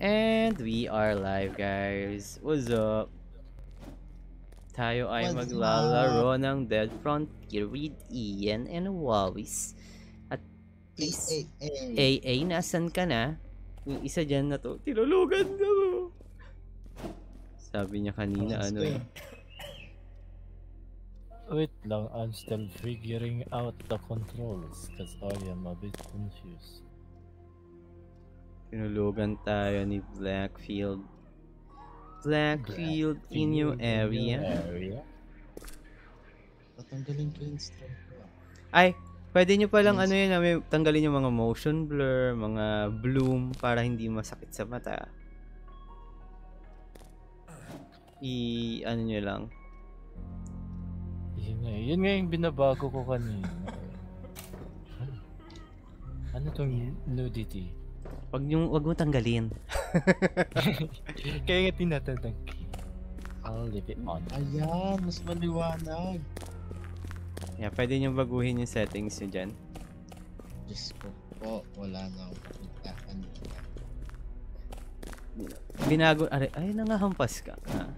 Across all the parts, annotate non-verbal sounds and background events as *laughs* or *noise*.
And we are live guys. What's up? Tayo ay What's maglalaro ng Dead Frontier with Ian and Wallis. At please, Eh, eh, eh. AA, nasan ka na? Yung isa dyan na to, tinulugan na mo. Sabi niya kanina, Let's ano go. eh. Wait lang, I'm still figuring out the controls because I am a bit confused. Tinulugan tayo ni Blackfield. Blackfield in your area. area? Tatanggalin ko yung strike. Ay, pwede nyo palang Yes. ano yun, ah, may tanggalin yung mga motion blur, mga bloom, para hindi masakit sa mata. I, ano nyo lang. Yun nga, yun nga yung binabago ko kanina. ano tong nudity? Wag yung, wag mo tanggalin. *laughs* Kaya nga tinatanong. I'll leave it on. Ayan, mas maliwanag. Yeah, pwede nyo baguhin yung settings nyo dyan. Diyos ko po, wala na akong. Binago, ay, ay, nangahampas ka. Ah.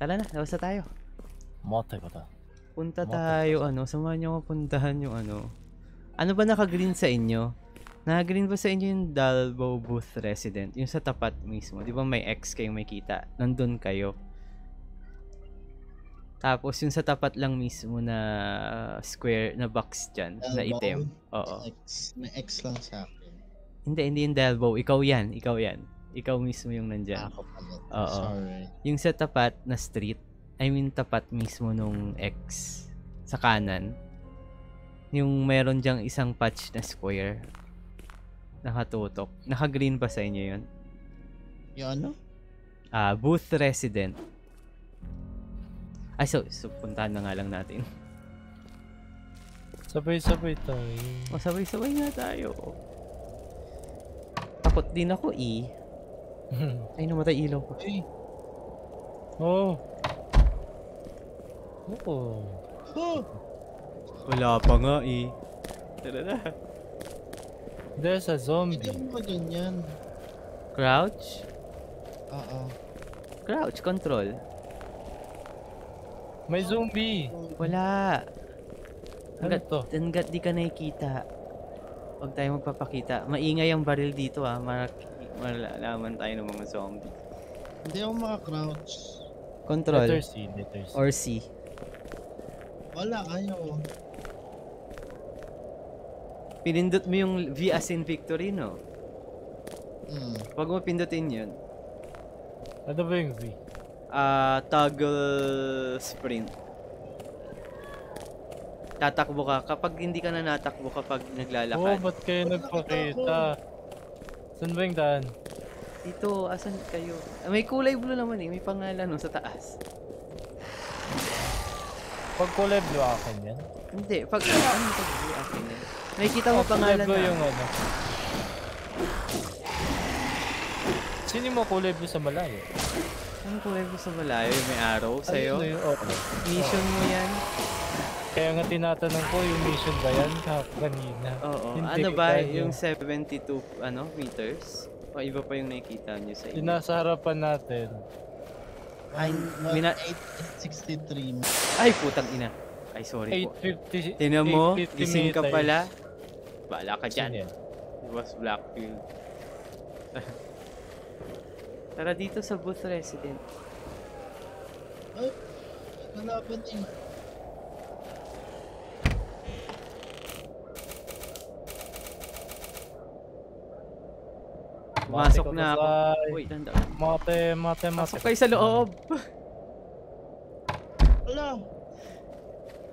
Tala na, labas na tayo. Mote ko ta. Punta Moto. tayo, ano, samahan nyo ako puntahan yung ano. Ano ba naka-green sa inyo? Naka-green ba sa inyo yung Dalbo Booth Resident? Yung sa tapat mismo. Di ba may X kayong may kita? Nandun kayo. Tapos yung sa tapat lang mismo na square na box dyan, na Dalbo? item. Oo. May X, may X lang sa akin. Hindi, hindi yung Dalbo. Ikaw yan, ikaw yan. Ikaw mismo yung nandyan. Ako pala. Oo. Sorry. Yung sa tapat na street, I mean tapat mismo nung X sa kanan. Yung meron diyang isang patch na square. Nakatutok. Naka-green ba sa inyo yun? Yung ano? Ah, booth resident. Ay, so, so puntahan na nga lang natin. Sabay-sabay tayo. O, sabay-sabay nga tayo. Takot din ako, eh. *laughs* Ay, namatay ilaw ko. Ay, oh. Oo. oh, Wala pa nga, eh. Tara na. There's a hindi zombie. mo ganyan. Crouch? Oo. Crouch, control. May zombie. Wala. Ano Hanggat, to? hanggat di ka nakikita, huwag tayo magpapakita. Maingay ang baril dito ah. Mar malalaman tayo ng mga zombie. Hindi ako maka-crouch. Control. Letter C, letter C. Or C. Wala kayo. Pinindot mo yung V as in victory, no? Hmm. Huwag mo pindutin yun. Ano ba yung V? Ah, toggle sprint. Tatakbo ka. Kapag hindi ka na natakbo kapag Oh, naglalakad. ba't kayo nagpakita? Saan ba yung daan? Dito, asan kayo? Ah, May kulay blue naman eh. May pangalan no, sa taas. Pag kulay blue akin yan. Hindi, pag ano pag blue akin yan. Nakikita mo pangalan na. yung ano. Sino yung mga kulay blue sa malayo? Ano kulay blue sa malayo? May arrow sa'yo? Ano yung oh. Mission mo yan? Kaya nga tinatanong ko yung mission ba yan ka- kanina. Oo. Hindi ano ba? Yung 72 ano meters? O iba pa yung nakikita nyo sa Yung inyo? nasa harapan natin. Ay, One- mina- 863. Ay, putang ina. Ay, sorry po. 850 Tinan mo, 850 gising ka meters. pala. Bala ka dyan. yan? It was Blackfield. *laughs* Tara dito sa booth resident. Ay, nalaban eh. Pumasok na ko ako. Uy, tanda. Mate, mate, mate. Pasok kayo sa loob. Wala.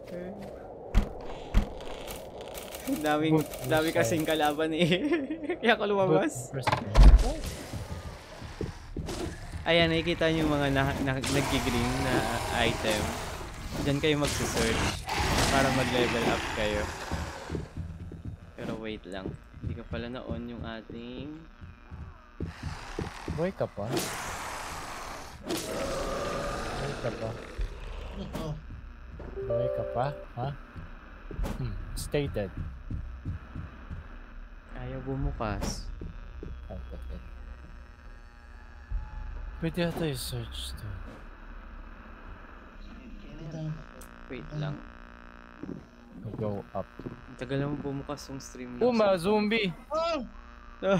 *laughs* daming, dami kasing kalaban eh. *laughs* Kaya ako lumabas. Ayan, nakikita niyo yung mga na, na, nag-green na item. Diyan kayo magsisearch para mag-level up kayo. Pero wait lang. Hindi ka pala na-on yung ating... Buhay ka pa? Buhay ka pa? Ano? Buhay ka pa? Ha? Hmm. Stay dead. Ayaw bumukas. Okay. Pwede ata i-search to. Wait lang. Go up. Ang tagal naman bumukas yung stream Oh, mga zombie! Oh! *laughs*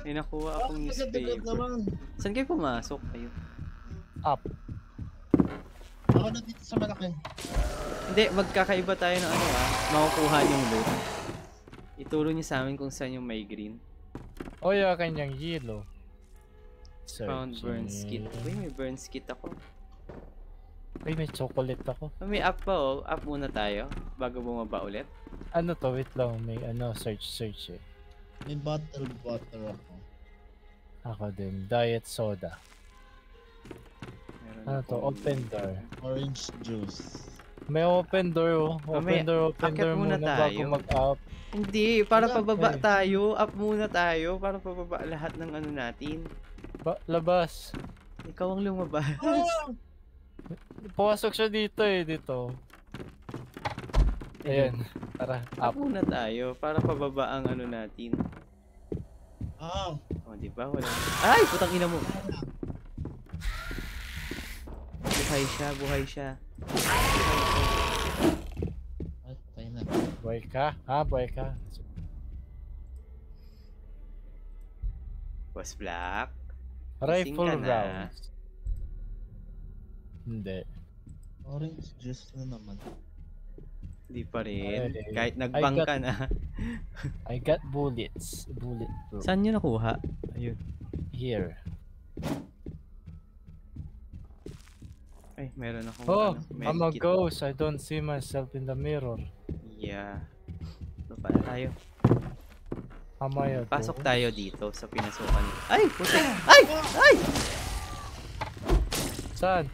May nakuha akong newspaper. naman. Saan kayo pumasok? Ayun. Up. Ako na dito sa malaki. Hindi, magkakaiba tayo ng ano ah. Makukuha yung loot. Ituro niyo sa amin kung saan yung may green. Oh, yung kanyang yellow. Found burns kit. Searching. Uy, may burns kit ako. Ay, may chocolate ako. Ah, May up pa oh. Up muna tayo. Bago bumaba ulit. Ano to? Wait lang. May ano, search, search eh. May bottle water ako. Ako din. Diet soda. Ano to? Open door. Orange juice. May open door oh. Open may- door, open akit door muna muna, bago tayo. mag-up. Hindi, para Wala, pababa eh. tayo. Up muna tayo. Para pababa lahat ng ano natin. Ba labas. Ikaw ang lumabas. Ah! Pumasok siya dito eh, dito. Ayan. Tara, Up up. muna tayo. Para pababa ang ano natin. Ah! O, di ba? Wala. Ay! Putang ina mo! Buhay siya, buhay siya. Ay, tayo na. Boy ka? Ha, boy ka? Boss Black. Rifle rounds. Hindi. Orange juice na naman. Di pa rin. Ay, Kahit I nagbang got- ka na. I got bullets. Bullet proof. Saan nyo nakuha? Ayun. Here. Ay, meron akong Oh, ano, I'm a ghost. I don't see myself in the mirror. Yeah. Na tayo. Am I a Pasok tayo dito sa pinasukan. Ay! Puti! Ay! Ay! Saan?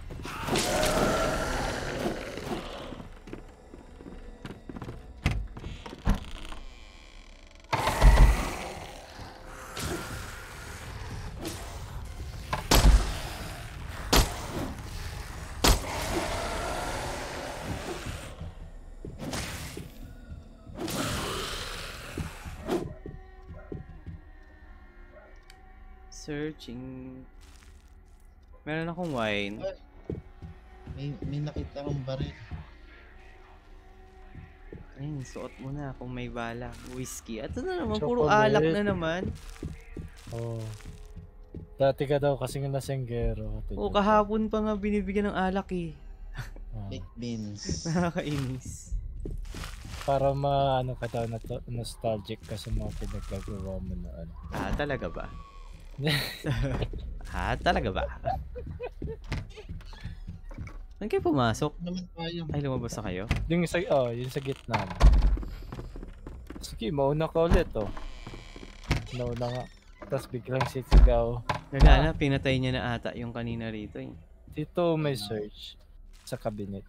Searching. Meron akong wine. May, may nakita akong baril. Ayun, suot mo na kung may bala. Whiskey. At ano naman, puro alak na naman. Oh. Dati ka daw kasing nasenggero. Oo, kahapon pa nga binibigyan ng alak eh. Baked beans. *laughs* Nakakainis. Para ma ano ka daw na nostalgic ka sa mga pinaggagawa mo na ano. Ah, talaga ba? *laughs* ah, talaga ba? Saan kayo pumasok? naman tayo. Ay, lumabas na kayo? Yung sa oh, yung sa gitna. Sige, mauna ka ulit oh. Nauna nga. Tapos biglang sisigaw. Wala na, pinatay niya na ata yung kanina rito eh. Dito may search sa cabinet.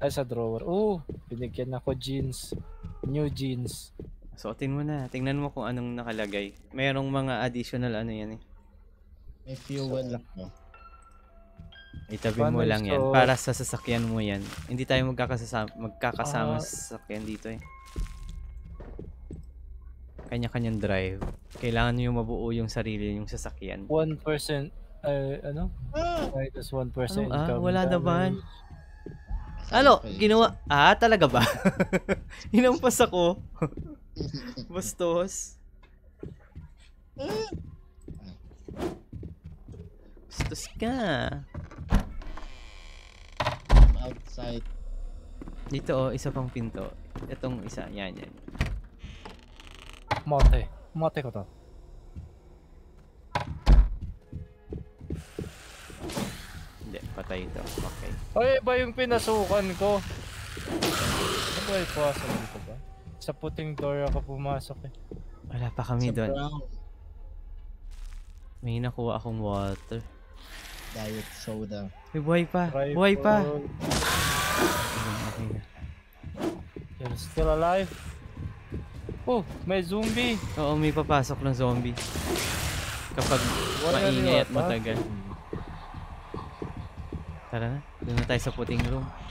Ay, sa drawer. Oh, binigyan ako jeans. New jeans. Suotin mo na. Tingnan mo kung anong nakalagay. Mayroong mga additional ano yan eh. May fuel ako. Itabi Paano mo lang yan. so- Para sa sasakyan mo yan. Hindi tayo magkakasama, magkakasama Ah. sa sasakyan dito eh. Kanya-kanyang drive. Kailangan nyo mabuo yung sarili yung sasakyan. 1% ay ano? Ah! Minus 1% Ano, ah, wala naman. damage. Ano? Ginawa... Ah, talaga ba? *laughs* Hinampas ako. *laughs* Bastos. Bastos ka. I'm outside. Dito oh, isa pang pinto. Itong isa, yan, yan. Mote. Mote ko to. Hindi, patay ito. Okay. Ay, iba yung pinasukan ko. Ano ba ipasok dito ba? Sa puting door ako pumasok eh. Wala pa kami Sa doon. brown. May nakuha akong water. Diet soda. May buhay pa. Rifle. Buhay pa. Okay na. You're still alive? Oh, may zombie. Oo, may papasok ng zombie. Kapag maingay at matagal. Tara na. Doon na tayo sa puting room. Ah!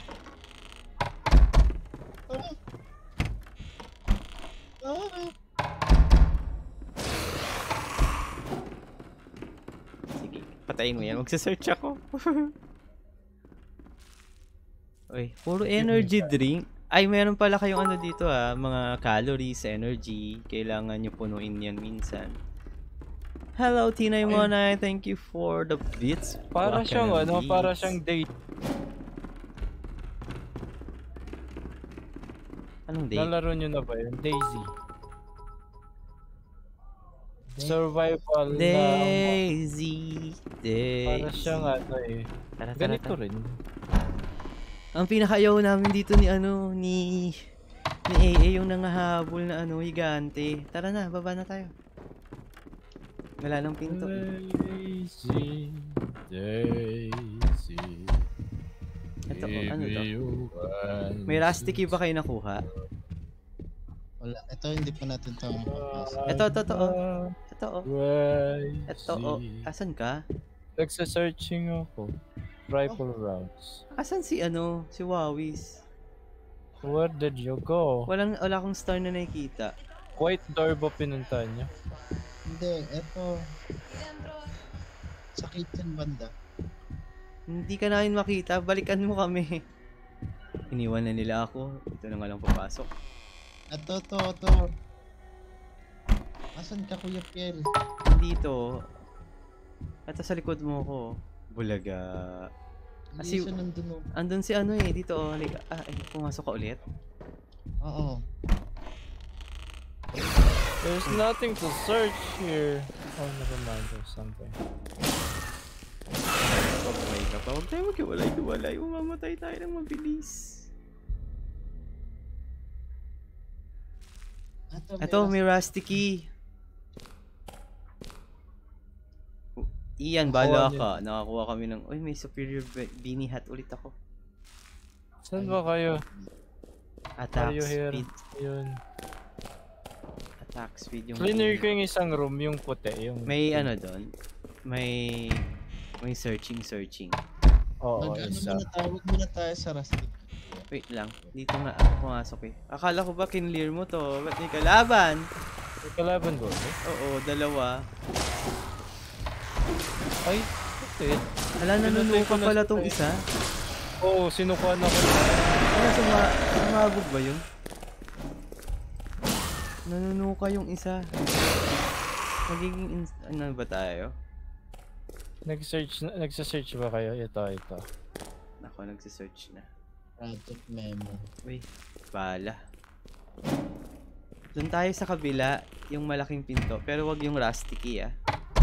Hintayin mo yan. *laughs* Magsa-search ako. *laughs* Uy, puro energy drink. Ay, meron pala kayong ano dito ah. Mga calories, energy. Kailangan nyo punuin yan minsan. Hello, Tinay Monay. Thank you for the bits. Para Baka siyang ng ano, para beats. siyang date. Anong date? Nalaro nyo na ba yun? Daisy. Survival na Daisy. Daisy. para siyang ano eh. Tara, tara, Ganito tara. rin. Ang pinakayaw namin dito ni ano, ni ni AA yung nangahabol na ano, higante. Tara na, baba na tayo. Wala nang pinto. Daisy, Daisy. Ito, oh, ano to? May rusty key ba kayo nakuha? Wala. Ito hindi pa natin ito. Ito, ito, ito, oh. Ito oh. Daisy. Ito oh. Asan ka? Nagsa-searching ako. Rifle rounds. Asan si ano, si Wawis? Where did you go? Walang wala akong star na nakikita. White door ba pinuntahan niya? Hindi, ito. Sa kitchen banda. Hindi ka namin makita, balikan mo kami. Iniwan na nila ako. Ito na nga lang papasok. Ito, ito, ito. Asan ka, Kuya Piel? Dito. Ito sa likod mo ko. Bulaga. Kasi- siya nandun. oh. Andun si ano eh, dito oh. Like, ah, eh, pumasok ka ulit. Oo. There's nothing to search here. Oh, never mind. There's something. Pabuhay ka pa. Huwag tayo magkiwalay-hiwalay. Umamatay tayo ng mabilis. Ito, Ito, may rusty key. Iyan, bala ka. Nakakuha kami ng, uy, may superior be- beanie hat ulit ako. Saan ba kayo? Attack Are you here? speed. Yun. Attack speed yung... Cleaner ko yung isang room, yung puti. Yung May ano doon. May... May searching, searching. Oo, Mag, ano isa. muna tayo, muna tayo sa rustic. Wait lang. Dito nga ako pumasok eh. Akala ko ba kinlear mo to? Ba't may kalaban? May kalaban ba? Oo, dalawa. Ay, puti. Hala, nanunuka pala tong isa. Oo, sinukuhan ako. Ano, suma sumabog ba yun? Nanunuka yung isa. Magiging ins- ano ba tayo? Nag-search, na- nagsa-search ba kayo? Ito, ito. Ako, nagsisearch na. Project memo. Uy, bala. Doon tayo sa kabila, yung malaking pinto. Pero wag yung rusty key ah.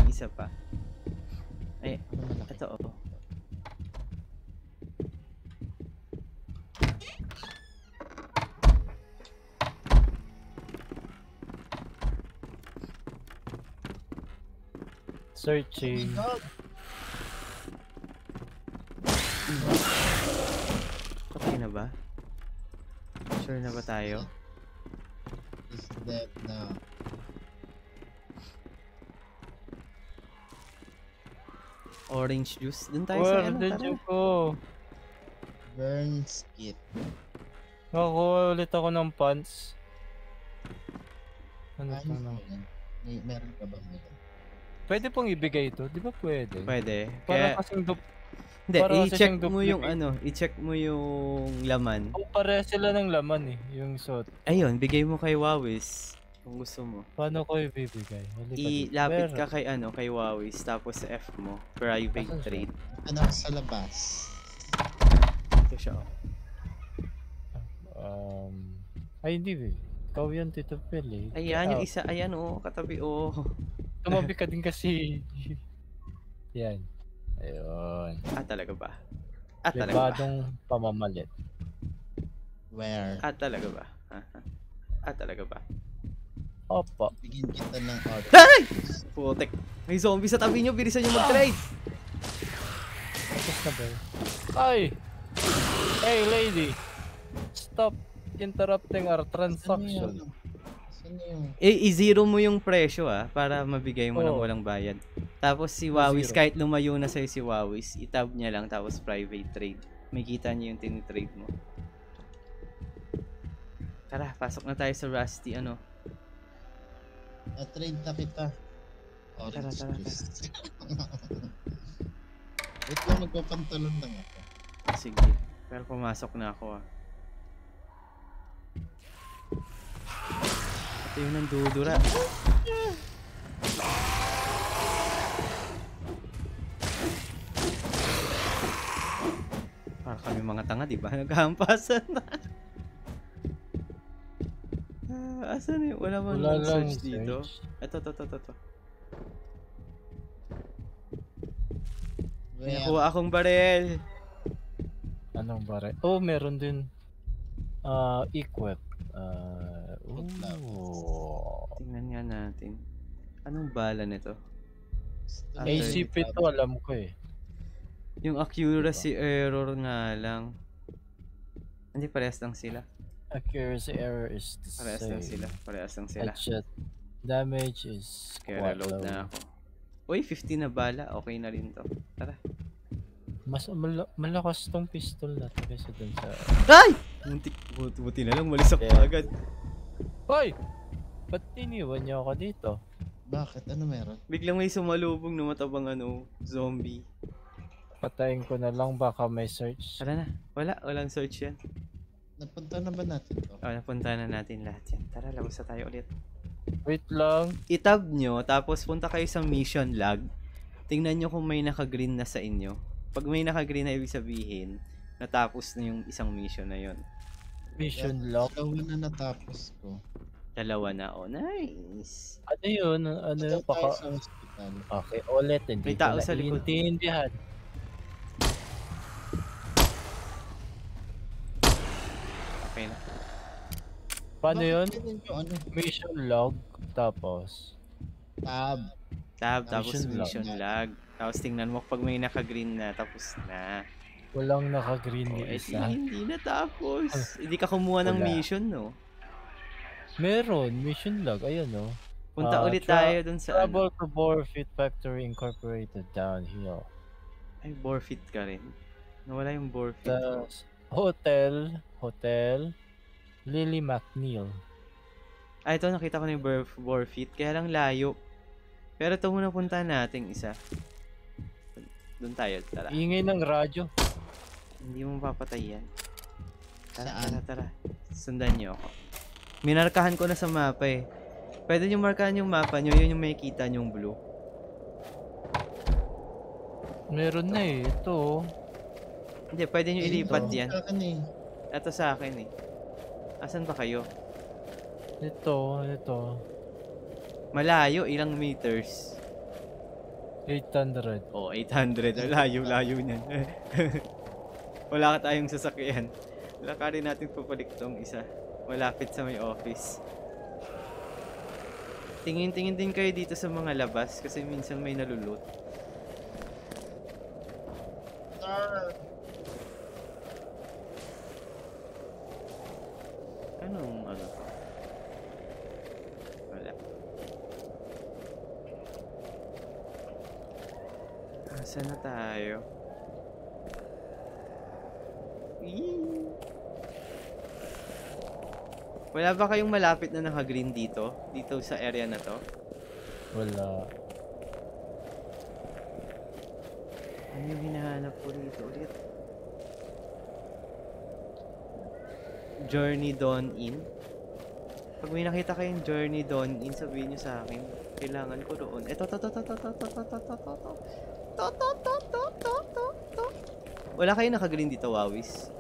Isa pa. Ay, ito oh. Searching. God! Okay na ba? Sure na ba tayo? Is dead now. Orange juice. Doon tayo sa Where ano, did tara. you go? Burns kit. Nakakuha ulit ako ng pants. Ano Ayos pa na? yan. May, meron ka ba ngayon? Pwede pong ibigay ito? Di ba pwede? Pwede. Para Kaya, kasing dup... hindi, para kasi i-check siyang mo yung duplicate. ano, i-check mo yung laman. Oh, pare sila ng laman eh. Yung suit. Ayun, bigay mo kay Wawis. Kung gusto mo. Paano ko ibibigay? Ilapit ka kay ano, kay Wawis. Tapos sa F mo, private Asan siya? trade. Anak sa labas. Ito siya. oh. Um, ay, hindi eh. Ikaw yan, Tito Phil eh. Ayan, yung isa. Ayan, oh, katabi, oh. *laughs* Tumabi ka din kasi. yan. Ayun. Ah, talaga ba? Ah, talaga ba? Libadong pamamalit. Where? Ah, talaga ba? Ah, ah. Ah, talaga ba? Opo. Bigyan kita ng order. Ay! Putek. May zombie sa tabi nyo. Bilisan nyo mag-trade. Tapos na ba? yun? Ay! Hey lady! Stop interrupting our transaction. Eh, i-zero mo yung presyo ah. Para mabigay mo ng Oo. walang bayad. Tapos si Wawis, Zero. kahit lumayo na sa'yo si Wawis, itab niya lang tapos private trade. May kita niya yung tinitrade mo. Tara, pasok na tayo sa Rusty, ano. Na-trade na kita. Orange Tara, tara, juice. *laughs* Wait lang, magpapantalon lang ako. Sige. Pero pumasok na ako ah. Ito yung nandudura. Para kami mga tanga, di ba? *laughs* Naghahampasan na. Asan yun? Wala man Wala lang search dito. search. Ito, ito, ito, ito. ito. May nakuha akong barel. Anong bare? Oh, meron din. Ah, equip. Ah, ooh. Tingnan nga natin. Anong bala nito? ACP to alam ko eh. Yung accuracy error nga lang. Hindi parehas lang sila. Accuracy error is the Parehas lang same. sila. Parehas lang sila. Headshot damage is Kaya quite reload low. na ako. Uy, 15 na bala. Okay na rin to. Tara. Mas mala- malakas tong pistol na to kaysa dun sa... Ay! Muntik. Buti, buti na lang. Malis ako Yeah. agad. Hoy! Ba't iniwan niyo ako dito? bakit? Ano meron? Biglang may sumalubong na matabang ano, zombie. Patayin ko na lang baka may search. Tara na. Wala. Walang search yan. Napunta na ba natin to? Oh, napunta na natin lahat yan. Tara, labas na tayo ulit. Wait lang. itab nyo, tapos punta kayo sa mission log. Tingnan nyo kung may naka-green na sa inyo. Pag may naka-green na ibig sabihin, natapos na yung isang mission na yon. Mission lock. Dalawa na natapos ko. Dalawa na. Oh, nice. Ano yun? Ano Punta yun? tayo Baka... sa hospital. Okay, ulit. Hindi May tao sa likod. naiintindihan. Okay na. Paano Bakit yun? ganyan yung ano? Mission log. Tapos... Tab. Tab, tapos Mission log. mission log. Tapos tingnan mo pag may naka-green na, tapos na. Walang naka-green Oh, ni eh, isa. hindi na tapos. hindi ka kumuha ng Wala. mission, no? Meron. Mission log. Ayan oh. Punta Ah, ulit tra- tayo dun sa ano. Travel to Borfit Factory Incorporated downhill. Ay, Borfit ka rin. Nawala yung Borfit. Tapos, hotel, hotel, Lily McNeil. Ah, ito nakita ko na yung Borfit. Kaya lang layo. Pero ito muna punta nating isa. Doon tayo, tara. Ingay ng radyo. Hindi mo mapapatay yan. Tara, Saan? tara, tara. Sundan niyo ako. Minarkahan ko na sa mapa eh. Pwede niyo markahan yung mapa niyo, yun yung makikita niyong blue. Meron na eh. Ito oh. Hindi, pwede niyo Eh, ilipat ito, yan. sa akin eh. Ito sa akin eh. Asan ba kayo? Ito, ito. Malayo, ilang meters? 800. Oh, 800. Ang Layo, layo niyan. *laughs* Wala ka tayong sasakyan. Lakarin natin papalik tong isa. Malapit sa may office. Tingin-tingin din kayo dito sa mga labas kasi minsan may nalulot. Sir! Anong ano? Wala. Asa na tayo? Eee. Wala ba kayong malapit na naka-green dito? Dito sa area na to? Wala. Ano yung hinahanap ko dito ulit? Journey Dawn In. Pag may nakita kayong Journey Dawn In, sabihin nyo sa akin. Kailangan ko doon. Eto, to, to, to, to, to, to, to, to, to, to, to. To, to, to, to, to, to, to. Wala kayong naka-green dito, Wawis.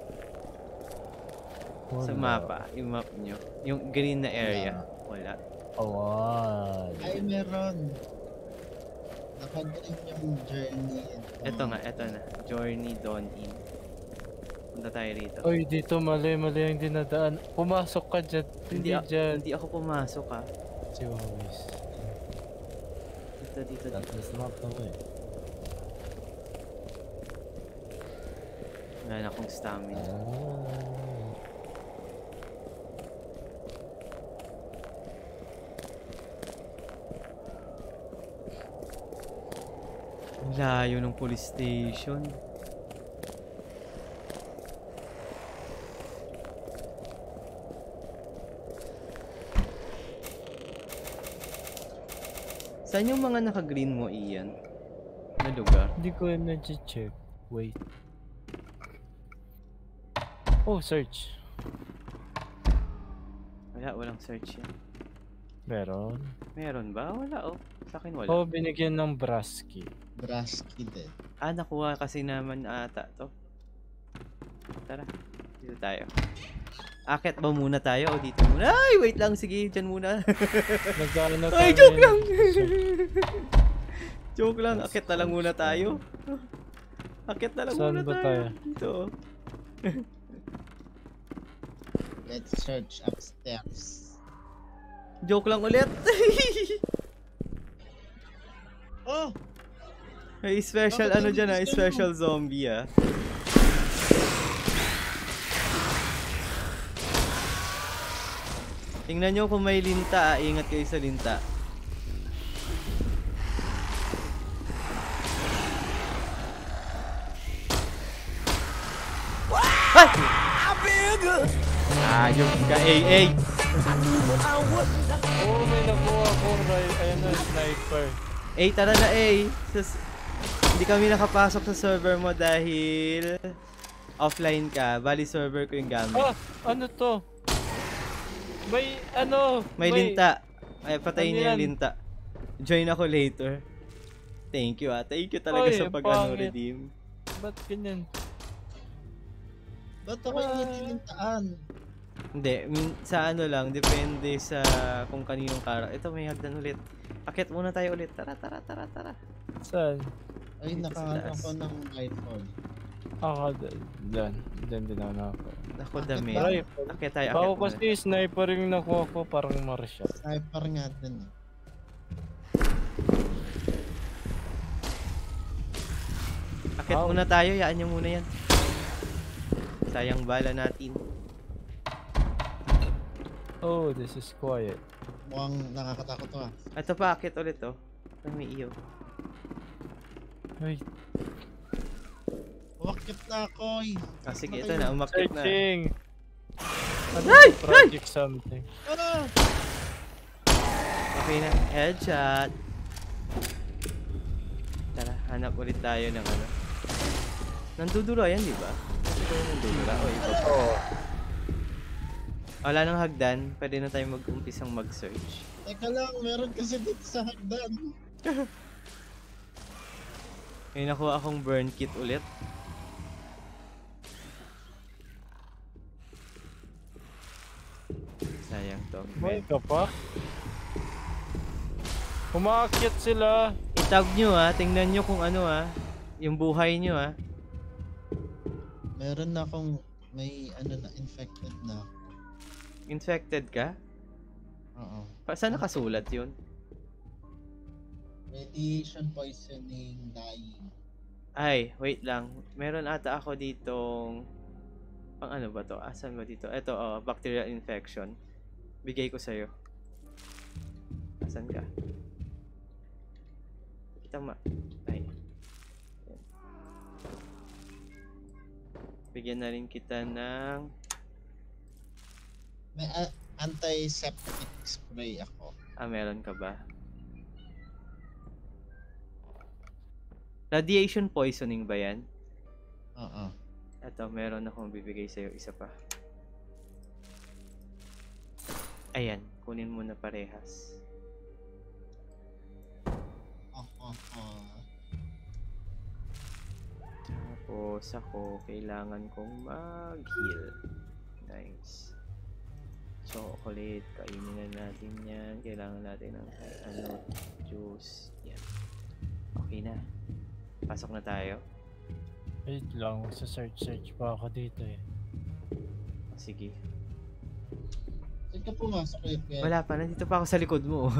Sa mapa, yung map nyo. Yung green na area. Wala. Awan. Ay, meron. Nakagreen yung journey. Eto nga, eto na. Journey Dawn In. Punta tayo rito. Oy, dito mali, mali ang dinadaan. Pumasok ka dyan. Hindi, Hindi dyan. hindi ako pumasok ah. Si Wawis. Dito, dito, That dito. is not the way. Wala na akong stamina. Ah. Layo ng police station. Saan yung mga naka-green mo, Ian? Na lugar? Hindi ko yun na-check. Wait. Oh, search. Wala, walang search yan. Meron. Meron ba? Wala, oh. Sa akin wala. Oh, binigyan ng brass key. Brasky din. Ah, nakuha kasi naman ata to. Tara, dito tayo. Akit ba muna tayo o dito muna? Ay, wait lang. Sige, dyan muna. *laughs* Nagkaano Ay, joke lang! *laughs* joke lang. Akit na lang muna tayo. Akit na lang Saan muna tayo. tayo? Dito. *laughs* Let's search upstairs. Joke lang ulit. Oh! May special Bakit ano dyan ah, nandito mo? special zombie ah. Tingnan nyo kung may linta ah, ingat kayo sa linta. Ay! Ayok ka, AA! Oh, may nakuha ko. Ayun na, sniper. Eh, tara na eh. Sus- hindi kami nakapasok sa server mo dahil offline ka. Bali server ko yung gamit. Ah, ano to? May, ano? May linta. Ay, patayin niya yung linta. Join ako later. Thank you ah. Thank you talaga Oy, sa pag ano, pangit. redeem. Ba't ganyan? Ba't ako Ah. inilintaan? Hindi, sa ano lang, depende sa kung kaninong kara. Ito, may hagdan ulit. Akit muna tayo ulit. Tara, tara, tara, tara. Saan? Ay, nakahanap ako ng rifle. Ako, dyan. Dyan din ako nakakuha. Ako ba? Rifle. Akit tayo, Ako akit muna. kasi sniper yung nakuha ko, parang martial. Sniper nga din eh. Akit muna tayo, yaan nyo muna yan. Sayang bala natin. Oh, this is quiet. Mukhang nakakatakot to ah. Ito pa, akit ulit oh. Ito may iyo. Wait, Umakit na ako eh. Ah, sige, Ano ito na, umakit na. searching! Ano Ay! project something? Ah! Okay na, headshot. Tara, hanap ulit tayo ng ano. Nandudura yan, di ba? Ito yung nandudura. O, iba pa. Oh, Wala nang hagdan, pwede na tayo mag-umpisang mag-search. Teka lang, meron kasi dito sa hagdan. *laughs* May nakuha akong burn kit ulit. Sayang to. may ka pa? Umakyat sila! Itag nyo ah, tingnan nyo kung ano ah. Yung buhay nyo ah. Meron na akong may ano na infected na. Infected ka? Oo. Pa saan nakasulat yun? Radiation poisoning dying. Ay, wait lang. Meron ata ako ditong pang ano ba to? Asan ba dito? Ito, oh, bacterial infection. Bigay ko sa'yo. Asan ka? Kita ma... Ay. Ayan. Bigyan na rin kita ng... May a- antiseptic spray ako. Ah, meron ka ba? Radiation poisoning ba yan? Oo. Eto, meron akong bibigay sa'yo isa pa. Ayan, kunin mo na parehas. Oh, oh, oh. Tapos ako, kailangan kong mag-heal. Nice. Chocolate, kainin na natin yan. Kailangan natin ng ano, juice. Yan. Okay na. Pasok na tayo. Wait lang, sa search-search pa ako dito eh. Sige. Saan ka pumasok eh, Kuya? Wala pa, nandito pa ako sa likod mo. *laughs*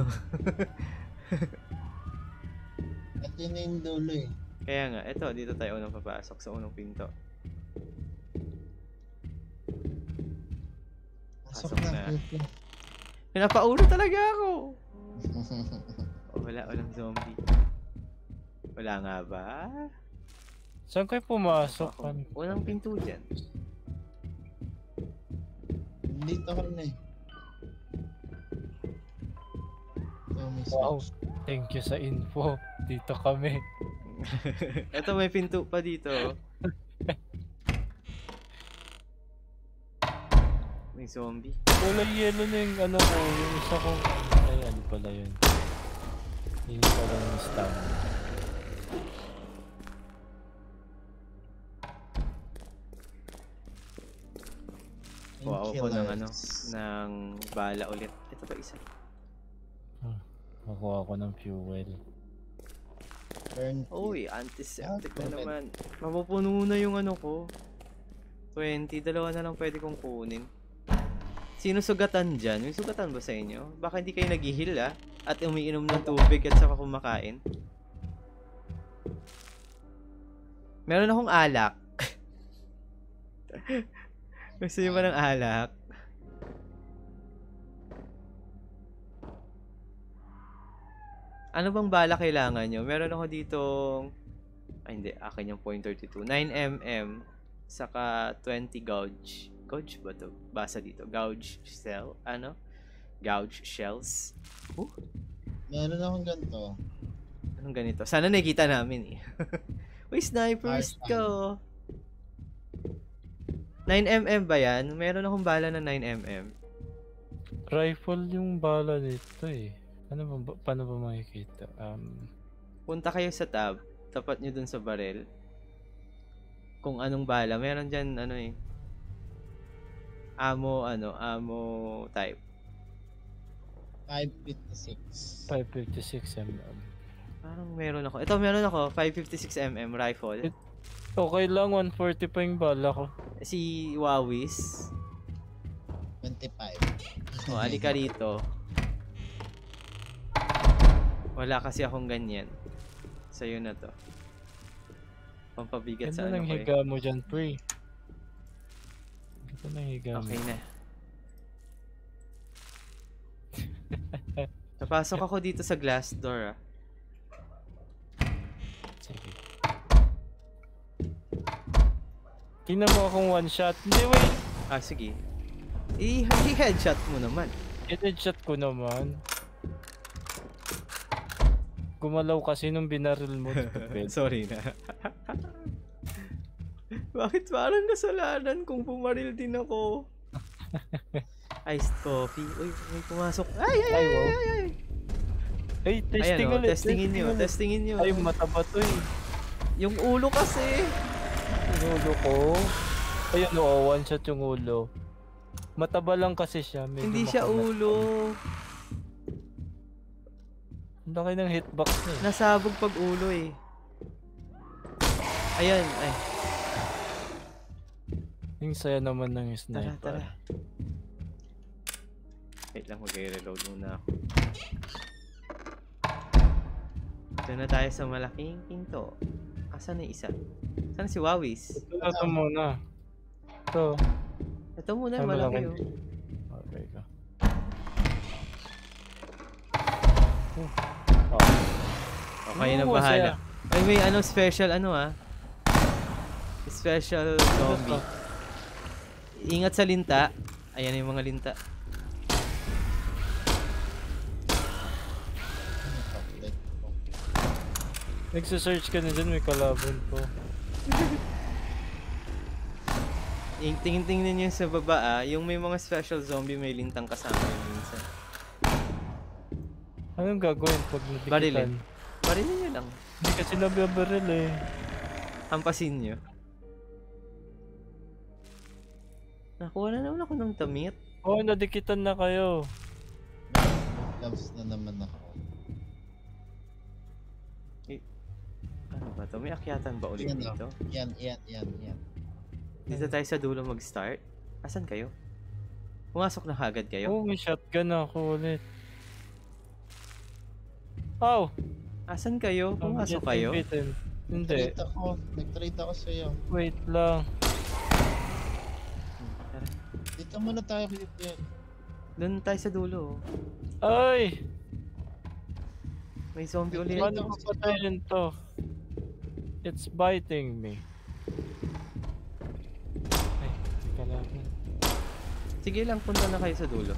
Ito yun na yung dulo eh. Kaya nga, eto, dito tayo unang papasok sa unang pinto. Pasok Pasok na. na. Pinapaulo talaga ako! *laughs* Oh, wala, walang zombie. Wala nga ba? Saan kayo pumasok? Ako. Unang pinto dyan. Dito ka na eh. Wow. switch. Thank you sa info. Dito kami. *laughs* Ito may pinto pa dito. oh. May zombie. Kulay yellow na yung ano ko. Yung isa ko. Ay, ano pala yun. Yun pala yung stamina. Kuha ako ng ano, ng bala ulit. Ito pa isa. Makuha ko ng fuel. Burn Uy, antiseptic Ah, na naman. Mapupuno na yung ano ko. 20, dalawa na lang pwede kong kunin. Sino sugatan dyan? May sugatan ba sa inyo? Baka hindi kayo naghihil ah. At umiinom ng tubig at saka kumakain. Meron akong alak. *laughs* Gusto niyo ba ng alak? Ano bang bala kailangan nyo? Meron ako ditong... Ay hindi, akin yung .32. 9mm, saka 20 gauge. Gauge ba to? Basa dito. Gauge shell. Ano? Gauge shells. Meron akong ganito. Anong ganito? Sana nakikita namin eh. *laughs* Uy, snipers ko! 9mm ba yan? Meron akong bala na 9mm. Rifle yung bala nito eh. Ano ba, ba- paano ba makikita? Um, Punta kayo sa tab. Tapat nyo dun sa barrel. Kung anong bala. Meron dyan, ano eh. Ammo, ano, ammo type. 556. 556 mm. Parang meron ako. Ito, meron ako. 556mm rifle. Okay lang, 140 pa yung bala ko. Si Wawis. 25. O, alika rito. Wala kasi akong ganyan. Sa'yo na to. Pampabigat sa Ganda ano ng ko eh. higa mo dyan, pre. Ganda ng higa mo. Okay na. *laughs* Napasok ako dito sa glass door ah. Sige. Tingnan mo akong one shot. Hindi, wait. Ah, sige. I-headshot mo naman. I-headshot ko naman. Gumalaw kasi nung binaril mo. *laughs* Sorry na. *laughs* Bakit parang kasalanan kung pumaril din ako? *laughs* Iced coffee. Uy, may pumasok. Ay, ay, ay, Ay, ay, ay, ay. Testing Ayan, oh, ulit. testingin nyo, testingin nyo. Ay, mataba to eh. Yung ulo kasi. Yung ulo ko. Ayun, oo, one shot yung ulo. Mataba lang kasi siya. medyo Hindi siya ulo. Ang laki ng hitbox niya. eh. Nasabog pag ulo eh. Ayan, ay. Yung saya naman ng Tara, sniper. tara. Wait lang, mag-reload muna ako. Ito na tayo sa malaking pinto. Asan na isa? Saan si Wawis? Ito na ito muna. Ito. Ito muna, Ay, malaki malaki. oh. Oh. Okay na Oo, bahala. Ay, may ano, special ano ah. Special zombie. Ingat sa linta. Ayan yung mga linta. Ano? Nagsa-search ka na dyan, may kalaban po. Tingin-tingin niyo sa baba ah, yung may mga special zombie may lintang kasama yun minsan. Anong gagawin pag nadikitan? Barilin. Parilin niyo lang. Hindi kasi nababaril eh. Hampasin niyo. Nakuha na naman ako ng tamit. Oo, oh, nadikitan na kayo. Gloves na naman ako. Ano ba to? May akyatan ba ulit Yan, oh. dito? Yan, yan, yan, yan. Dito tayo sa dulo mag-start. Asan kayo? Pumasok na kagad kayo? Oo, oh, may shotgun ako ulit. Oh! Asan kayo? Pumasok kayo? Hindi. Hindi. Trade ako. Nag-trade ako sa'yo. Wait lang. Dito muna tayo Kuya. Doon tayo sa dulo. oh. Ay! May zombie ulit. Paano ko patayin to? It's biting me. Ay, teka lang. Sige lang, punta na kayo sa dulo.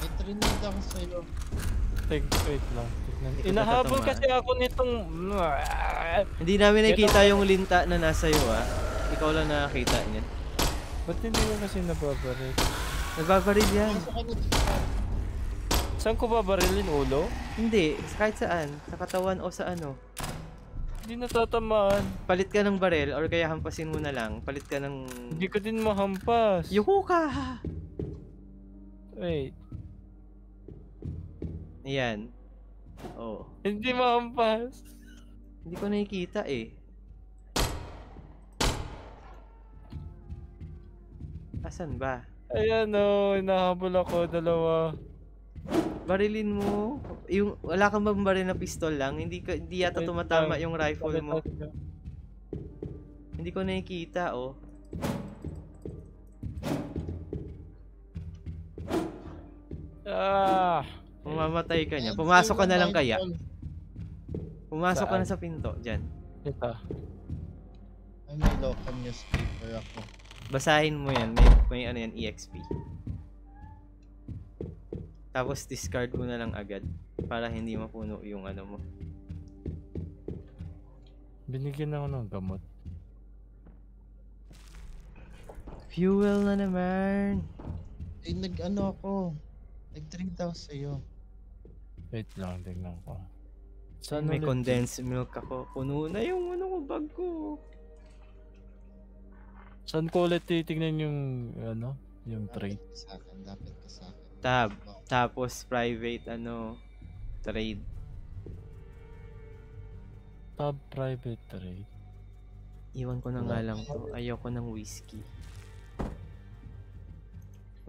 May trinade ako sa'yo. Tek, wait lang. Ko Inahabol kasi ako nitong... Hindi namin nakikita yung linta na nasa iyo ah. Ikaw lang nakakita niyan. Ba't hindi mo kasi nababaril? Nagbabaril yan. Saan ko babarilin? Ulo? Hindi, kahit saan. Sa katawan o sa ano. Hindi natatamaan. Palit ka ng barel or kaya hampasin mo na lang. Palit ka ng... Hindi ko din mahampas. Yuko ka! Wait. Ayan. Oh. Hindi mahampas. Hindi ko nakikita eh. Asan ba? Ayan o, inahabol ako. Dalawa. Barilin mo. Yung wala kang bang baril na pistol lang? Hindi ka hindi yata tumatama yung rifle mo. Hindi ko nakikita oh. Ah! Mamamatay ka niya. Pumasok ka na lang kaya. Pumasok ka na sa pinto. Diyan. Ito. Ay, may local newspaper ako. Basahin mo yan. May, may ano yan, EXP. Tapos discard mo na lang agad. Para hindi mapuno yung ano mo. Binigyan ako ng gamot. Fuel na naman. Eh, nag-ano ako. Nag-trade ako sa'yo. Wait lang, tingnan ko. Saan may ulit? condensed milk ako. Puno na yung ano ko, bag ko. Saan ko ulit titignan yung, ano, yung Dapat trade? ka sa akin. Dapat ka sa akin. Tab. Tapos private ano, trade. Tab private trade. Iwan ko na nga lang to. Ayoko ng whiskey.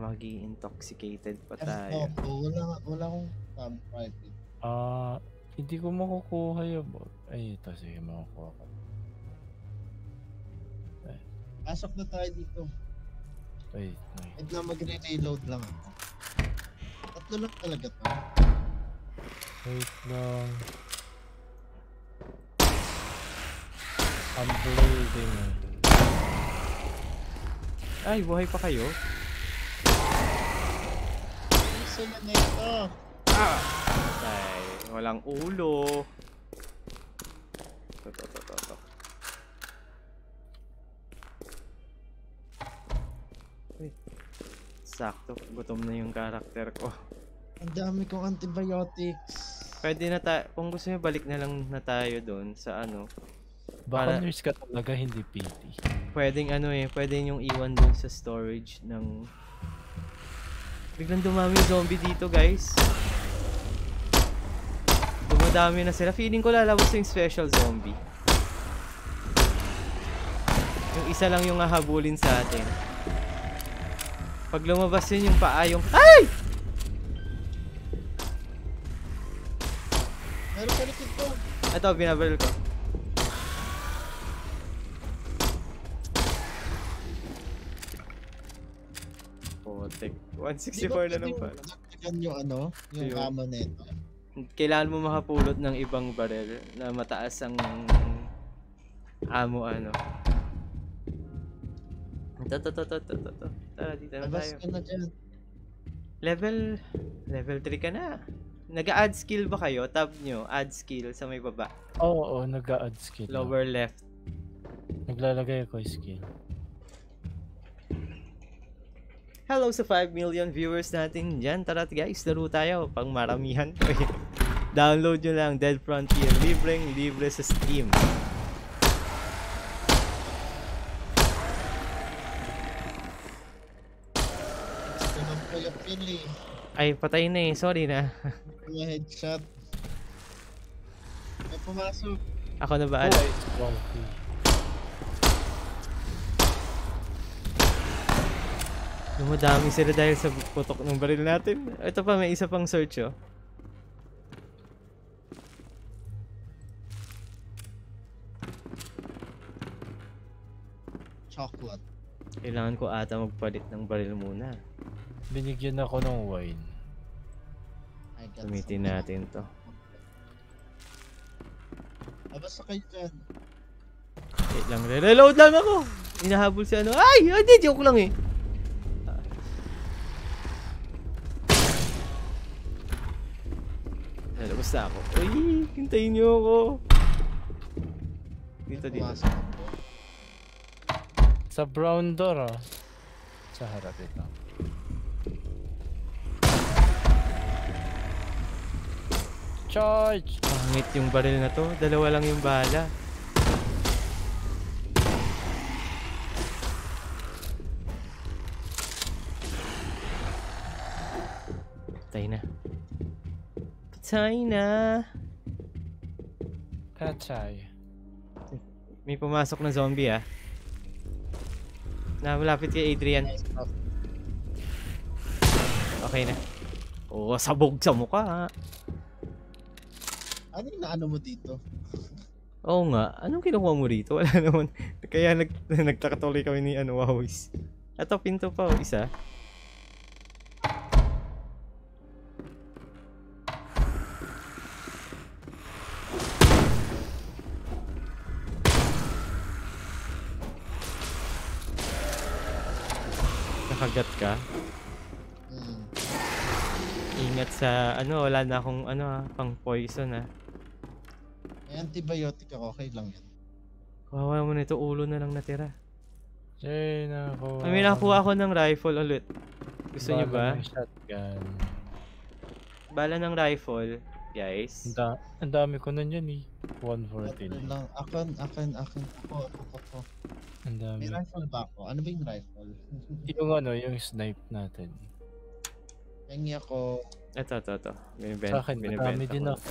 Magiging intoxicated pa tayo. Wala, wala akong tab private. Ah, hindi ko makukuha yung... Ay, ito, sige, makukuha ko. Pasok na tayo dito. Wait, wait. Wait lang, magre-reload lang ako. Tatlo lang talaga to. Wait lang. I'm bleeding. Ay, buhay pa kayo? Sila na ito? Ay, walang ulo. Uy. Sakto, gutom na yung karakter ko. Ang dami kong antibiotics. Pwede na tayo, kung gusto niyo balik na lang na tayo doon sa ano. Baka Para- nurse ka talaga, hindi PT. Pwedeng ano eh, pwedeng yung iwan doon sa storage ng... Biglang dumami yung zombie dito guys. Dumadami na sila. Feeling ko lalabas yung special zombie. Yung isa lang yung hahabulin sa atin. Pag lumabas yun yung paa yung... Ay! Meron sa likod ko. Ito, binabaril ko. Potek. 164 na lang pala. Dagdagan yung ano, yung ammo nito. Kailangan mo makapulot ng ibang barel na mataas ang amo ano. Ito, to, to, to, to, to, to. Tara, dito na tayo. ka na dyan. Level, level 3 ka na. Nag-add skill ba kayo? Tab nyo, add skill sa may baba. Oo, oh, nag-a-add skill. Lower left. Naglalagay ako yung skill. Hello sa 5 million viewers natin dyan. Tara guys, laro tayo. Pang maramihan eh. *laughs* Download nyo lang Dead Frontier. Libreng libre sa Steam. Ay, patay na eh. Sorry na. *laughs* Headshot. May pumasok. Ako na ba? Oh, it's Dumadami sila dahil sa putok ng baril natin. Ito pa, may isa pang search oh. Chocolate. Kailangan ko ata magpalit ng baril muna. Binigyan ako ng wine. Gamitin natin to. Labas na kayo dyan. Wait lang, re-reload lang ako! Inahabol si ano. Ay! Hindi, joke lang eh. Lalabas na ako. Uy, hintayin niyo ako. Dito, dito. Sa brown door ah. Sa harap ito. Charge! Pangit yung baril na to. Dalawa lang yung bala. Patay na. Patay na. Kachay. May pumasok na zombie ah. Na malapit kay Adrian. Okay na. Oo, sabog sa mukha. Ano yung naano mo dito? *laughs* Oo nga, anong kinukuha mo rito? Wala naman. Kaya nag *laughs* nagtakatuloy kami ni ano, Wawis. Ito, pinto pa, oh, isa. Nakagat ka? Hmm. Ingat sa ano, wala na akong ano ah, pang poison ah. May antibiotic ako, okay lang yan. Kawawa mo nito, ulo na lang natira. Jay, nako. Ay, may nakuha ako ng rifle ulit. Gusto niyo ba? Shotgun. Bala ng rifle, guys. Ang da- ang dami ko nun yan eh. Ano 114. lang, akin, akin, akin, ako, ako, ako. Ang dami. May rifle ba ako? Ano ba yung rifle? Yung ano, yung snipe natin. Pengi ako. Ito, ito, ito. Binibenta, Sa akin, binibenta marami din ko. ako.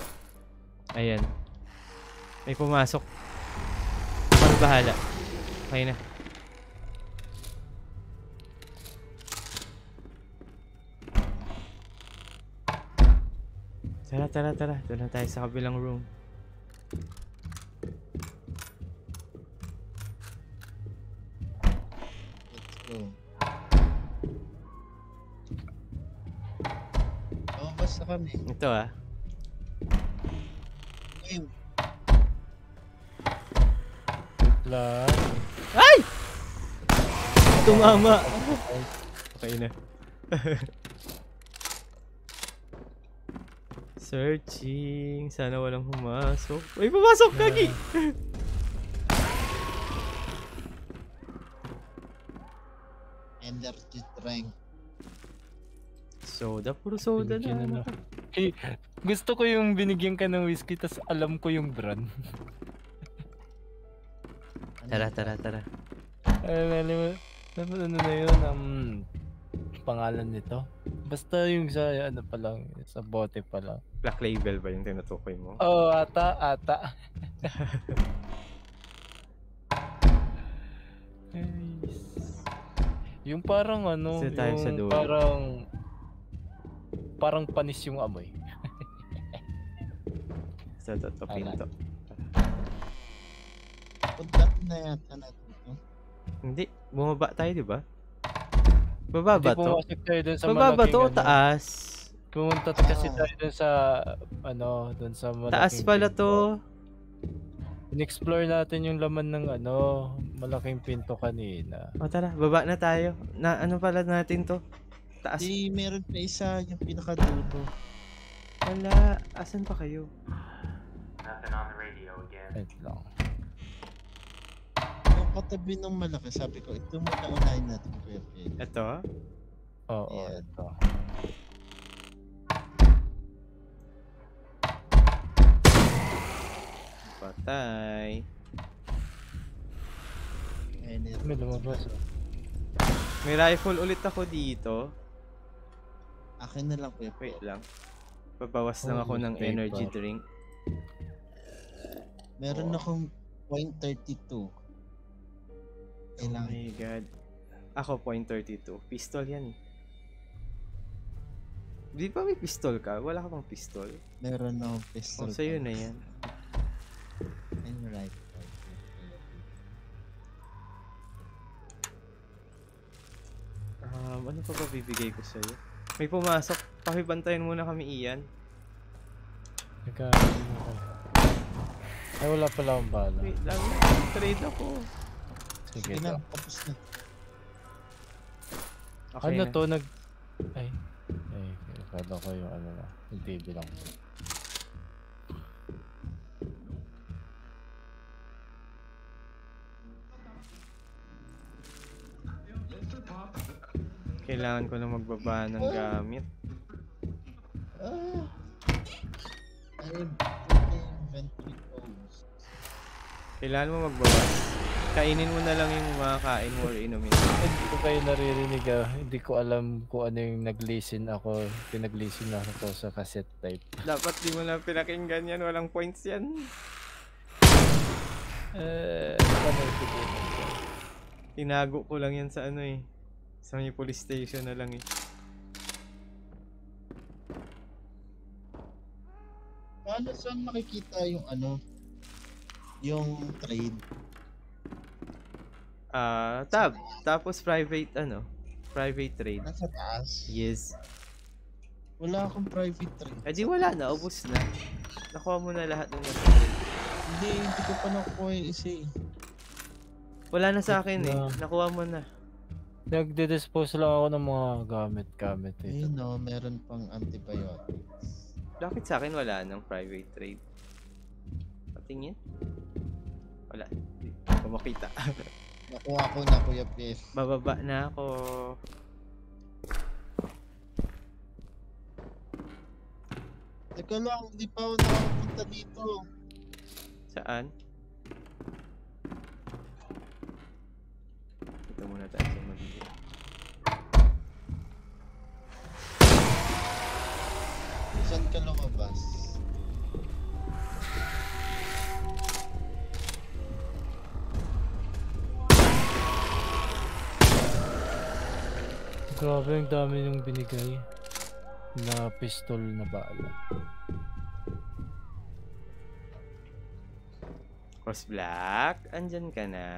Ayan. May pumasok. Ako bahala. Okay na. Tara, tara, tara. Doon na tayo sa kabilang room. Let's go. Lumabas na kami. Ito ah. Game. Lang. Ay! Tumama. Okay na. *laughs* Searching. Sana walang pumasok. Ay, pumasok, Kagi! Energy drink. Soda, puro soda Binigyan na. na Eh, gusto ko yung binigyan ka ng whiskey tas alam ko yung brand. Ano Tara, tara, tara. Ay, alam mo, ano ano na yun, um, pangalan nito? Basta yung sa, ano pa lang, sa bote pa lang. Black label ba yung tinutukoy mo? Oo, oh, ata, ata. *laughs* Guys. Yung parang ano, tayo sa yung dulo? parang parang panis yung amoy. Sa to, to, pinto. Punta na yata natin ito. Hindi, bumaba tayo, di ba? Baba ba Hindi to? pumasok tayo dun sa Baba ba malaking to o ano. taas? Pumunta kasi Ah. tayo dun sa, ano, dun sa malaking Taas pala pinto. to. In-explore natin yung laman ng ano, malaking pinto kanina. O tara, baba na tayo. Na ano pala natin to? Taas. Di, meron pa isa, yung pinakadulo. Wala. Asan pa kayo? Wait lang. Yung katabi ng malaki, sabi ko, ito muna unahin natin, Kuya Phil. Ito? Oo, Ayan. ito. Patay. Energy. May lumabas. oh. May rifle ulit ako dito. Akin na lang, Phil. Wait lang. Babawas lang ako ng paper. energy drink. Meron Oh. akong point 32. Oh Kailangan. my god. Ako, point 32. Pistol yan eh. Di ba may pistol ka? Wala ka pang pistol? Meron akong pistol. Oh, sa'yo na yan. And right. Um, ano pa ba bibigay ko sa'yo? May pumasok. Pakibantayan muna kami, Ian. Teka, ko? Ay, wala pala akong bala. Wait lang. Trade ako. Sige, Sige na, tapos na. Okay Ano na. to, nag... Ay. Ay, akala ko yung ano na. Yung TV lang. Kailangan ko lang magbaba ng gamit. Ah. I have inventory post. Kailangan mo magbawas. Kainin mo na lang yung mga kain mo or inumin. Hindi ko kayo naririnig ah. Hindi ko alam kung ano yung nag-listen ako. Pinag-listen ako sa cassette type. Dapat di mo na pinakinggan yan. Walang points yan. Eh, itigilan ko? Tinago ko lang yan sa ano eh. Sa may police station na lang eh. Paano saan makikita yung ano? Yung trade? Ah, tab. Tapos private ano? Private trade. Nasa taas? Yes. Wala akong private trade. Eh di wala na. Ubus na. Nakuha mo na lahat ng nasa trade. Hindi, hindi ko pa nakuha yung isa eh. Wala na sa akin eh. Na. Nakuha mo na. Nagde-dispose lang ako ng mga gamit-gamit eh. Ayun no, meron pang antibiotics. Bakit sa akin wala nang private trade? Patingin? Wala. Hindi ko makita. *laughs* Nakuha ko na Kuya Pif. Bababa na ako. Teka lang, hindi pa ako nakapunta dito. Saan? Ito muna tayo sa magiging. Saan ka lumabas? Grabe, ang dami yung binigay na pistol na bala. Cross Black, andyan ka na.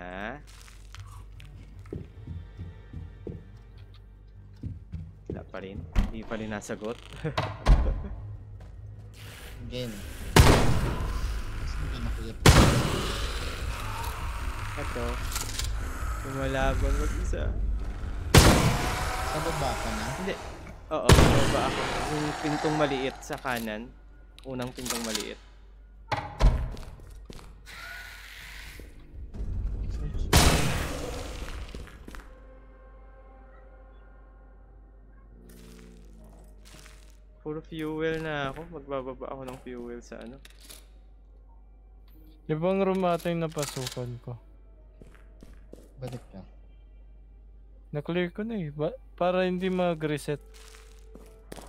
Wala pa rin. Hindi pa rin nasagot. Again. Saan ka na Kuya Pif? Ito. Lumalaban mag-isa. Sa baba ka na? Hindi. Oo, baba ako. Yung pintong maliit sa kanan. Unang pintong maliit. Puro fuel na ako. Magbababa ako ng fuel sa ano. Ibang room ata yung napasukan ko. Balik ka. Na-clear ko na eh. Ba- para hindi mag-reset.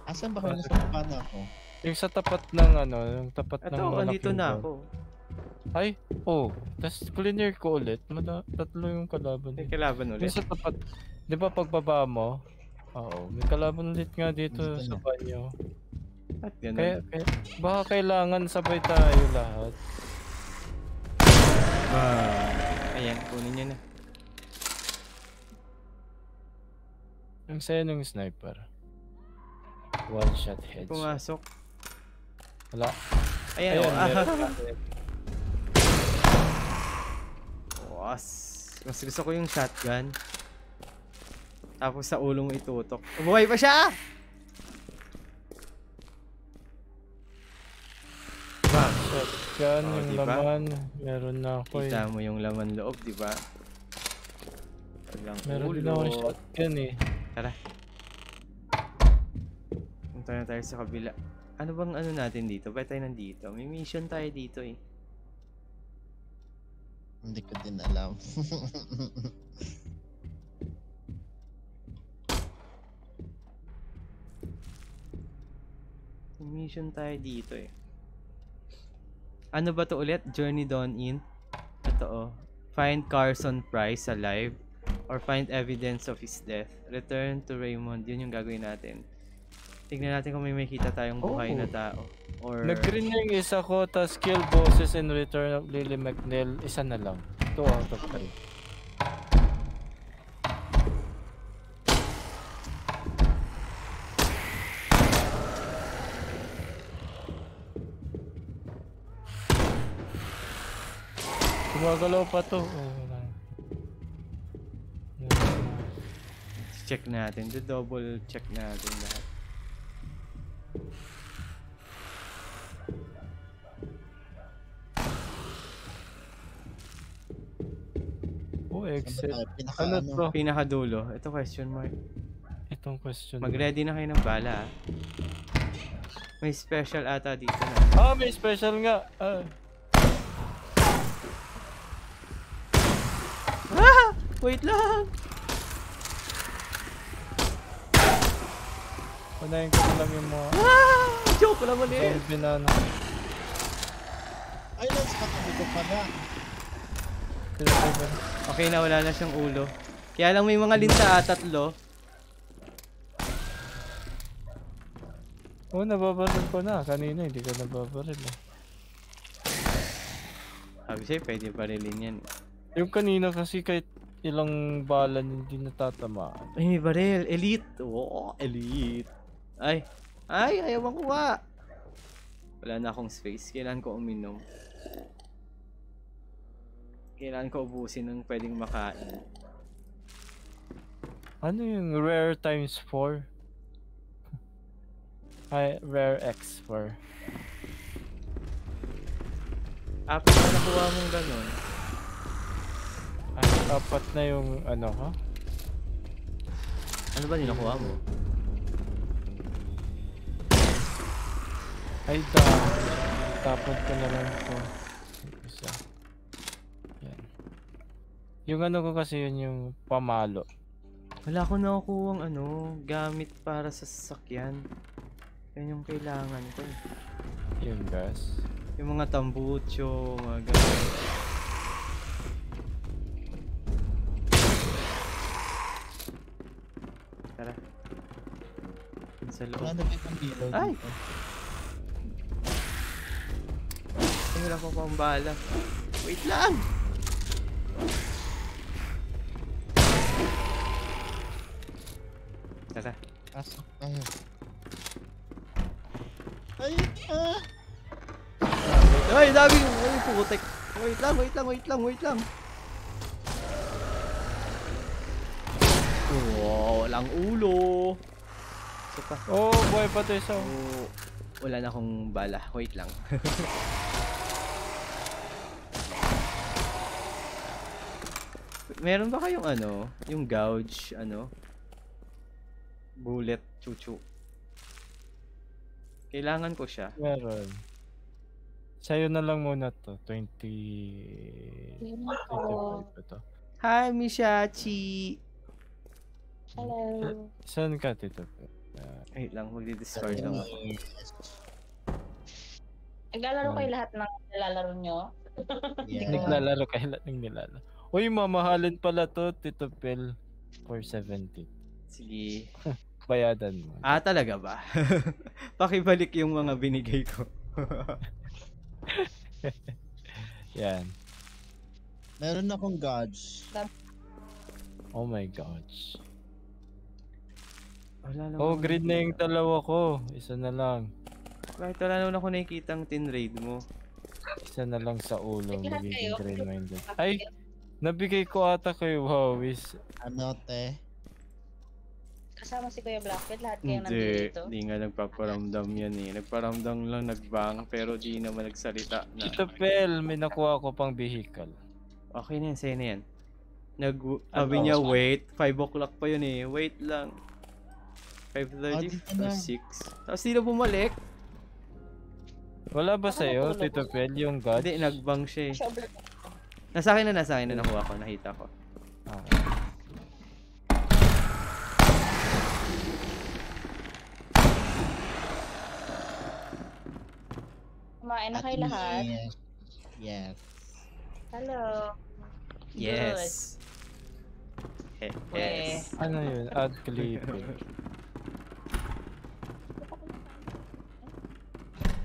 Asan ba kayo? Nasa baba na ako? Yung sa tapat ng ano, yung tapat ng Ito, andito na ako. Ay, oh. Tapos cleaner ko ulit. Mada, tatlo yung kalaban. May eh. kalaban Yung ulit. sa tapat, di ba pagbaba mo? Oo, may kalaban ulit nga dito Dito sa banyo. At ganun. Kaya, kaya, baka kailangan sabay tayo lahat. Ayan, kunin nyo na. Ang saya ng sniper. One shot headshot. Pumasok. Wala. Ayan, oh, ah. pa. Was. Mas gusto ko yung shotgun. Tapos sa ulo mo itutok. Buhay pa siya! Shotgun, Oh, yung di ba? laman. Meron na ako eh. Kita mo yung laman loob, di ba? Walang Meron din ulo. ako shotgun eh. Tara. Punta na tayo sa kabila. Ano bang ano natin dito? Ba't tayo nandito? May mission tayo dito eh. Hindi ko din alam. *laughs* mission tayo dito eh. Ano ba to ulit? Journey Dawn In? Ito oh. Find Carson Price alive or find evidence of his death. Return to Raymond. Yun yung gagawin natin. Tignan natin kung may makita tayong buhay na Oh. tao. Or... Nag-green na yung isa ko, tas kill bosses in return of Lily McNeil, isa na lang. 2 out of 3. Gumagalaw pa to. Oh, wala. check natin. Do double check natin lahat. Oh, exit. Pinaka Ano ano? to? Pinakadulo. Ito question mark. Ito tong question. Mag-ready na kayo ng bala. ah. May special ata dito na. Ah, may special nga. Ah. Ah! Wait lang! Unahin ko lang yung mga Ah! Joke lang ulit! zombie na ano. Ay, nasa katabi ko pala. Okay na, wala na siyang ulo. Kaya lang may mga linta tatlo. Oh, nababaril ko na. Kanina hindi ko nababaril. Eh. Sabi sa'yo, pwede parilin yan. Yung kanina kasi kahit ilang bala hindi natatamaan. Ay, may baril. Elite. Oo, elite. Ay. Ay, ayaw makuha. Wala na akong space. Kailangan ko uminom. Kailangan ko ubusin ng pwedeng makain. Ano yung rare times 4? *laughs* Ay, rare x 4. Apat na nakuha mong ganun. Apat na yung ano ha? Ano ba yung nakuha mo? Ay, dami. Tapon ko na lang ito. Isa. Yan. Yung ano ko kasi yun yung pamalo. Wala ko nakukuha ang ano, gamit para sa sasakyan. Yan yung kailangan ko. eh. Yung gas. Yung mga tambucho, mga ganun. Sa Wala loob. na ba yung dilo Ay! dito? Ay, wala ko pang bala. Wait lang! Tara. Pasok tayo. Ay, ah! Ay, dami! Ay, putek! Wait lang, wait lang, wait lang, wait lang! Wow, walang ulo! Isa pa. Oh, buhay pa to isa. Oh, wala na akong bala. Wait lang. *laughs* Meron ba kayong ano, yung gouge, ano? Bullet, chuchu. Kailangan ko siya. Meron. Sa'yo na lang muna to. 20... Yun 25 ako. pa to. Hi, Mishachi! Hello. Saan ka, Tito? Wait lang, magdi-discard lang ako. Naglalaro kayo lahat ng nilalaro nyo? *laughs* Yeah. Naglalaro kayo lahat ng nilalaro. Uy, mamahalin pala to, Tito Pel. 470. Sige. *laughs* Bayadan mo. Ah, talaga ba? *laughs* Pakibalik yung mga binigay ko. Yan. Meron akong gauge. Oh my gosh. Wala naman. Oh, green na yung dalawa ko. Isa na lang. Bakit wala naman ako nakikita ang tin raid mo? Isa na lang sa ulo. Magiging kayo. green minded. Ay, nabigay ko ata kay Wawis. Ano, te? Kasama si Kuya Blackbird, lahat kayo nandito. hindi nga nagpaparamdam yan eh. Nagparamdam lang nagbang pero di naman nagsalita na. Tito Pel, may nakuha ko pang vehicle. Okay na yan, sa'yo na yan. Nag, Ano? sabi niya wait, 5 o'clock pa yun eh. Wait lang. 5.30 Ah, or na. 6. Tapos di na bumalik. Wala ba sa'yo, natulog. Tito Pel, yung god? Hindi, nagbang siya eh. Nasa akin na, nasa akin na nakuha ko, nakita ko. Okay. Kumain na kayo lahat. Yes. Yes. Hello. Yes. Eh, yes. Ano yun? Add clipping. *laughs*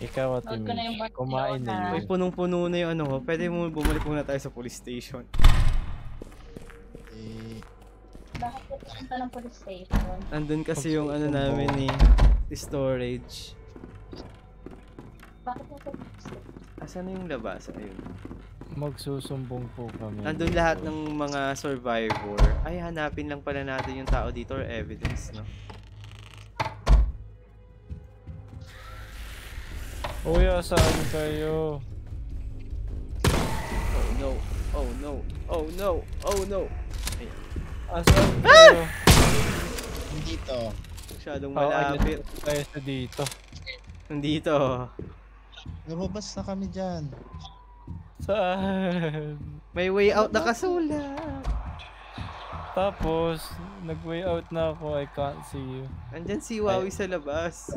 Ikaw at ko na yung kumain na Uy, yun. punong-puno na yung ano ko. Pwede mo bumalik muna tayo sa police station. Eh, Bakit ka pumunta ng police station? Nandun kasi yung ano namin ni storage. Bakit ka sa police station? Asan na yung labas? Ayun. Magsusumbong po kami. Nandun lahat ng mga survivor. Ay, hanapin lang pala natin yung tao dito or evidence, no? Kuya, saan kayo? Oh no. Oh no. Oh no. Oh no. Asan kayo? Dito. Masyadong malapit. Tayo sa dito. Nandito. Lumabas na kami dyan. Saan? May way out na kasulat. Tapos, nag-way out na ako. I can't see you. Andyan si Wawi sa labas.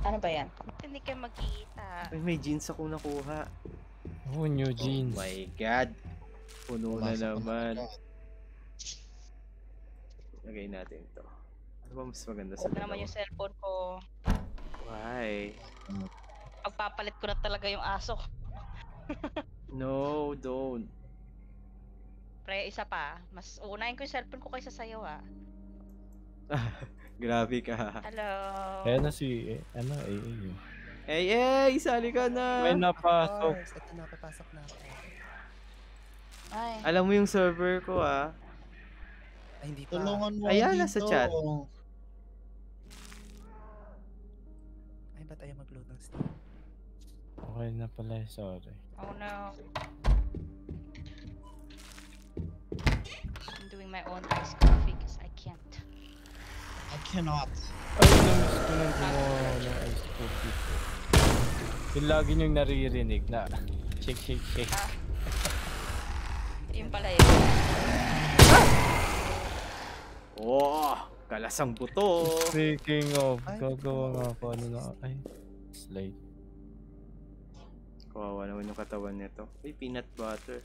Ano ba yan? Hindi kayo magkikita. Ay, may jeans ako nakuha. Oh, new jeans. Oh my god. Puno na Pumasok naman. Lagay natin to. Ano ba mas maganda sa Huwag na naman yung cellphone ko. Why? Pagpapalit ko na talaga yung aso. No, don't. Pre, isa pa. Mas uunahin ko yung cellphone ko kaysa sa'yo ah. *laughs* Grabe ka. Hello. Ayan na si, eh, ano, eh, eh. Hey, hey! Sali ka na! May napasok. Course, ito na, papasok na ako. Ay, Alam mo yung server ko ah. Ay, hindi pa. Tulungan mo Ayan, dito. nasa chat. Ay, ba't ayaw mag-load ng Steam? Okay na pala, sorry. oh no. I'm doing my own iced coffee because I can't. I cannot. Ay, namiss ko nang gumawa ng ice. Yung lagi niyong naririnig na shake, shake, shake. *laughs* Yun pala yun. Oh! Kalasang buto! Speaking of, gagawa nga ako, ano na, ay, slide. Kawawa naman yung katawan nito. Ay, peanut butter.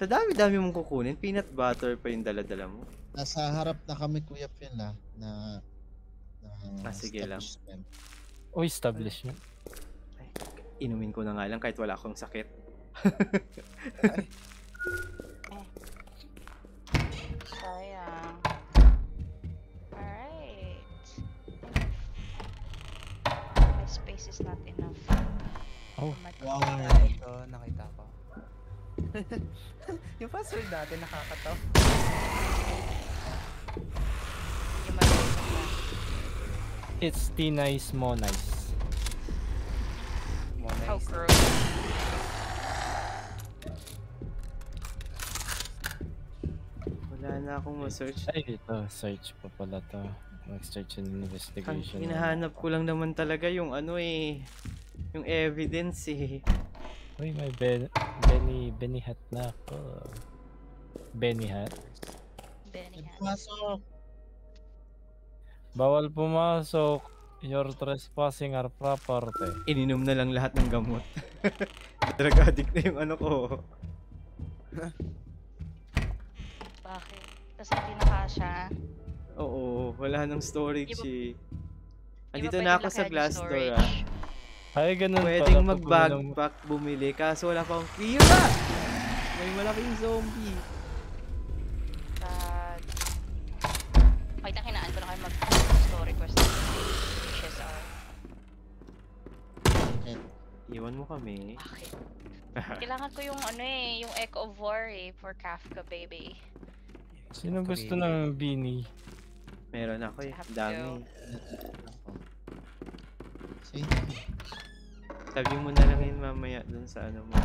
Sa dami-dami mong kukunin, peanut butter pa yung dala-dala mo. Nasa harap na kami, Kuya Phil, ah, na, na Ah, sige lang. establishment. Oh, establishment. Inumin ko na nga lang kahit wala akong sakit. Sayang. Alright. My space is not enough. Oh. Wow. ito, nakita ko. *laughs* yung password natin, nakakataw. Yung maliit na. It's T-Nice Mo Nice. How gross. Wala na akong ma-search. Ay, ito, search pa pala to. Mag-search and Ang investigation. hinahanap ko lang naman talaga yung ano eh. Yung evidence eh. Uy, may ben Benny, Benny hat na ako. Benny hat? Benny hat. Pumasok. Bawal pumasok. You're trespassing our property. Ininom na lang lahat ng gamot. *laughs* Drug addict na yung ano ko. Bakit? Kasi hindi nakasya. Oo, wala nang storage Di eh. Andito na ako sa glass door ah. Ay, ganun Pwedeng mag-backpack bumili kaso wala pang pira! May malaking zombie. Sad. Wait, na kinaan ko na kayo mag-story quest. Wishes are. Iwan mo kami. Bakit? Kailangan ko yung ano eh, yung Echo of War eh, for Kafka baby. Sino gusto ng beanie? Meron ako eh. Have Dami. Sige. Sabi mo na lang yun mamaya dun sa ano mo.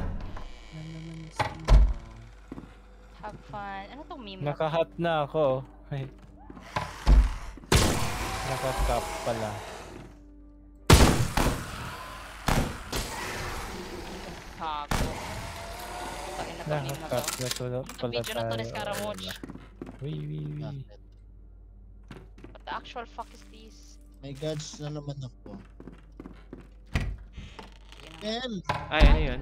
Yan naman Steam. Have fun. Ano tong meme? Nakahat na ako. Ay. Nakakap pala. Hago. Putangin na tong meme na to. Nakakap na to pala video na to ni tayo. Scaramouche. Uy, uy. Bakit? What the actual fuck is this? May guards na naman ako. Phil! Ay, ano yun?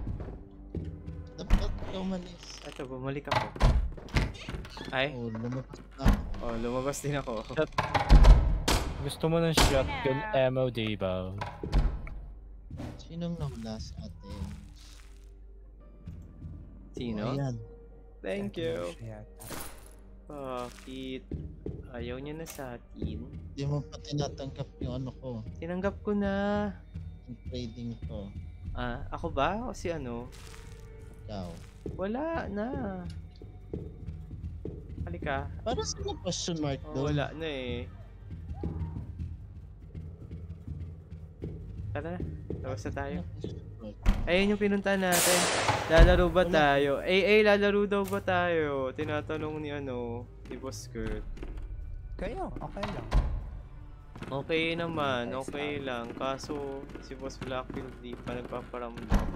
Dapat ka umalis. Ito, bumalik ako. Ay, Oh, lumabas na ako. oh, lumabas din ako. Gusto mo ng shotgun ammo, diba? Sinong nawala sa atin? Sino? Ayan. Thank you. Bakit? Ayaw niya na sa atin. Hindi mo pa tinatanggap yung ano ko. Tinanggap ko na. Yung trading ko. Ah, ako ba? O si ano? Ikaw. Wala na. Halika. Para sa na question mark Oh, doon? wala na eh. Tara, labas na tayo. Ayun yung pinuntahan natin. Lalaro ba tayo? Eh, eh, lalaro daw ba tayo? Tinatanong ni ano, ni Boss Kurt. Kayo, okay lang. Okay naman, okay lang. Kaso, si Boss Blackfield di pa nagpaparamdam.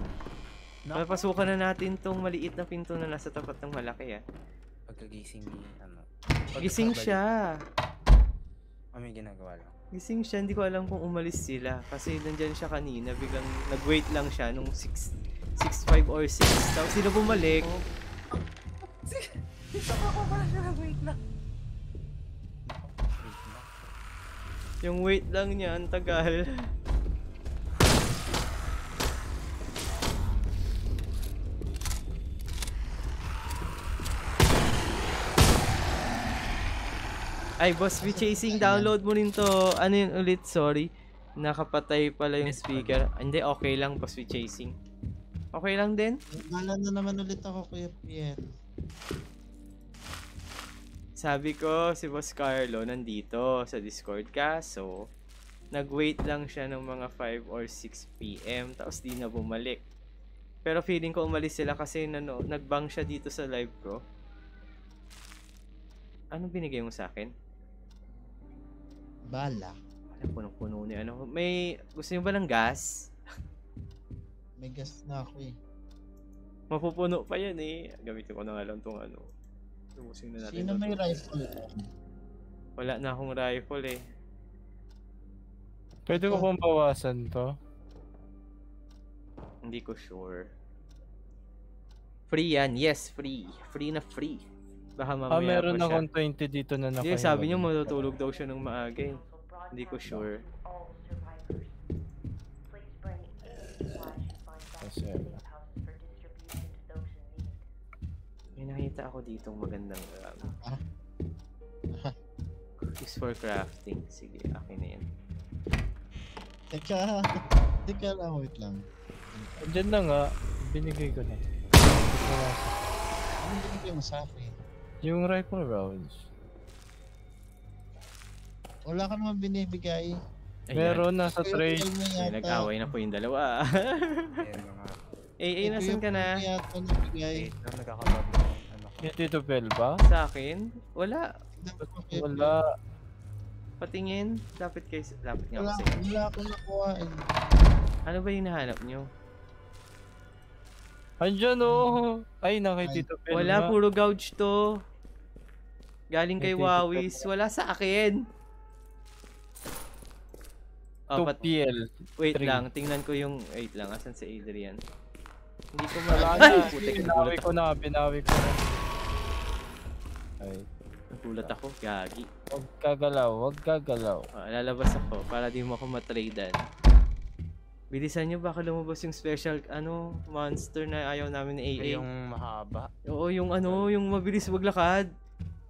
Papasukan na natin tong maliit na pinto na nasa tapat ng malaki ah. Pagkagising ni, ano. Gising siya. Ah, may ginagawa lang. Gising siya, hindi ko alam kung umalis sila. Kasi nandyan siya kanina, biglang nag-wait lang siya nung 6, 6, 5 or 6. Tapos sila bumalik. *laughs* Isa pa ko pala siya, wait lang. Wait lang. Yung wait lang niya, ang tagal. Ay, boss, we chasing. Download mo rin to. Ano yun ulit? Sorry. Nakapatay pala yung speaker. Hindi, okay lang, boss, we chasing. Okay lang din? Wala na naman ulit ako, Kuya Piet. Sabi ko, si Boss Carlo nandito sa Discord kaso nag-wait lang siya ng mga 5 or 6 p.m. tapos di na bumalik. Pero feeling ko umalis sila kasi nano, nagbang siya dito sa live ko. Anong binigay mo sa akin? Bala. Wala, punong-puno ni ano. May, gusto niyo ba ng gas? May gas na ako eh. Mapupuno pa yan eh. Gamitin ko na nga lang tong ano. Lumusin na natin. Sino may rifle? Wala na akong rifle eh. Pwede ko pong bawasan to? Hindi ko sure. Free yan. Yes, free. Free na free. Baka mamaya Ah, meron akong 20 dito na Hindi, nakahiwalay. sabi niyo matutulog daw siya ng maaga eh. Hindi ko sure. All survivors. Please bring aid slash find Kasi, safe houses for distribution to those in need. May nakita ako ditong magandang um, Ah? Use for crafting. Sige, akin na yan. Teka, teka lang, wait lang. Diyan na nga, binigay ko na. Ano binigay mo sa akin? Yung rifle rounds. Wala ka naman binibigay. Ayan. Meron nasa tray. Ay, nag-away na po yung dalawa. Ayan mga... *laughs* eh, eh, nasan ka na? Kuya Piet Yung Tito Bell ba? Sa akin? Wala. Wala. Patingin. Lapit kayo. Lapit nga ako Wala, sa'yo. wala akong nakuha eh. Ano ba yung nahanap nyo? Andyan oh. Ay, na kay Ay, Tito Bell Wala, nga. puro gouge to. Galing kay ticket Wawis. Wala sa akin. Oh, 2 pat- PL. wait three. lang, tingnan ko yung... Wait lang, asan si Adrian? Hindi ko Wala ma... Ay, na. putik, Binawi ko ako. na, binawi ko na. Ay, Nagulat ako, gagi. wag kagalaw, wag kagalaw. Ah, lalabas ako para di mo ako matradean. Bilisan nyo, baka lumabas yung special, ano, monster na ayaw namin ni AA. Yung mahaba. Oo, yung ano, yung mabilis maglakad.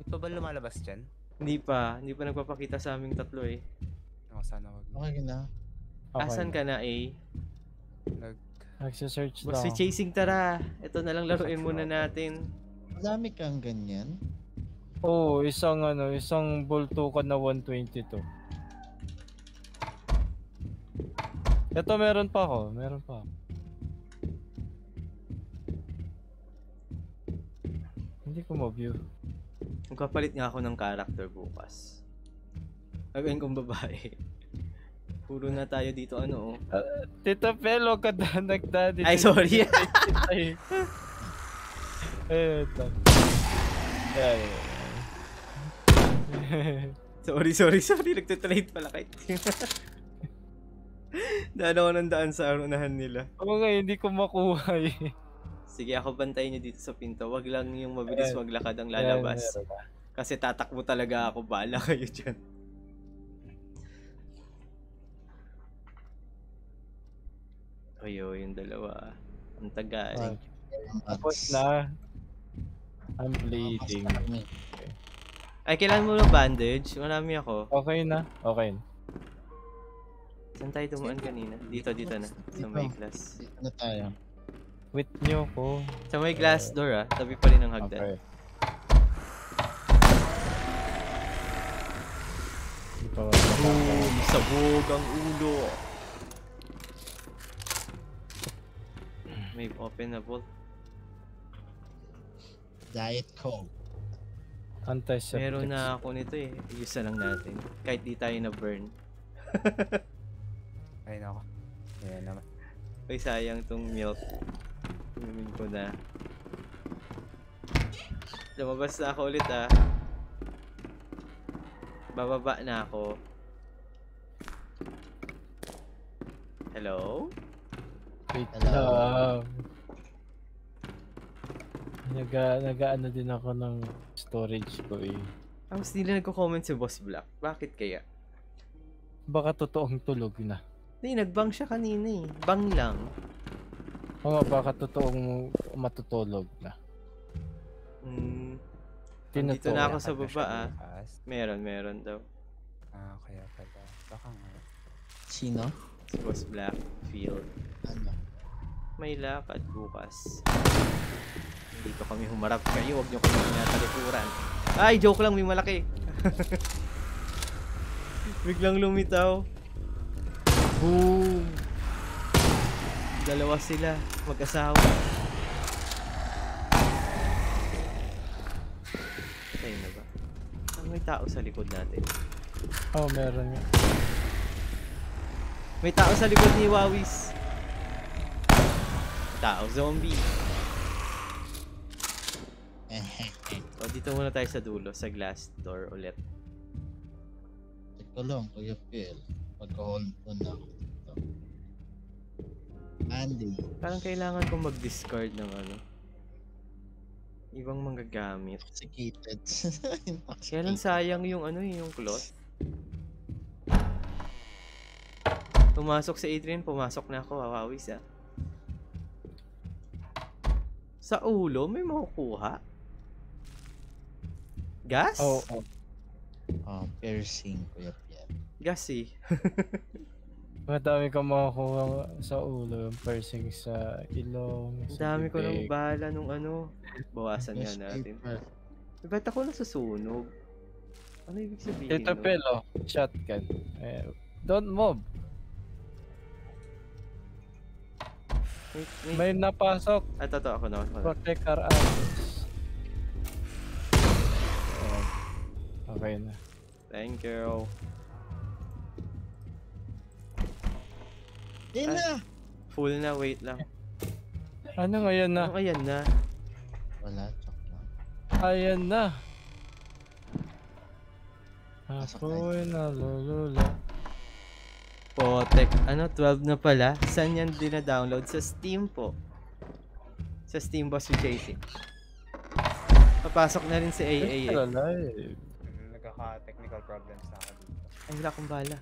Ito ba lumalabas dyan? Hindi pa, hindi pa nagpapakita sa aming tatlo eh. Ako sana wag. Okay na. Okay Asan na. ka na, A? Nag... Nagsisearch Boss, lang. si Chasing tara. Ito na lang laruin muna natin. Madami kang ganyan. Oo, oh, isang ano, isang boltukan na 122. Ito meron pa ako, meron pa. ako. Hindi ko ma-view. Magpapalit nga ako ng character bukas. Gagawin kong babae. Puro na tayo dito ano oh. Tito Pelo ka na nagdadi. Ay, sorry. *laughs* Ay. Ito. Ay. *laughs* sorry, sorry, sorry. Nagtutrade pala kayo. *laughs* daan ako ng daan sa arunahan nila. Okay, hindi ko makuha *laughs* eh. Sige, ako bantayin nyo dito sa pinto. Wag lang yung mabilis Ayan. maglakad ang lalabas. Kasi tatakbo talaga ako. Bahala kayo dyan. Ayo, yung dalawa. Ang tagal. Tapos na. I'm bleeding. Ay, kailangan mo ng bandage? Marami ako. Okay na? Okay na. Saan tayo dumaan kanina? Dito, dito na. Sa may glass. Dito na tayo. Quit nyo ko. Sa may glass door ah. Tabi pa rin ng hagdan. Okay. Boom! Sabog ang ulo. May openable. Diet Coke. Antiseptic. Meron na ako nito eh. Na lang natin. Kahit di tayo na burn. *laughs* Ay, nako. Ayan naman. Ay, sayang tong milk. Inumin ko na. Lumabas na ako ulit ah. Bababa na ako. Hello? Wait Hello. lang. Naga, naga-ano din ako ng storage ko eh. Tapos nila nagko-comment si Boss Black. Bakit kaya? Baka totoong tulog na. Hindi, nagbang siya kanina eh. Bang lang. O nga, baka totoong matutulog na. Hmm, Tinuto. Dito na ako sa na baba ah. Meron, meron daw. Ah, kaya pala. Baka nga. Sino? Si Boss Black Field. Ano? May lakad bukas. Dito kami humarap kayo. Huwag nyo kami tinatalikuran. Ay, joke lang. May malaki. *laughs* Biglang lumitaw. Boom! Dalawa sila. Mag-asawa. Patay na ba? Ah, may tao sa likod natin. Oh, meron nga. May tao sa likod ni Wawis. Tao zombie. Eh, *laughs* O, dito muna tayo sa dulo, sa glass door ulit. Teka lang, Kuya Phil. Pagka-hold ako dito. Andy. Parang kailangan ko mag-discard ng ano. Ibang manggagamit. Intoxicated. *laughs* Kaya lang sayang yung ano eh, yung cloth. Pumasok sa Adrian, pumasok na ako, wawawis ah. Sa ulo, may makukuha. Gas? Oh, oh. Oh, piercing, Kuya Phil. Gas eh. *laughs* Madami ka makakuha sa ulo, yung piercing sa ilong, Ang sa dami ko nang bibig. bala nung ano. Bawasan nga natin. paper. Eh, Ba't ako nasusunog? Ano ibig sabihin? Ito nun? pelo, shotgun. Eh, don't move. Wait, wait. May napasok. Ah, totoo ako na. Ako na. Protect our assets. Ayan. Okay na. Thank you. Yun na! Full na, wait lang. Ano ngayon na? Ano ayan na? Wala, chok lang. Ayan na. Pasok Ako'y nalulula. Potek. Ano, 12 na pala? Saan yan dina-download? Sa Steam po. Sa Steam Boss with Chasing. Papasok na rin si AA eh. Alive. Mm, Nagkaka-technical problems na ako dito. Ay, wala akong bala.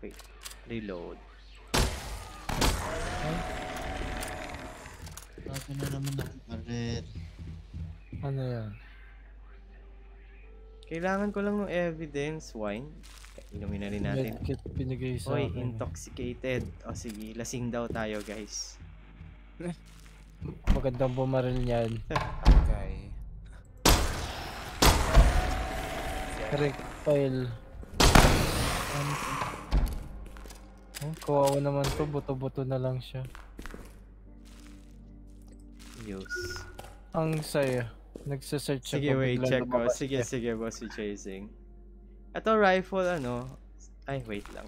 Wait. Reload. Bago na naman ako baril. Ano yan? Kailangan ko lang ng evidence. Wine. Inumin na rin natin. Medkit binigay sa akin. intoxicated. O sige, lasing daw tayo guys. *laughs* Magandang bumaril niyan. *laughs* Okay. Correct file. Oh, kawawa naman to. Buto-buto na lang siya. Use. Ang saya. Nagsasearch Sige, ako, wait, biglang check ko. Sige, sige, boss, si chasing. Ito rifle, ano? Ay, wait lang.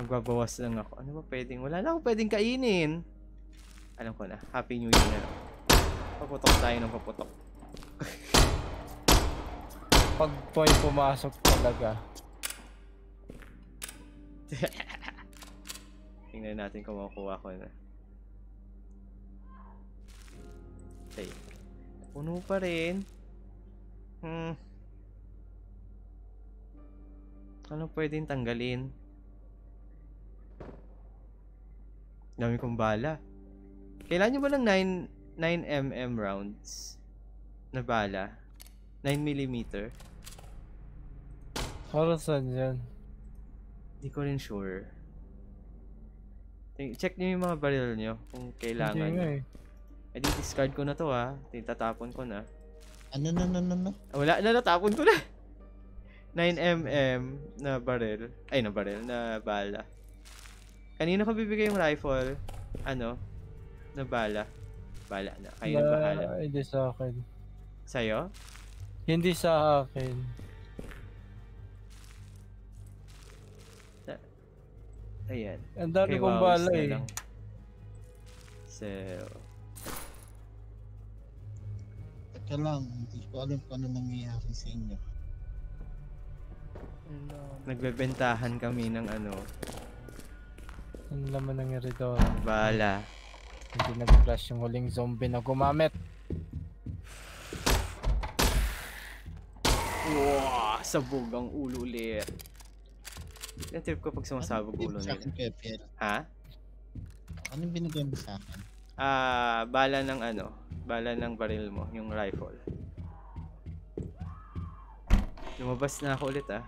Magbabawas lang ako. Ano ba pwedeng? Wala na akong pwedeng kainin. Alam ko na. Happy New Year na lang. Paputok tayo ng paputok. *laughs* Pag may pumasok talaga. *laughs* Tingnan natin kung makukuha ko na. Okay. Puno pa rin. Hmm. Ano pwedeng tanggalin? Dami kong bala. Kailan nyo ba ng 9, 9mm rounds? Na bala? 9mm? Para saan yan? Hindi ko rin sure. Check nyo yung mga barrel nyo kung Hindi kailangan. nga eh. Eh di discard ko na to ha. Tinatapon ko na. Ano na na na na? Ah, wala na, natapon ko na. 9mm na barrel. Ay, na barrel, na bala. Kanina ko bibigay yung rifle. Ano? na bala. Bala na. Kayo na bahala. Hindi sa akin. Sa'yo? Hindi sa akin. Ayan. Ang dami kong bala eh. lang. So, Teka lang, hindi ko alam kung ano nangyayari sa inyo. Nagbebentahan kami ng ano, Ang laman nangyari doon. bala. Hindi nag-flash yung huling zombie na gumamit. Wow! Sabog ang ulo ulit. Yung trip ko pag sumasabog Ano ulo nila. Ha? Anong binigay mo sa akin? Ah, bala ng ano, bala ng baril mo, yung rifle. Lumabas na ako ulit ah.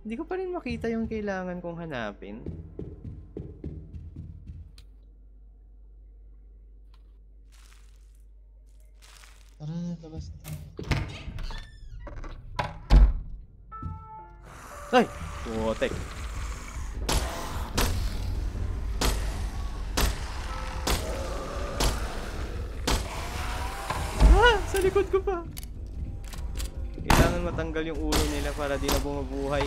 Hindi ko pa rin makita yung kailangan kong hanapin. Tara na, labas na tayo. Ay! Putek. Ah! Sa likod ko pa! Kailangan matanggal yung ulo nila para di na bumubuhay.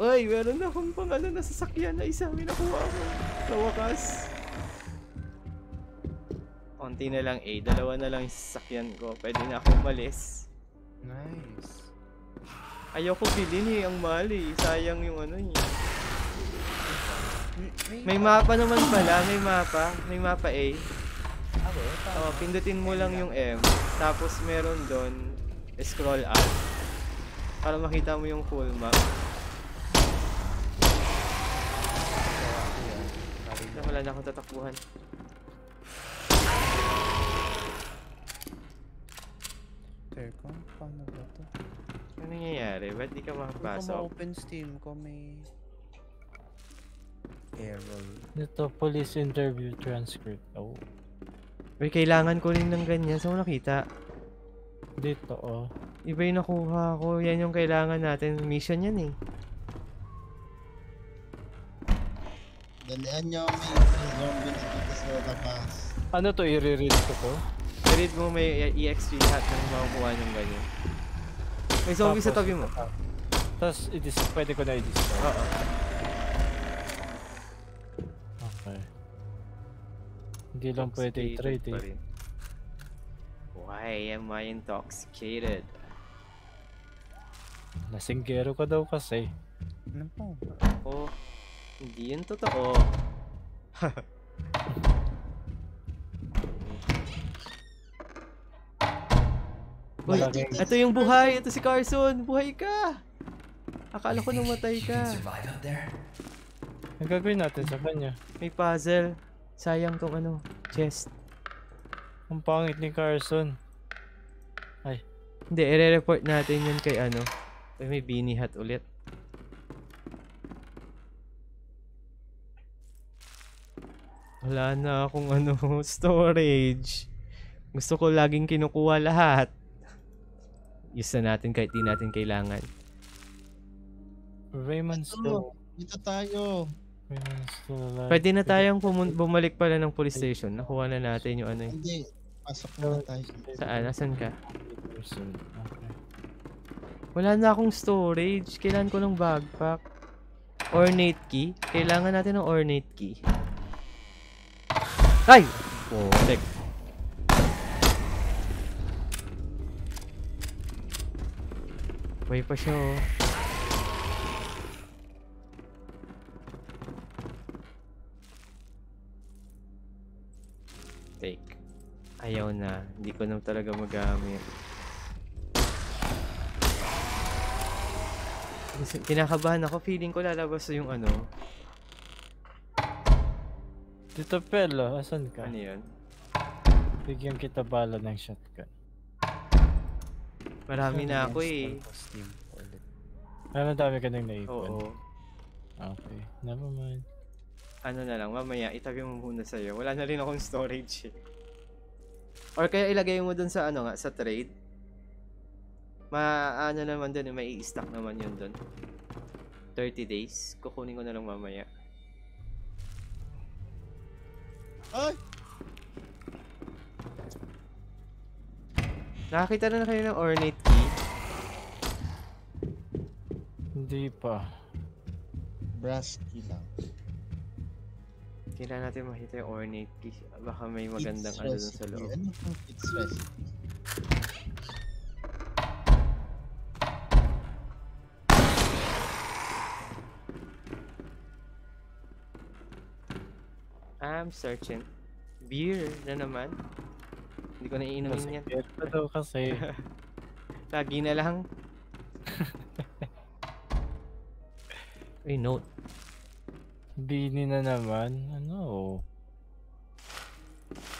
Uy, meron na akong pang ano na sasakyan na isa. May nakuha ko. Sa wakas. Konti na lang eh. Dalawa na lang yung sasakyan ko. Pwede na ako umalis. Nice. Ayoko bilhin eh. Ang mahal eh. Sayang yung ano eh. May mapa naman pala. May mapa. May mapa tama. Oh, pindutin mo lang yung M. Tapos meron doon. Scroll up. Para makita mo yung full map. Na wala na akong tatakbuhan. Teka, paano ba to? Ano nangyayari? Ba't di ka makapasok? ma-open Steam ko, may... Error. Ito, police interview transcript. Oh, Uy, kailangan ko rin ng ganyan. Saan mo nakita? dito oh. Iba yung nakuha ko. Yan yung kailangan natin. Mission yan eh. Dalian nyo, may zombie na dito sa labas. Ano to, i-read ko to? I-read mo may EXP lahat ng makukuha ng ganyan. May zombie sa Tapos, tabi mo. ah, Tapos, pwede ko na i-discard. Oo. Hindi lang pwede i-trade eh. Why am I intoxicated? Nasinggero ka daw kasi. Ano po? Oh, hindi yun totoo. *laughs* Uy, ito yung buhay. Ito si Carson. Buhay ka. Akala ko namatay ka. Ang gagawin natin sa kanya? May puzzle. Sayang tong ano, chest. Ang pangit ni Carson. Hindi, i-report natin yun kay ano. Uy, may beanie hat ulit. Wala na akong *laughs* ano, storage. Gusto ko laging kinukuha lahat. Use na natin kahit di natin kailangan. Raymond's Ito, still, dito tayo. Pwede na tayong pumun- bumalik pala ng police station. Nakuha na natin yung ano eh. Hindi, pasok na tayo. Saan? Nasaan ka? Person. Okay. Wala na akong storage. Kailangan ko ng backpack. Ornate key. Kailangan natin ng ornate key. Ay! Putek. Buhay pa siya oh. Ayaw na. Hindi ko na talaga magamit. Kinakabahan ako. Feeling ko lalabas yung ano. Tito Pelo, asan ka? Ano yun? Bigyan kita bala ng shotgun. Marami na ako eh. Ano dami ka nang naipon? Oo. Okay, never mind. Ano na lang, mamaya itabi mo muna sa'yo. Wala na rin akong storage eh. Or kaya ilagay mo dun sa ano nga, sa trade. Ma, ano naman dun, may i-stock naman yun dun. 30 days. Kukunin ko na lang mamaya. Ay! Nakakita na na kayo ng ornate key? Hindi pa. Brass key lang. Kailangan natin makita yung ornate key. Baka may magandang ano dun sa loob. Ano pang kids recipe? I'm searching. Beer na naman. Hindi ko na iinumin yan. Ito daw kasi. *laughs* Lagi na lang. *laughs* Uy, note. Bini na naman. Ano?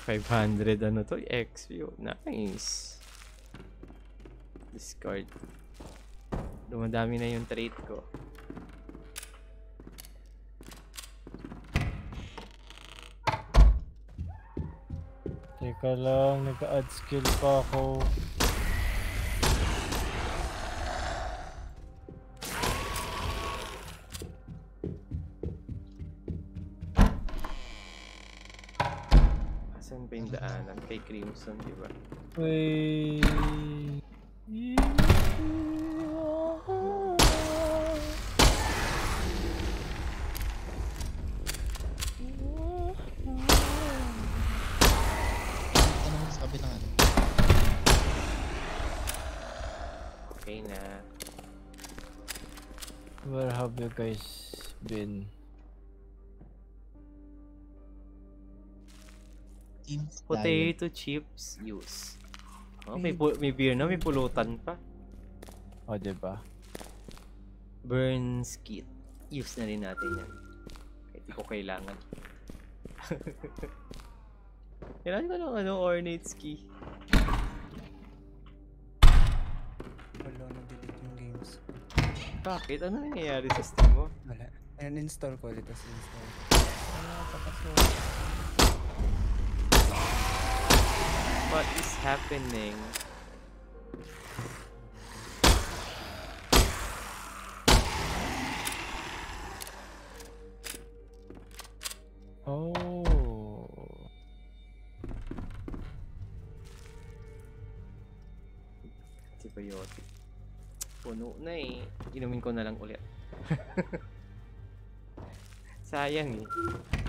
500 ano to? XP. Nice. Discard. Dumadami na yung trait ko. Teka lang, nag-add skill pa ako. Asan ba yung daanan? Kay Crimson, di ba? Ano. Okay na. Where have you guys been? Team Diet. Potato chips use. Oh, may, pu- may beer na, may pulutan pa. O, oh, diba? Burn skit. Use na rin natin yan. Kahit di ko kailangan. *laughs* Kailangan ko ng ano, ornate ski. Wala na delete yung games. Bakit? Ano nangyayari sa Steam mo? Wala. Uninstall ko ulit, tapos install. Ah, papasok. What is happening? Oh. Antibiotic. Puno na eh. Inumin ko na lang ulit. *laughs* Sayang eh.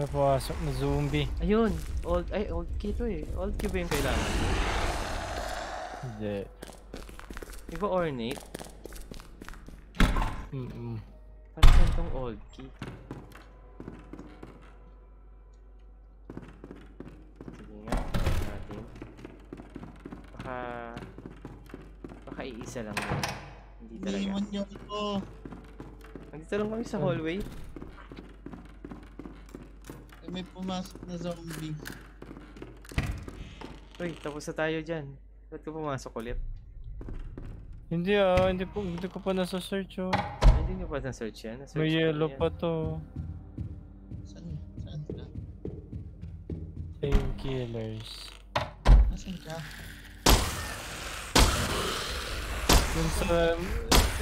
May pumasok na zombie. Ayun! Old, ay, old key to eh. Old key ba yung kailangan? Hindi. Di ba ornate? Mm-mm. Para saan tong old key? Sige nga, try natin. Baka... Baka iisa lang yun. Hindi talaga. Iniwan niyo ako. Nandito lang kami sa hallway. Eh, May pumasok na zombie. Uy, tapos na tayo dyan. Ba't ka pumasok ulit? Hindi ah, hindi, po, hindi ko pa nasa search oh. Ay, Hindi nyo pa na-search yan? Na-search May yellow yan. pa to. Saan? Saan ka? Painkillers. Nasaan ka? Yun sa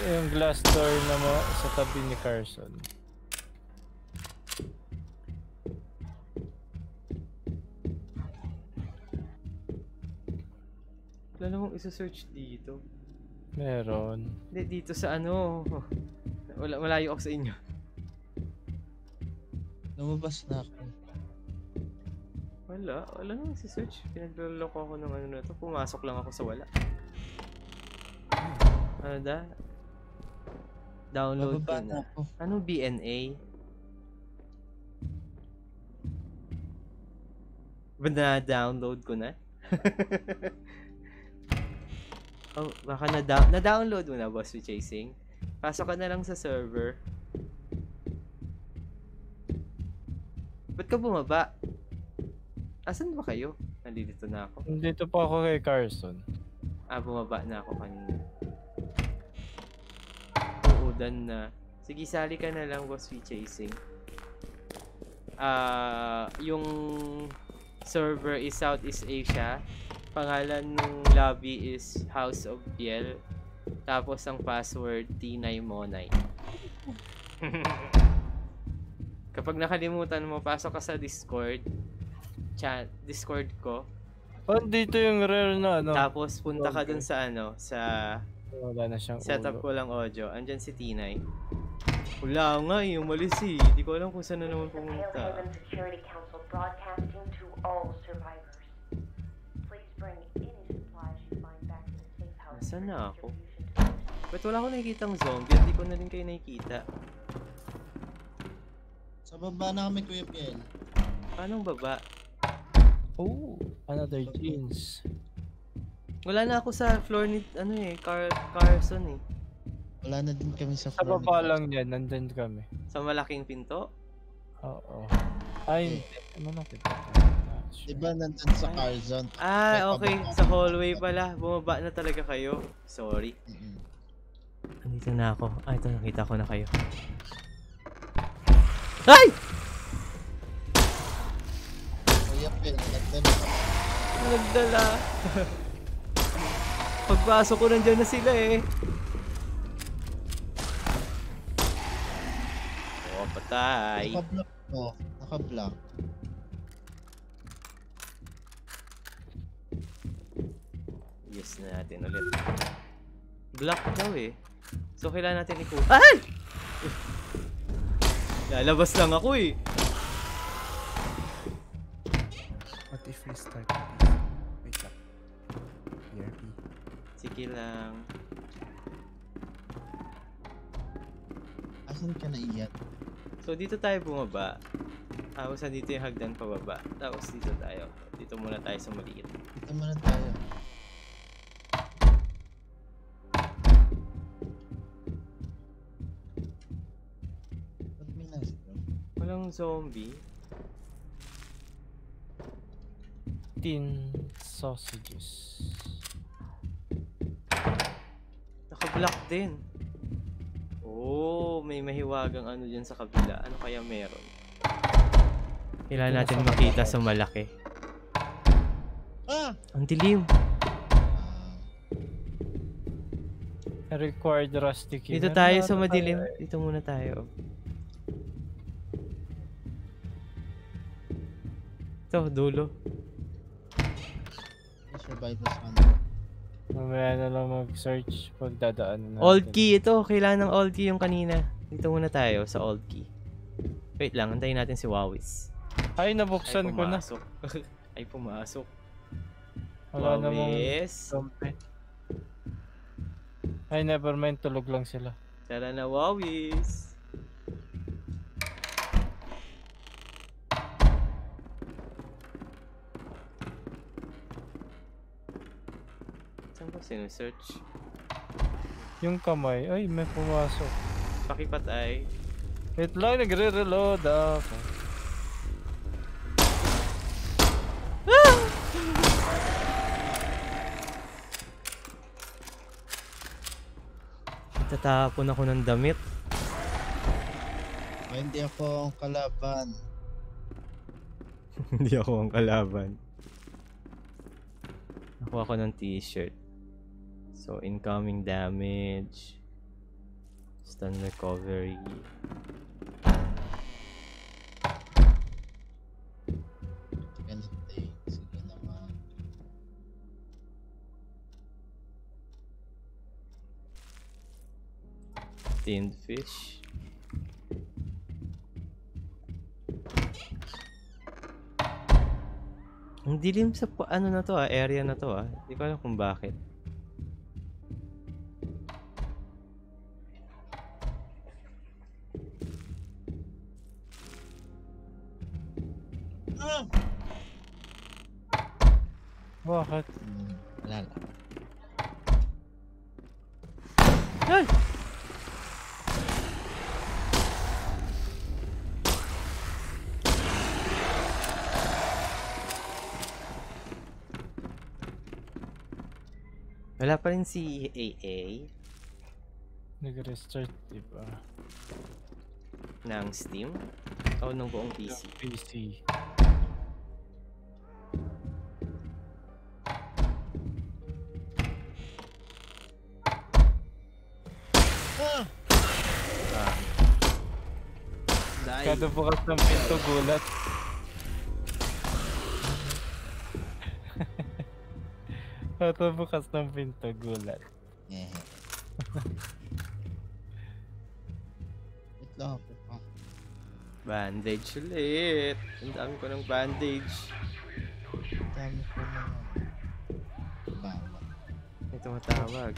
yung glass door na mo, sa tabi ni Carson. Isa-search dito. Meron. Hindi, dito sa ano. Wala, malayo ako sa inyo. Lumabas na ako. Wala, wala namang isa-search. Pinagloloko ako ng ano na to. Pumasok lang ako sa wala. Ano da? Download ko na na. ako. Ano BNA? Ba na-download ko na? *laughs* oh, baka na-down- na-download mo na, Boss with Chasing. Pasok ka na lang sa server. Ba't ka bumaba? Asan ba kayo? Nandito na ako. Dito pa ako kay Carson. Ah, bumaba na ako kanina. Uudan na. Sige, sali ka na lang, boss we chasing. Ah, yung server is Southeast Asia. Pangalan ng lobby is House of Biel. Tapos ang password T9 Monay. *laughs* Kapag nakalimutan mo, pasok ka sa Discord. Chat, Discord ko. Oh, dito yung rare na ano. Tapos punta ka dun sa ano, sa Wala na siyang setup ulo. ko lang audio. Andyan si Tinay. Wala nga eh, umalis eh. Hindi ko alam kung saan na naman pumunta. Haven Security Council broadcasting to all survivors. For na ako? Ba't wala akong nakikitang zombie? Hindi ko na rin kayo nakikita. Sa baba na kami, Kuya Piel. Paano baba? Oh, another jeans. Wala na ako sa floor ni, ano eh, Car Carson eh. Wala na din kami sa Sa floor. baba lang yan, nandun kami. Sa malaking pinto. Oo. Ay, hindi. Malapit pa to. Ah, sure. Diba nandun sa car zone? May Ah, okay. Sa hallway pala. Bumaba na talaga kayo. Sorry. Mm-mm. Andito na ako. Ah, ito nakita ko na kayo. Ay! Kuya Piel, nandun na. Nagdala. Pagpasok ko nandyan na sila eh. Oh, patay. Naka-block. Naka-block. Yes na natin ulit. Block daw eh. So, kailangan natin i Ay! Lalabas lang ako eh. What if we start this? Wait lang. BRB. Sige lang. Asan ka na iyan? So, dito tayo bumaba. Tapos, dito yung hagdan pababa. Tapos, dito tayo. Dito muna tayo sa maliit. Dito muna tayo. Walang zombie. Tin sausages. Naka-block din. Oh, may mahiwagang ano dyan sa kabila. Ano kaya meron? Kailangan natin makita sa malaki. Ah! Ang dilim. Required rusty key. Dito tayo sa madilim. Dito muna tayo. Ito, dulo. may survivors ano. Mamaya na lang mag-search pag dadaan natin. Old key ito. Kailangan ng old key yung kanina. Dito muna tayo sa old key. Wait lang, antayin natin si Wawis. Ay, Ay, nabuksan ko na. *laughs* Ay, pumasok. Wala namang Wawis. zombie. Ay, never mind. Tulog lang sila. Tara na, Wawis. Sinusearch? Yung kamay. Ay, may pumasok. Pakipatay. Wait lang, nagre-reload ako. Tatapon ako ng damit. Ay, hindi ako ang kalaban. *laughs* Hindi ako ang kalaban. Nakuha ko ng t-shirt. So, incoming damage. Stun recovery. Tinned fish. Ang dilim sa ano na to ah, area na to ah. Hindi ko alam kung bakit. Ah! Bakit? Hmm, wala lang. Ay! Wala pa rin si AA Nag-restart, di ba? ng Steam o ng buong PC. PC. Kada *laughs* bukas ng pinto, gulat. Kada bukas ng pinto, gulat. Eh. Wait lang bandage ulit. Ang dami ko ng bandage. Dami ko na Mama. May tumatawag.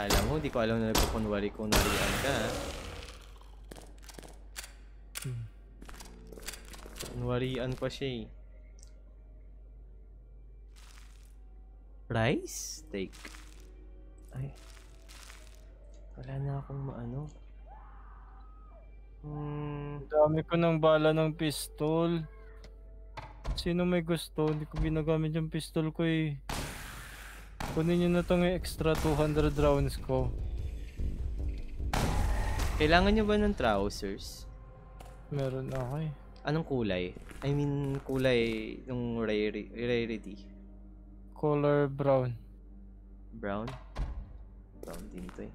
Alam mo, di ko alam na nariyan ka. Hmm. Kunwarian pa siya eh. Rice? Steak. Ay. Wala na akong maano. Hmm. Dami ko ng bala ng pistol. Sino may gusto? Hindi ko ginagamit yung pistol ko eh. Kunin nyo na tong extra 200 rounds ko. Kailangan nyo ba ng trousers? Meron ako eh. Anong kulay? I mean, kulay yung rari- rarity. Color brown. Brown? Brown din to eh.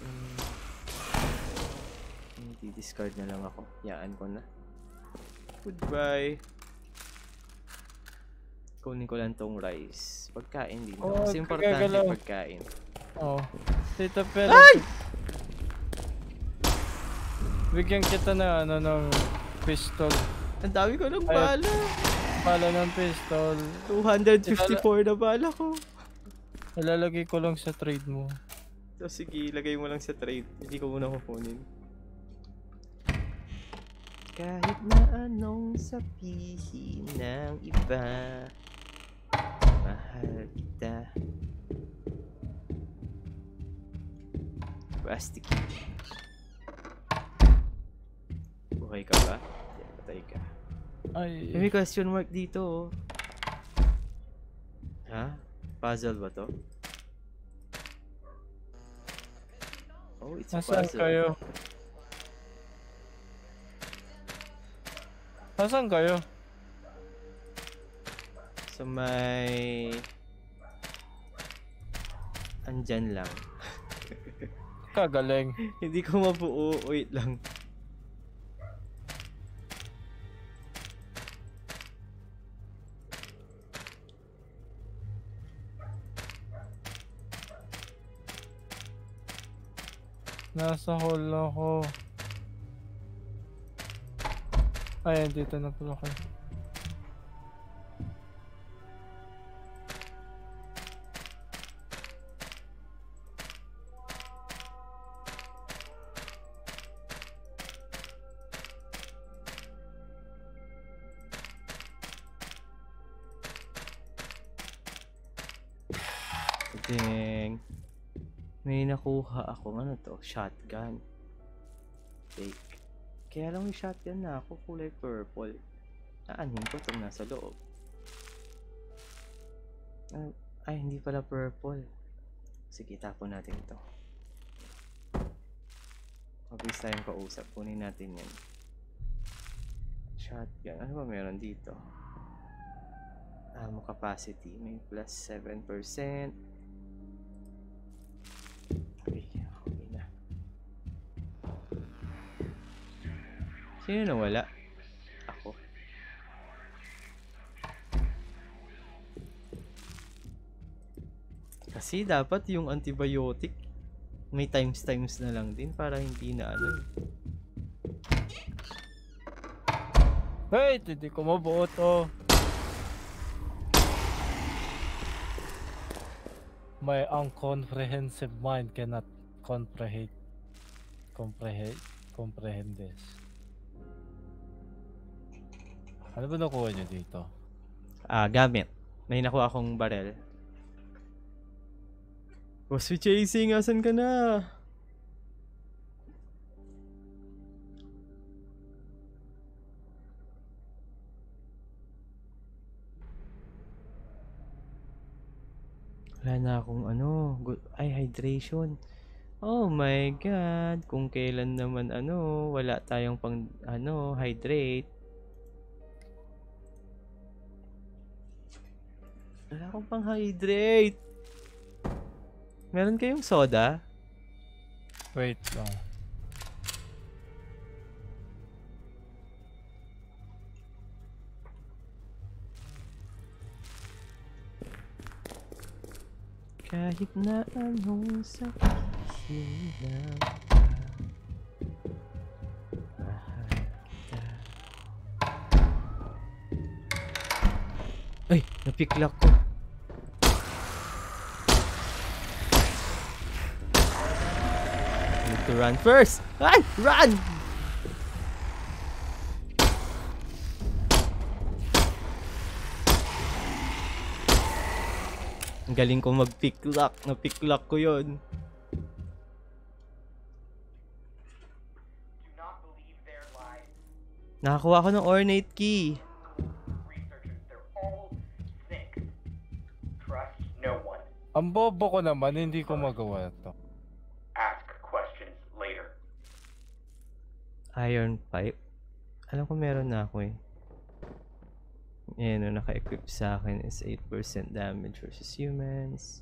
Hmm. Di-discard na lang ako. Yaan ko na. Goodbye. Kunin ko lang tong rice. Pagkain din. Oh, Kasi importante kagalaw. pagkain. Oh. Tita pero Bigyan kita na ano ng pistol. Ang dami ko ng Ay. bala. Bala ng pistol. 254 na bala ko. Ilalagay ko lang sa trade mo. So sige, lagay mo lang sa trade. Hindi ko muna kukunin. Kahit na anong sabihin ng iba Kita Plastic Buhay ka ba? Hindi, patay ka Ay. May question mark dito oh. Ha? Puzzle ba to? Oh, it's a Nasaan puzzle. kayo? Nasaan kayo? So may... Andyan lang. *laughs* Kagaling. Hindi ko mabuo. Wait lang. Nasa hall ako. Ayan, dito na pala kayo. To? Shotgun. Take. Kaya lang yung shotgun na ako. Kulay purple. Aanhin ko itong nasa loob. Ah, Ay, hindi pala purple. Sige, tapon natin ito. Mabilis tayong kausap. Kunin natin yan. Shotgun. Ano ba meron dito? Ammo capacity. May plus 7%. Sino nawala? Ako. Kasi dapat yung antibiotic may times times na lang din para hindi na ano. Wait, hindi ko mabuo to. My uncomprehensive mind cannot comprehend comprehend comprehend this. Ano ba nakuha niyo dito? Ah, gamit. May nakuha akong barel. Oh, Was we chasing? Asan ka na? Wala na akong ano, ay hydration. Oh my god, kung kailan naman ano, wala tayong pang ano, hydrate. Wala akong pang hydrate. Meron kayong soda? Wait lang. Kahit na anong sabihin lang Ay, napiklak ko. Need to run first. Ay, run! Ang galing ko mag-picklock. Na-picklock ko yun. Nakakuha ko ng ornate key. Ang bobo ko naman, hindi ko magawa to. Ask questions later. Iron pipe. Alam ko meron na ako eh. Ayan, naka-equip sa akin is 8% damage versus humans.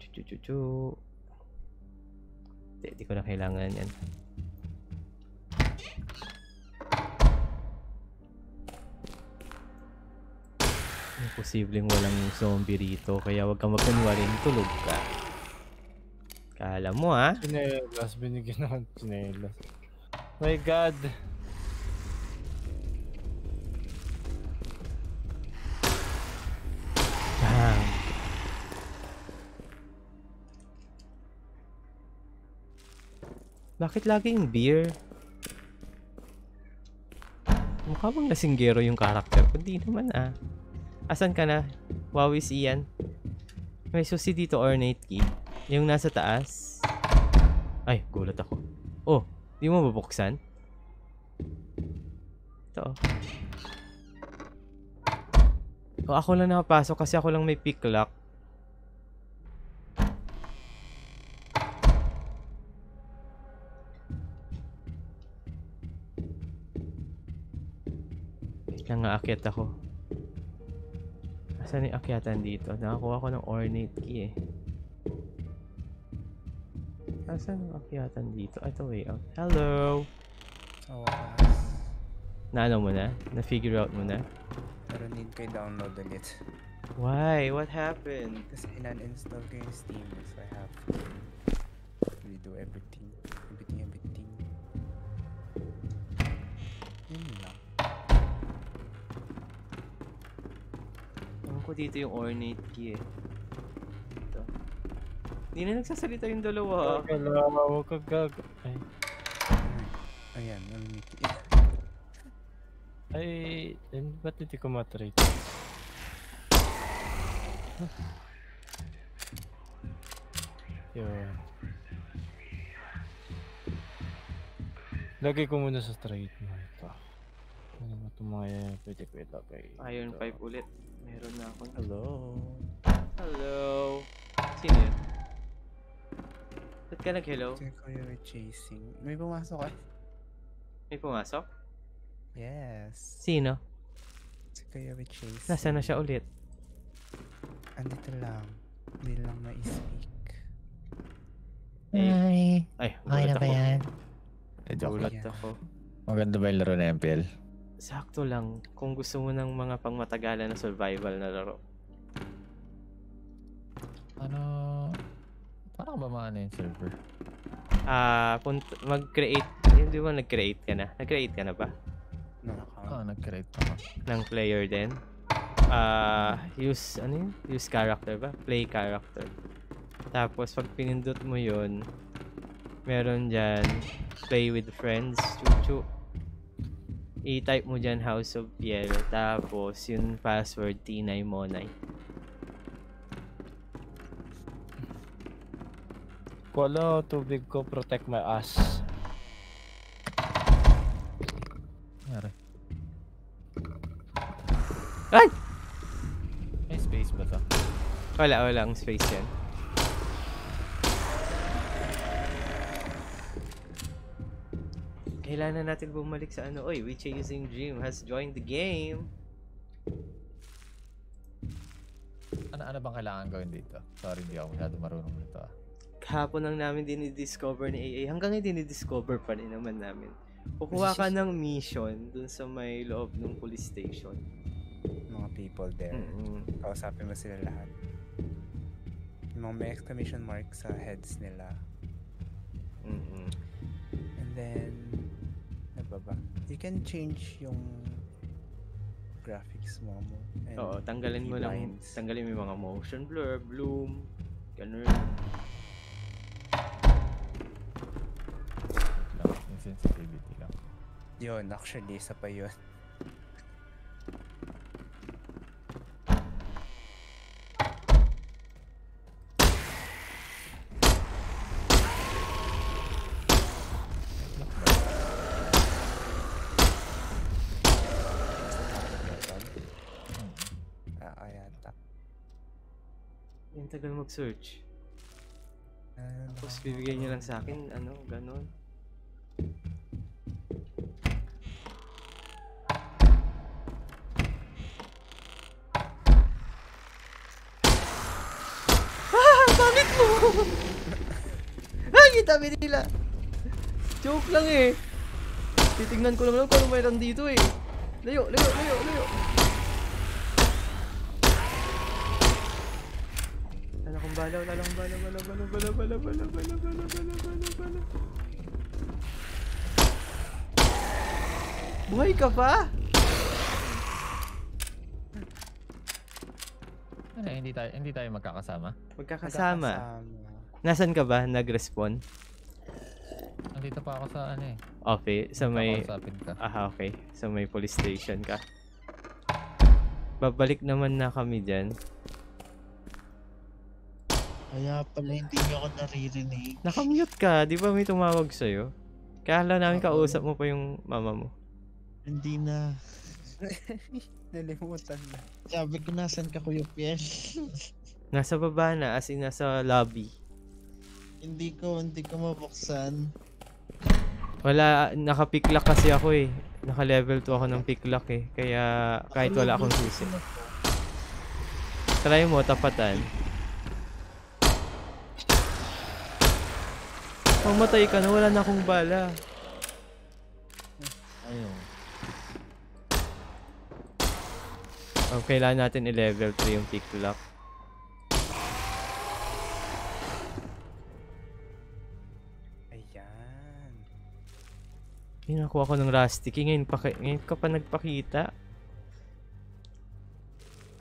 Chu chu chu chu. Hindi, di ko na kailangan yan. Imposibleng walang zombie rito, kaya wag kang magkunwaring tulog ka. Kala mo ah. Chinelas, binigyan naman chinelas. My god. Bang! Bakit laging beer? Mukha bang lasinggero yung karakter ko? Hindi naman ah. Asan ka na? Wawis Ian. May susi dito ornate key. Yung nasa taas. Ay, gulat ako. Oh, di mo mabuksan? Ito. oh. Ako lang nakapasok kasi ako lang may pick lock. Akyat ako. Asan yung akyatan dito? Nakakuha ko ng ornate key eh. Asan yung akyatan dito? Ito way out. Hello! Sa wakas. Naano mo na? Na-figure out mo na? Pero need ko i-download ulit. Why? What happened? Kasi inan-install ko yung Steam. So I have to redo everything. Everything, everything. Ko dito yung ornate key eh. Dito. Hindi na nagsasalita yung dalawa. Kala, huwag ka gag... Ay, Ayan, namimik. ay, eh, ba't hindi ko matrate? Yun. Lagay ko muna sa straight mo ito. Ano ba itong mga yan? Pwede ko ilagay. Iron ito. pipe ulit. Meron na ako. Hello. Hello. Sino yun? Ba't ka nag-hello? Check ko yung chasing. May pumasok eh. May pumasok? Yes. Sino? Si Kuya with chasing. Nasaan na siya ulit? Andito lang. Hindi lang ma-speak. Eh, Hi. ay, Okay na ba ako. yan? Medyo Gulat okay. ako. Maganda ba yung laro ng MPL? Sakto lang. Kung gusto mo ng mga pangmatagalan na survival na laro. Ano? Paano ba maano yung server? Ah, punt- mag-create. Hindi ba nag-create ka na? Nag-create ka na ba? Oo, oh, nag-create ako. ng player din. Ah, use ano yun? Use character ba? Play character. Tapos pag pinindot mo 'yun, meron diyan play with friends, chuchu. I-type mo diyan House of Piel tapos yung password Tinay Monay. Wala, tubig ko protect my ass. Nangyari. Ay! May space ba to? Wala, walang space yan. Kailangan natin bumalik sa ano. Oy, We Chasing Dream has joined the game. Ano, ano bang kailangan gawin dito? Sorry, hindi ako masyado marunong nito ah. Kahapon lang namin dinidiscover ni AA. Hanggang ngayon dinidiscover pa rin naman namin. Kukuha ka ng mission dun sa may loob ng police station. Mga people there. Mm-mm. Kausapin mo sila lahat. Yung mga may exclamation mark sa heads nila. Mm-mm. And then? You can change yung graphics mo mo. and Oo, tanggalin mo lang, tanggalin mo yung mga motion blur, bloom, ganun. Lang, yung sensitivity lang. Yun, actually, isa pa yun. Tagal mag-search. Ah, Tapos bibigay niya lang sa akin, ano, ganun. Ah! Bakit mo? Ay, itabi nila! Joke lang eh. Titignan ko lang lang kung ano mayroon dito eh. Layo, layo, layo, layo. Wala akong bala, wala akong bala, bala, bala, bala, bala, bala, bala, bala, bala, bala, bala. Buhay ka pa? Ano, hindi tayo, hindi tayo magkakasama? Magkakasama. Nasaan ka ba? Nag-respawn? Nandito pa ako sa ano eh. Okay, sa may... Ka. Ah, okay. Sa may police station ka. Babalik naman na kami dyan. Kaya pala hindi niyo ako naririnig. Nakamute ka, di ba may tumawag sa'yo? Kaya alam namin Oo. kausap mo pa yung mama mo. Hindi na. *laughs* Nalimutan na. Sabi ko nasan ka Kuya Piel. *laughs* Nasa baba na, as in nasa lobby. hindi ko, hindi ko mabuksan. Wala, naka-picklock kasi ako eh. Naka-level 2 ako ng picklock eh. Kaya kahit wala akong susi. Try mo, tapatan. Mamatay ka na, wala na akong bala. Ayun. Oh, kailangan natin i-level 3 yung picklock. Ayan. Kinakuha ko ng Rusty Key. Ngayon, pa, ngayon ka pa nagpakita.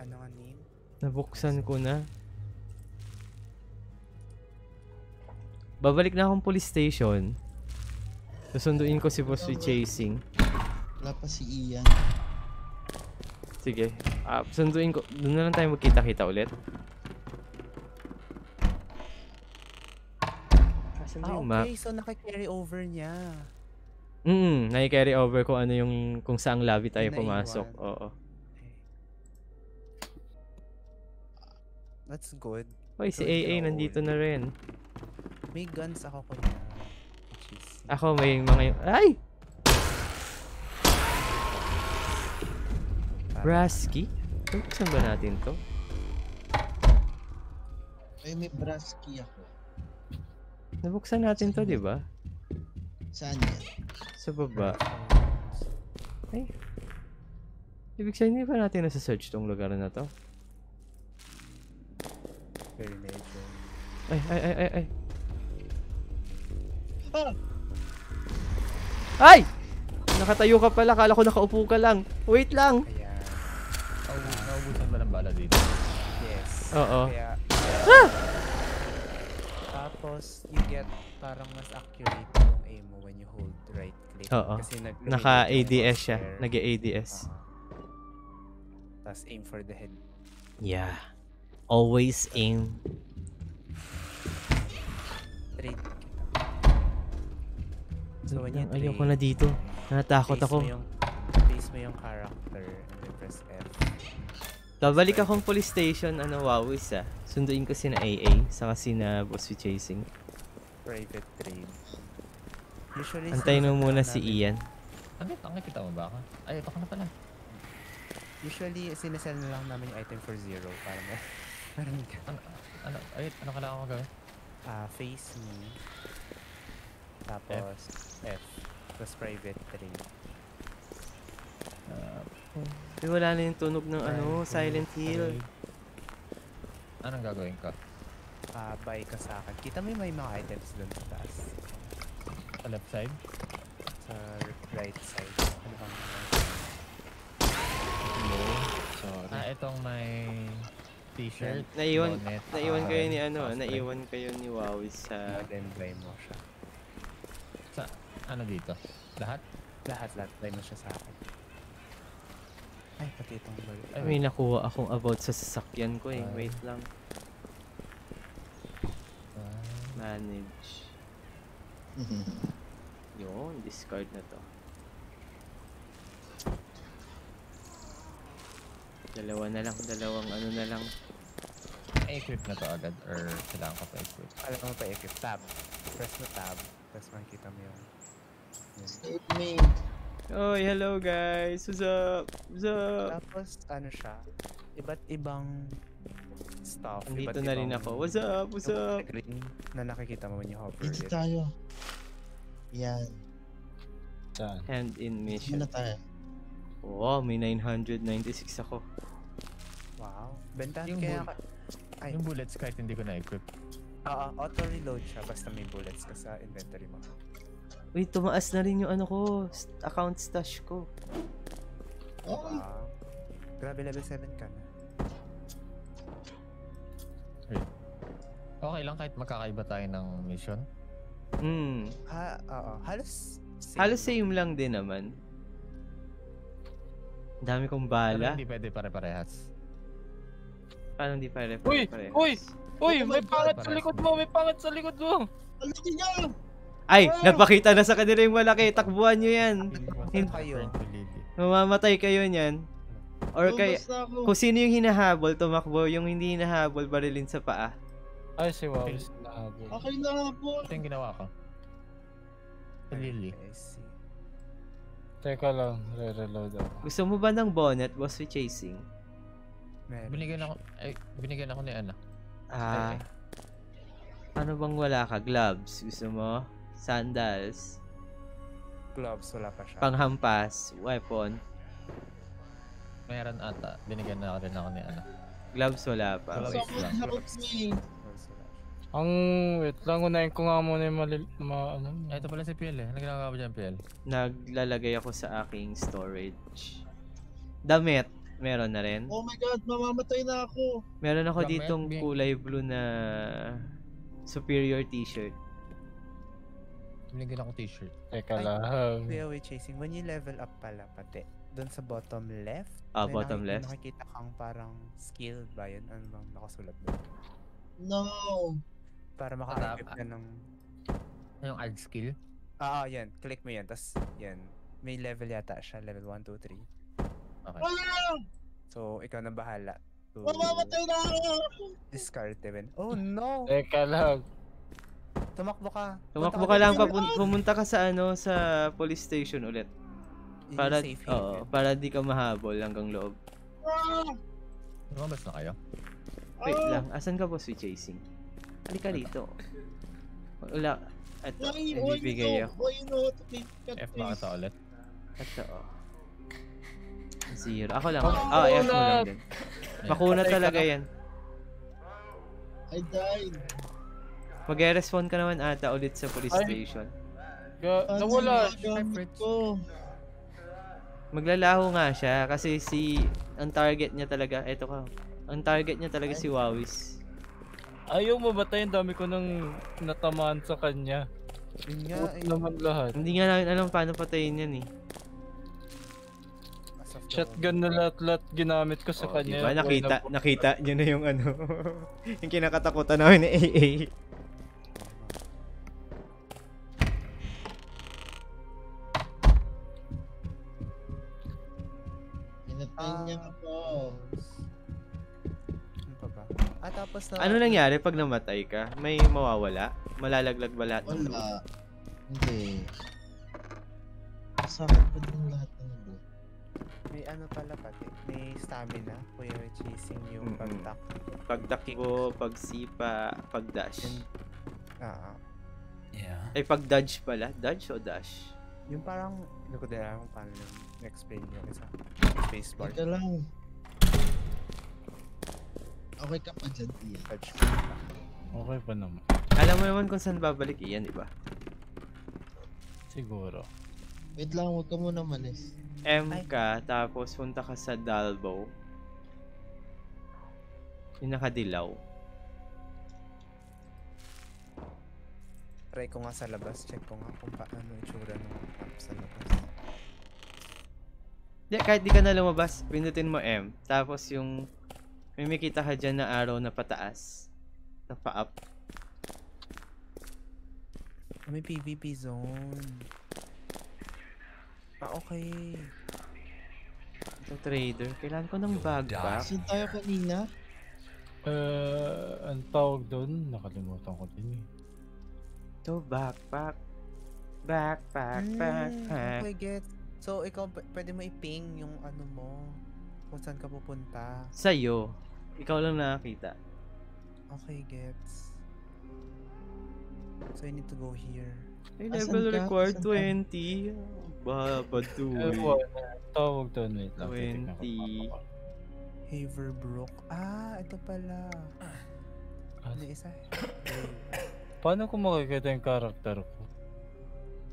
Ano nga name? Nabuksan ko na. Babalik na akong police station. Susunduin ko si Boss with chasing. Wala pa si Ian. Sige. Ah, sunduin ko. Doon na lang tayo magkita-kita ulit. Ah, okay. So, naka-carry over niya. Mm, nai-carry over kung ano yung kung saang lobby tayo Yung pumasok. naiwan. Oo. Okay. That's good. Hoy, si So, hindi AA nandito na rin. May guns ako kunya. Ako may mga Ay! Brasky? Buksan ba natin to? Ay, may brass key ako. Nabuksan natin to, di ba? Saan yan? Sa baba. Ay. Ibig sabihin, hindi pa natin nasa search tong lugar na to? Very. Ay, ay, ay, ay, ay. Ah! Ay! Nakatayo ka pala, kala ko nakaupo ka lang. Wait lang. Ayan. Oh, naubusan ba ng bala dito? Yes. Oo. Kaya... Tapos, you get parang mas accurate yung aim mo when you hold right click. Oo. Kasi nag Naka-ADS siya. Nag-ADS. Tapos aim for the head. Yeah. Always aim. Trade kita. So when you Ayoko na dito. Natakot ako. Mo yung, face mo yung character and then press F. Babalik akong police station, ano, wawis ah. Sunduin ko sina AA, saka sina Boss with Chasing. Private trade. Usually, Antayin mo muna si Ian. Ano, tangay kita mo ba ako? Ay, ito ka na pala. Usually, sinesend na lang namin yung item for zero para may... *laughs* Parang Ano, ano, ay, ano kailangan ko gawin? ah face me. Tapos F. Tapos private trade. Uh, Uy, wala na yung tunog ng ano, Silent Hill. Anong gagawin ko? Ah, buy ka sa akin. Kita mo yung may mga items doon sa taas. Sa left side? Sa right side. Ano bang Sorry. Ah, itong may t-shirt. Naiwan, bonnet, naiwan ah, kayo ni ano, naiwan kayo ni Wawis sa... then buy mo siya. Ano dito? Lahat? Lahat, lahat. Buy mo siya sa akin. Ay, pati itong buy. Ay, May nakuha akong about sa sasakyan ko eh. Ah. Wait lang. Ah, Manage. *laughs* Yun, discard na to. Dalawa na lang, dalawang ano na lang. Equip na to agad or kailangan ko pa equip? Alam mo pa, equip tab. Press mo tab. Tapos makikita mo yung... yun. Save me. Oy, hello guys! What's up? What's up? Tapos, ano siya, iba't ibang stuff. Andito iba't na rin ako. What's up? What's up? green na nakikita mo when you hover Dito it. tayo. Yan. Saan? Hand in mission. tayo. Wow, may 996 ako. Wow. Bentahan kaya. Ay, Yung bullets kahit hindi ko na-equip. oo, auto-reload siya basta may bullets ka sa inventory mo. Uy, tumaas na rin yung ano ko, st- account stash ko. Oh, Wow. Grabe level 7 ka na. Okay lang kahit magkakaiba tayo ng mission. Hmm. Ha, oo. Halos same. Halos same lang din naman. Ang dami kong Pero bala. hindi pwede pare-parehas. Paano hindi pare Uy! pare Uy! Uy! Oh May pangat sa likod mo! May pangat sa likod mo! Ang laki niya! Ay! Oh! Nagpakita na sa kanila yung malaki. Takbuhan nyo yan. Kayo? Mamamatay kayo niyan. Or kay... Na ako. Kung sino yung hinahabol, tumakbo. Yung hindi hinahabol, barilin sa paa. Ay, si nahabol. Okay na po. Ito yung ginawa ko. Lily. Teka lang, re-reload ako. Gusto mo ba ng bonnet, boss with chasing? Meron Binigyan ako, ay, binigyan ako ni Ana. Ah... Ano bang wala ka? Gloves? Gusto mo? Sandals? Gloves, wala pa siya. Panghampas? Weapon? Meron ata. Binigyan na rin ako ni Ana. Gloves wala pa. Gloves. Okay. Ni. Gloves, wala siya. Ang, wait lang, unahin ko nga muna yung mali, ma, ano, Ay, ito pala si PL eh. Ano ginagawa mo dyan, PL? Naglalagay ako sa aking storage. Damit. Meron na rin. Oh my god, mamamatay na ako. Meron ako Damit, ditong bi- kulay blue na superior t-shirt. Binigyan ako t-shirt. teka lang. Kuya, wait, chasing. When you level up pala pati, doon sa bottom left, Ah, bottom nakik- left. Nakikita kang parang skilled ba yun? Ano bang nakasulat doon? No. Para maka-equip ka ng... Yung add skill? Ah, ah, yan. Click mo yan. Tapos, yan. May level yata siya. Level 1, 2, 3. Okay. So, ikaw na bahala. to Mamamatay na ako. Discard even. Oh no! Teka lang. Tumakbo ka. Tumakbo ka lang, sa- papun- pumunta ka sa ano, sa police station ulit. Para, oo, para di ka mahabol hanggang loob. Ah! Lumabas na kayo? Wait Ah! lang, asan ka boss with chasing? Halika rito. Wala. Ito, Why, may why you bibigay know, ako. F ba kita ulit? Ito, oh. Zero. Ako lang. Makunat! Ah, F mo lang din. Ka talaga yan. I died. Mag-respawn ka naman ata ulit sa police Ay. station. Ga, nawala. ko? Maglalaho nga siya kasi si ang target niya talaga, eto ka. Ang target niya talaga si Wawis. Ayaw mabatay, ang dami ko nang natamaan sa kanya. Yun nga, eh, naman lahat. Hindi nga namin alam paano patayin yan eh. Shotgun na lahat-lahat ginamit ko sa Oh, kanya. diba? Buhay na Nakita, nakita niyo na yung ano, *laughs* yung kinakatakutan namin ni AA. Pinatay niya ako. Tapos na... Ano nangyari pag namatay ka? May mawawala? Malalaglag ba lahat? Wala. Hindi. Sa akin pa din lahat. May ano pala pati. May stamina. Kung you're chasing yung Mm-mm. pagtak. Pagtakbo, pagsipa, pagdash. Ah, ah. Yeah. Ay, pag-dodge pala. Dodge o dash? yung parang, hindi ko din alam kung paano explain yung isa. Spacebar. Teka lang. Okay ka pa dyan, Tia. Touch Okay pa naman. Alam mo naman kung saan babalik iyan, di ba? Siguro. Wait lang, huwag ka muna malis. M ka, tapos punta ka sa Dalbo. Yung nakadilaw. Try ko nga sa labas. Check ko nga kung paano itsura ng map sa labas. Di, kahit di ka na lumabas, pinutin mo M. Tapos yung may makita ka dyan na arrow na pataas. Na pa-up. May PvP zone. Ah, okay. Ito trader. Kailangan ko ng backpack. Saan tayo kanina? Eh, ang tawag doon, nakalimutan ko din eh. Ito, backpack. Backpack, Mm, backpack. okay, get. So, ikaw, pwede mo i-ping yung ano mo. Kung saan ka pupunta. Sa'yo. Ikaw lang nakakita. Okay, gets. So, I need to go here. Ay, level required Asan ka? 20. Babaduy. Eh, wala. Ang tawag doon, wait lang. titignan ko 20. pa ako. Haverbrook. Ah, ito pala. Ah, Ano isa? Paano ko makikita yung character ko?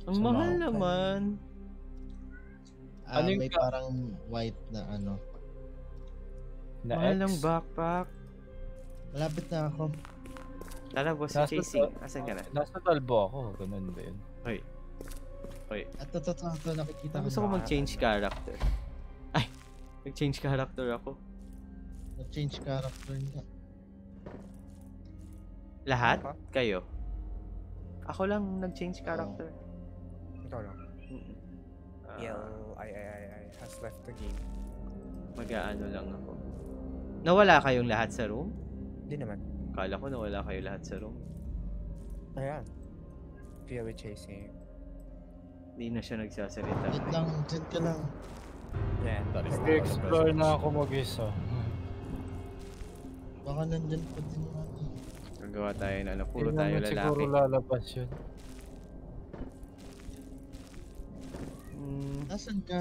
Ang Sa mahal naman. Ah, Ano yung may ka- parang white na ano. Na mahal X? ng backpack. Malapit na ako. Boss, Nasa chasing. to- Asan ka na? Nasa talbo ako, ganun din. Hoy. Hoy. At ito, ito, ito, nakikita ko Gusto ko mag-change character. Ay! Nag-change character ako. Nag-change character niya. Lahat? Ako? Kayo? Ako lang nag-change character. Ikaw lang. Mm-mm. Ah, Yell, I, I, I, I has left the game. Mag-aano lang ako. Nawala kayong lahat sa room? Hindi naman. Kala ko nawala kayo lahat sa room. Ayan. Feel with chasing. Hindi na siya nagsasalita. Wait lang, dyan ka lang. Yan. Nag-explore na ako mag-isa. Baka nandyan pa din yung ano. Gagawa tayo na ano. Puro Hindi tayo naman lalaki. siguro lalabas yun. Mm, Nasaan ka?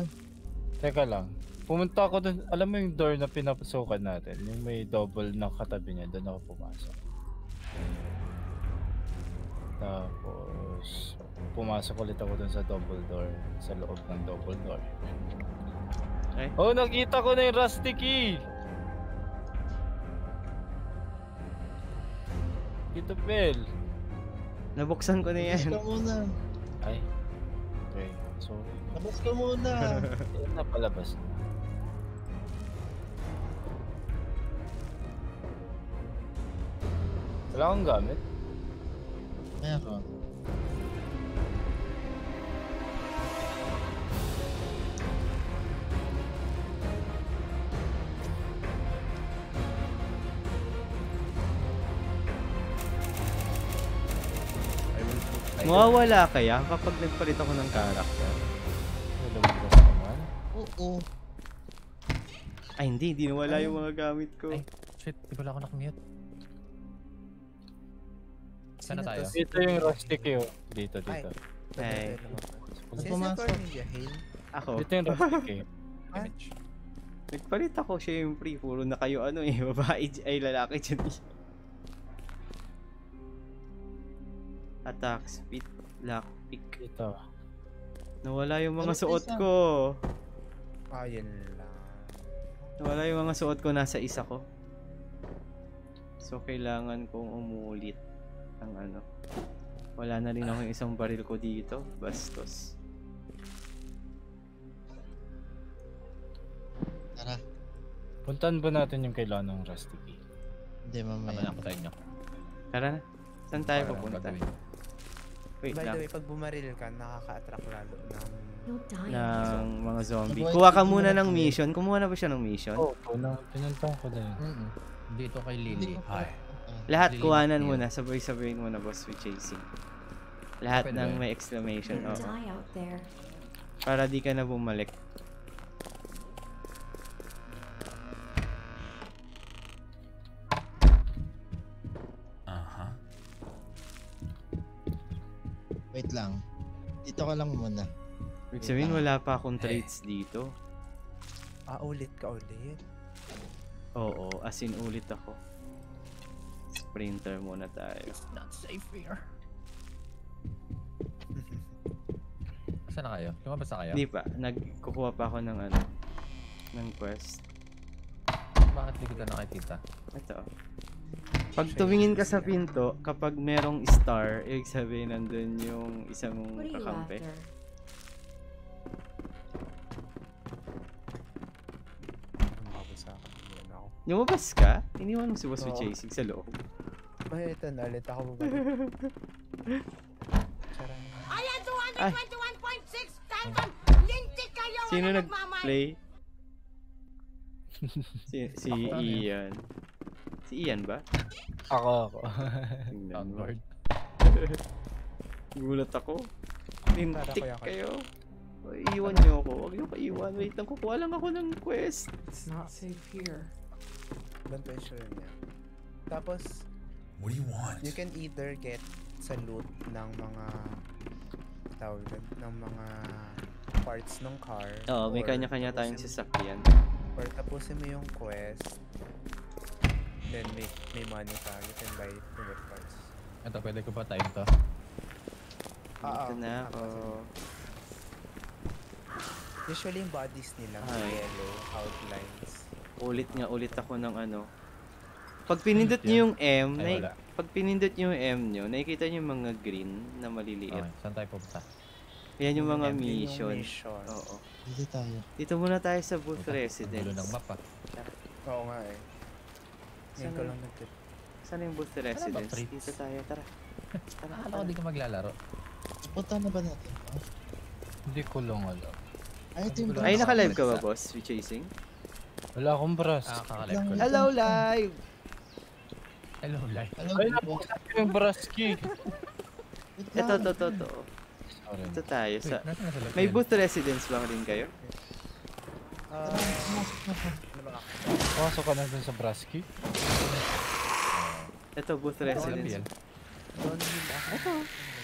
Teka lang. Pumunta ako dun, alam mo yung door na pinapasukan natin, yung may double na katabi niya, doon ako pumasok. Tapos, pumasok ulit ako dun sa double door, sa loob ng double door. Ay. Oh, nakita ko na yung rusty key! Ito, Bell. nabuksan ko na yan. ka muna. Ay. Okay, sorry. Labas ka muna. *laughs* Yan na palabas na. Wala akong gamit. Meron. Mawawala kaya kapag nagpalit ako ng character? Lumabas naman. Oo. Ay hindi, hindi nawala yung mga gamit ko. Ay. Shit, di pala ako nakamute. Saan na tayo? to? Dito yung rusty key oh. Dito, dito. Ay. Huwag Sino pumasok. Ako, Dito yung rusty key. *laughs* Image. nagpalit ako syempre. Puro na kayo ano eh, *laughs* babae ay lalaki dyan eh. Attack, speed, lockpick. Dito. Nawala yung mga Ano, suot isa? ko. Ah, yun lang. Nawala yung mga suot ko nasa isa ko. So kailangan kong umulit ang ano. Wala na rin ako yung isang baril ko dito. Bastos. Tara. Puntahan ba natin yung kailangan ng rusty key? Hindi, Tama mamaya. na, patayin niyo. Tara na. Saan tayo Para pupunta? gagawin. Wait By lang. the way, pag bumaril ka, nakaka-attract lalo ng... Ng mga zombie. Kuha ka muna ng mission. Kumuha na ba siya ng mission? Oo, oh, pinuntahan ko na yun. Dito kay Lily. Hi. Lahat kuhanan niya. mo na, sabay-sabayin mo na boss with chasing. Lahat Pwede ng may exclamation, oo. Para di ka na bumalik. Wait lang. Dito ka lang muna. Ibig sabihin, wala pa akong traits dito. Ah, ulit ka ulit. Oo, as in ulit ako. Sprinter muna tayo. Not safe here. *laughs* Saan na kayo? Lumabas na kayo? Hindi pa, nagkukuha pa ako ng ano, ng quest. Bakit di kita nakikita? Ito. Pag tumingin ka sa pinto, kapag merong star, ibig sabihin nandun yung isa mong kakampi. Lumabas ka? Iniwan mo si Boss with Oo. chasing sa loob. Ay, ito na ulit ako babalik. *laughs* Charang. Sino nag-play? si, si ano? Ian. Si Ian ba? Ako, ako. Tingnan mo. Downward. Gulat ako. Tara, Lintik kuya, kayo. O, Iwan niyo ako. Huwag niyo pa iwan. Wait lang, kukuha lang ako ng quest. It's not safe here. Ganito yung sure niya. Tapos, What do you want? you can either get sa loot ng mga tawag doon, ng mga parts ng car. Oo, may or kanya-kanya tayong sasakyan. Or tapusin mo yung quest. Then may, may money ka. You can buy bullet parts. Ito, pwede ko pa time to. Ah, Dito ah, na ah, ako. Usually yung bodies nila may Ay. yellow outlines. Ulit nga, ulit ako ng ano. Pag pinindot Yan. niyo yung M, Ay, na, wala. pag pinindot niyo yung M niyo, nakikita niyo yung mga green na maliliit. Okay, saan tayo pupunta? Yan yung mga Yun yung mission. mission. Oo. Dito tayo. Dito muna tayo sa booth Puta, Ang residence. gulo ng map ah. Oo nga eh. Ngayon Saan ko lang nag Saan yung booth residence? Dito tayo, tara. Tara, Akala ko di ka maglalaro. Punta na ba natin? to? Hindi ko lang alam. Ay, ito yung Ay, naka-live ka ba, boss? With chasing? Wala akong brass. Ah, kakalive ko lang. Hello, live! Hello, live. Hello, Ay, yung brass key. *laughs* Ito, lang. to, to, to. Sorry. Ito tayo sa... May booth residence bang rin kayo? Ah, Pasok ka na dun sa brass key. Ito, booth residence. Ito,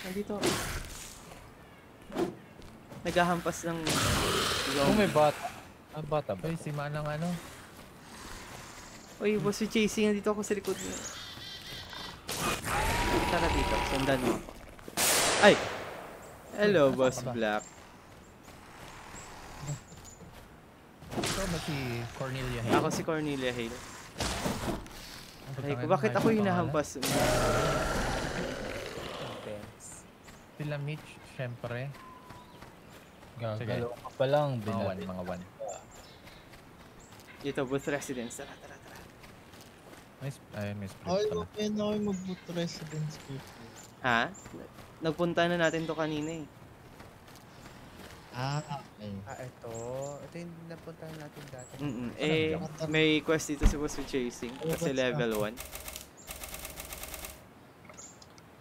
nandito ako. Naghahampas ng... Kung may bata. Ah, bata ba? Uy, si Manang ano? Uy, boss, with chasing. Nandito ako sa likod mo. Tara dito, sundan mo ako. Ay! Hello, boss? Black. Ito ba si Cornelia Hale? Ako si Cornelia Hale. Aray ko, bakit ako hinahampas? Sila Mitch, syempre. Gagalaw ka pa lang. Mga one, Binali. mga one. Dito, booth residence. Tara, tara, tara. May, sp- ay, may split Ay, pala. okay na ako yung mag-boot residence. Ha? Nagpunta na natin to kanina eh. Ah, okay. Ah, ito. Ito yung napuntahan natin dati. Mm Saan Eh, may quest dito sa boss chasing. Oh, Kasi level 1.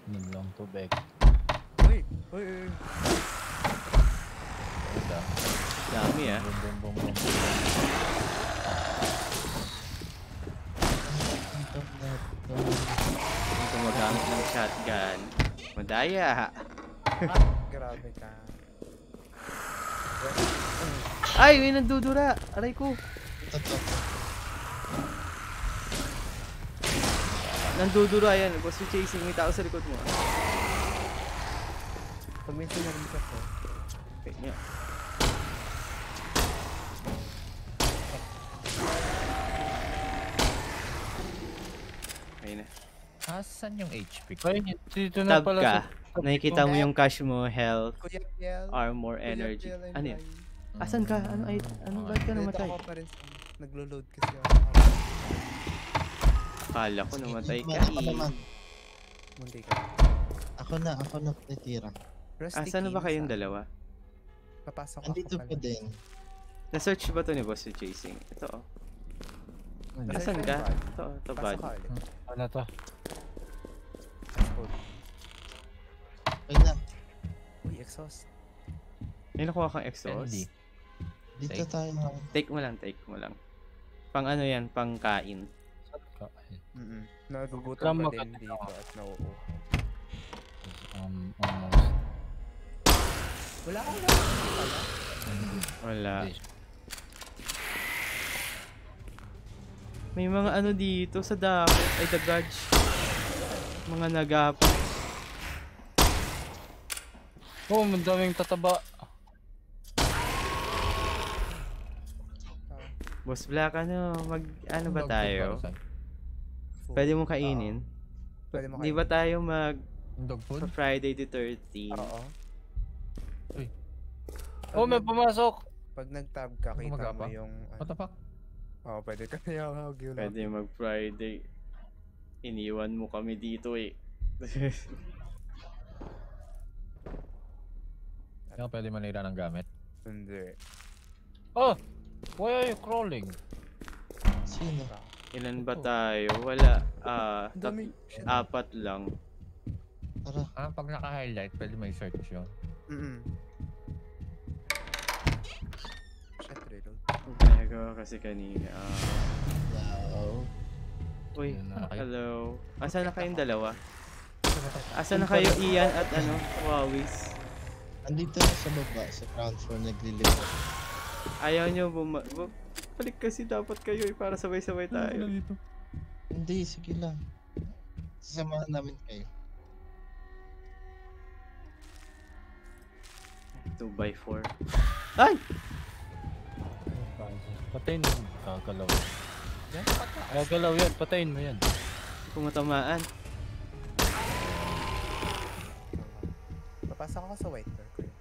Inom lang tubig. Uy! Uy! Uy! Dami ah. Boom, boom, boom, boom. Gumagamit ng shotgun. Madaya. Grabe ka. Ay, may nandudura. Aray ko. Ito, ito. Nandudura yan. Boss with chasing. May tao sa likod mo. Pag minsan narinig ako, Okay, yeah. Okay na. Asan yung HP ko? Ay, dito na Tab pala ka. sa... Nakikita mo yung cash mo, health, Kuya Piel. armor, Kuya energy. Piel, I'm Ano dying. Asan ka? Ano ay ano ba't ka namatay? ako pa rin sa... Naglo-load kasi ako. Akala ko namatay ka. Ako eh. naman. Munti ka. Ako na, ako na titira. Rusty Asan na ba keys, kayong ah. dalawa? Papasok ako Andito pala. pa din. Na-search ba to ni Boss with chasing? Ito oh. Asan ka? Ito, oh, ito Pasok body. ka ulit. Ano to? Okay na. Uy, exhaust. May nakuha kang exhaust? Candy. Dito Take. tayo na. Take mo lang, take mo lang. Pang ano yan, pang kain. Mm-mm. Nagugutom pa din dito at nauuho. Um, almost. Wala laman pala. Wala. Hindi. May mga ano dito sa dako. Ay, the garage. Mga nagapa. Oh, ang daming tataba. Boss Black, ano, mag, ano ba food tayo? Pwede mong kainin? Pwede mo Di ba tayo mag Dog food? Friday the 13? Oo. Oh, may pumasok. Pag nag-tab ka, Ano kita mo yung... What the fuck? Oo, pwede ka *laughs* na yung. Pwede mag Friday. Iniwan mo kami dito eh. *laughs* Kaya pwede manira ng gamit. Hindi. Oh! Why are you crawling? Sino? Ilan ba tayo? Wala. Ah, dami. Apat lang. Tara. Ah, pag naka-highlight, pwede may search yun. Mm-mm. Shit, reload. Ginagawa kasi kanina. Ah. Wow. uy, hello. Asa na kayong dalawa? Asa na kayo Ian at ano? Wawis? Andito na sa baba, sa ground floor, naglilipot. Ayaw nyo buma... bu- Balik kasi dapat kayo eh, para sabay-sabay tayo. dito? Hindi, sige lang. Sasamahan namin kayo. 2x4. Ay! Patayin mo. Gagalaw. Gagalaw yan. Patayin mo yan. Pumatamaan. Papasok ako sa white door ko yun.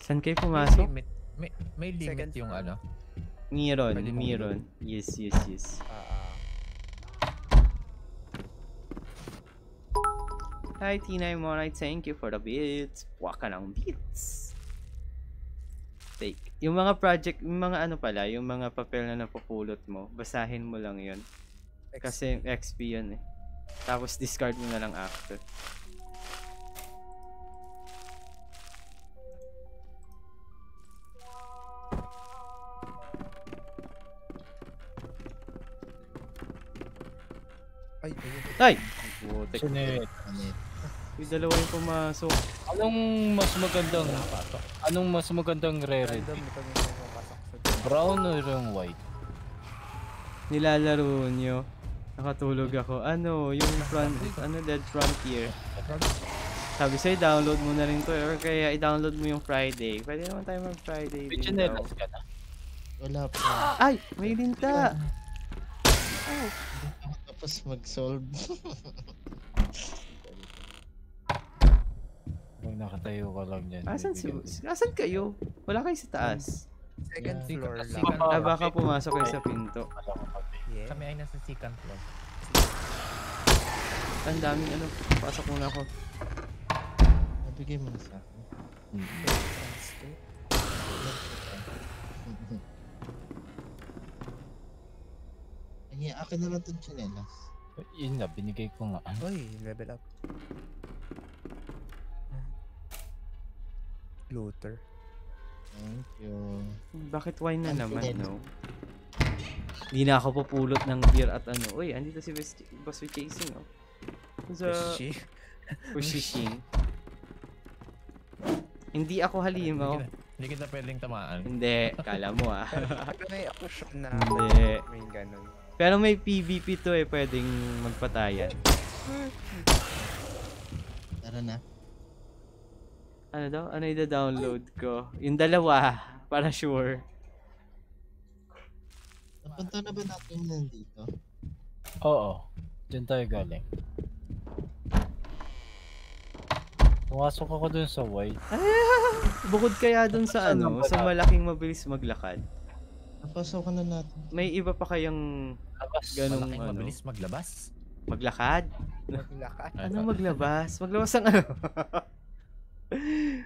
Saan kayo pumasok? May, may, may limit Second yung floor. ano. Mong Miron. Yes, yes, yes. Ah, ah. Hi, Tina Monite. Thank you for the beats. Waka ng beats. Take. Yung mga project, yung mga ano pala, yung mga papel na napupulot mo, basahin mo lang yun. Kasi XP yun eh. Tapos discard mo na lang after. Ay, ayun. Ay! Ano yun? Yung dalawa yung pumasok. Anong mas magandang Anong mas magandang door. Brown or yung white? Nilalaro nyo. Nakatulog ako. Ano, yung front, ano, Dead Frontier. Sabi sa'yo, download mo na rin to. Or kaya i-download mo yung Friday. Pwede naman tayo mag-Friday May chinelas ka na? Wala pa. Ay! May linta! Tapos mag-solve. *laughs* Pag nakatayo ka lang dyan. Asan, si, asan kayo? Wala kayo sa taas. Second Yeah. floor Second- lang. second- Ah, baka pumasok kayo sa pinto. Yeah. Kami ay nasa second floor. Ang daming ano. Pasok muna ako. Nabigay mo na sa akin. Translate. Ay, akin na lang itong chinelas. Yun na, binigay ko nga. Uy, level up. Looter. Thank you. Bakit wine na naman, no? Hindi na ako papulot ng beer at ano. Uy, andito si Boss, Chasing, oh. Sa She. Pushishing. Hindi ako halimaw. Hindi kita, hindi kita pwedeng tamaan. Hindi, kala mo ah. Pero may ako sure na Hindi. may ganun. Pero may PvP to eh, pwedeng magpatayan. Tara na. Ano daw? Ano yung download ko? Yung dalawa, para sure. Napunta na ba natin nandito? Oo. Diyan tayo galing. Pumasok ako dun sa white. Bukod kaya dun sa ano, sa malaking mabilis maglakad. Napasokan na natin. May iba pa kayang Labas. ganong Malaking ano, mabilis maglabas. maglakad? Maglakad. Ano maglabas? Maglabas ang ano?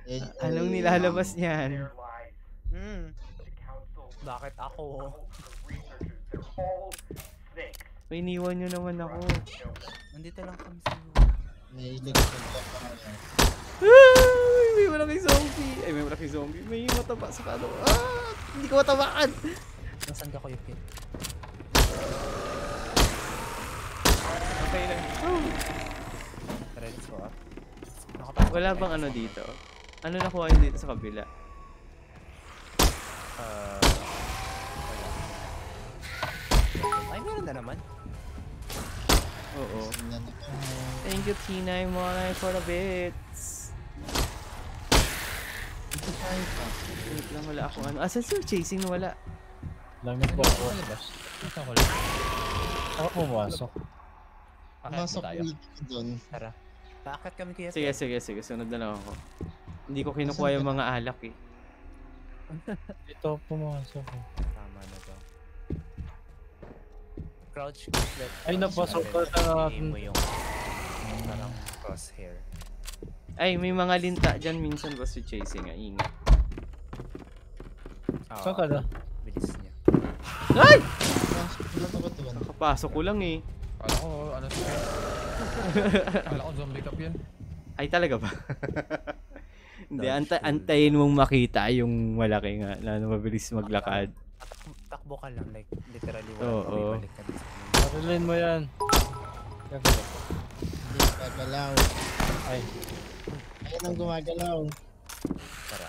Eh, *laughs* Anong nilalabas niyan? Hmm. Bakit ako? May iniwan nyo naman ako. Nandito lang kami sa May likod na pa yan. Ay, may malaking zombie. Ay, may malaking zombie. May mataba sa kano. Ah! Hindi ko matabaan. Nasaan ka Kuya Kit? Okay lang. Ready ko ah. Wala bang ano dito? Ano nakuha yun dito sa kabila? Ah, wala. Ay, meron na naman. Oo. Saan na na ako? Thank you, Tina Monay, for the bits. Ito. Wait lang, wala akong ano. Asan si chasing? Wala. Lamig po ako. Saan ko lang? Ako pumasok. Pumasok doon. Tara. Bakit kami Kuya Sige, sige, sige. Sunod na lang ako. Hindi ko kinukuha yung mga alak eh. *laughs* Ako pumasok. eh. Tama na to. Crouch. Ay, napasok ka na natin. mo yung crosshair. Ay, may mga linta dyan minsan ba si chasing ah. Ingat. Oo, Saan ka na? Bilis niya. Ay! Nakapasok ko lang eh. Kala ko, ano to? *laughs* Kala ko zombie cup yun. Ay, talaga ba? *laughs* Hindi, anta antayin mong makita yung malaki nga na mabilis maglakad. Takbo, ka lang, like literally wala Oo. oh, balik ka Marilyn mo yan. Gagalaw. Hindi gagalaw. Ay, Ayun ang gumagalaw. Tara.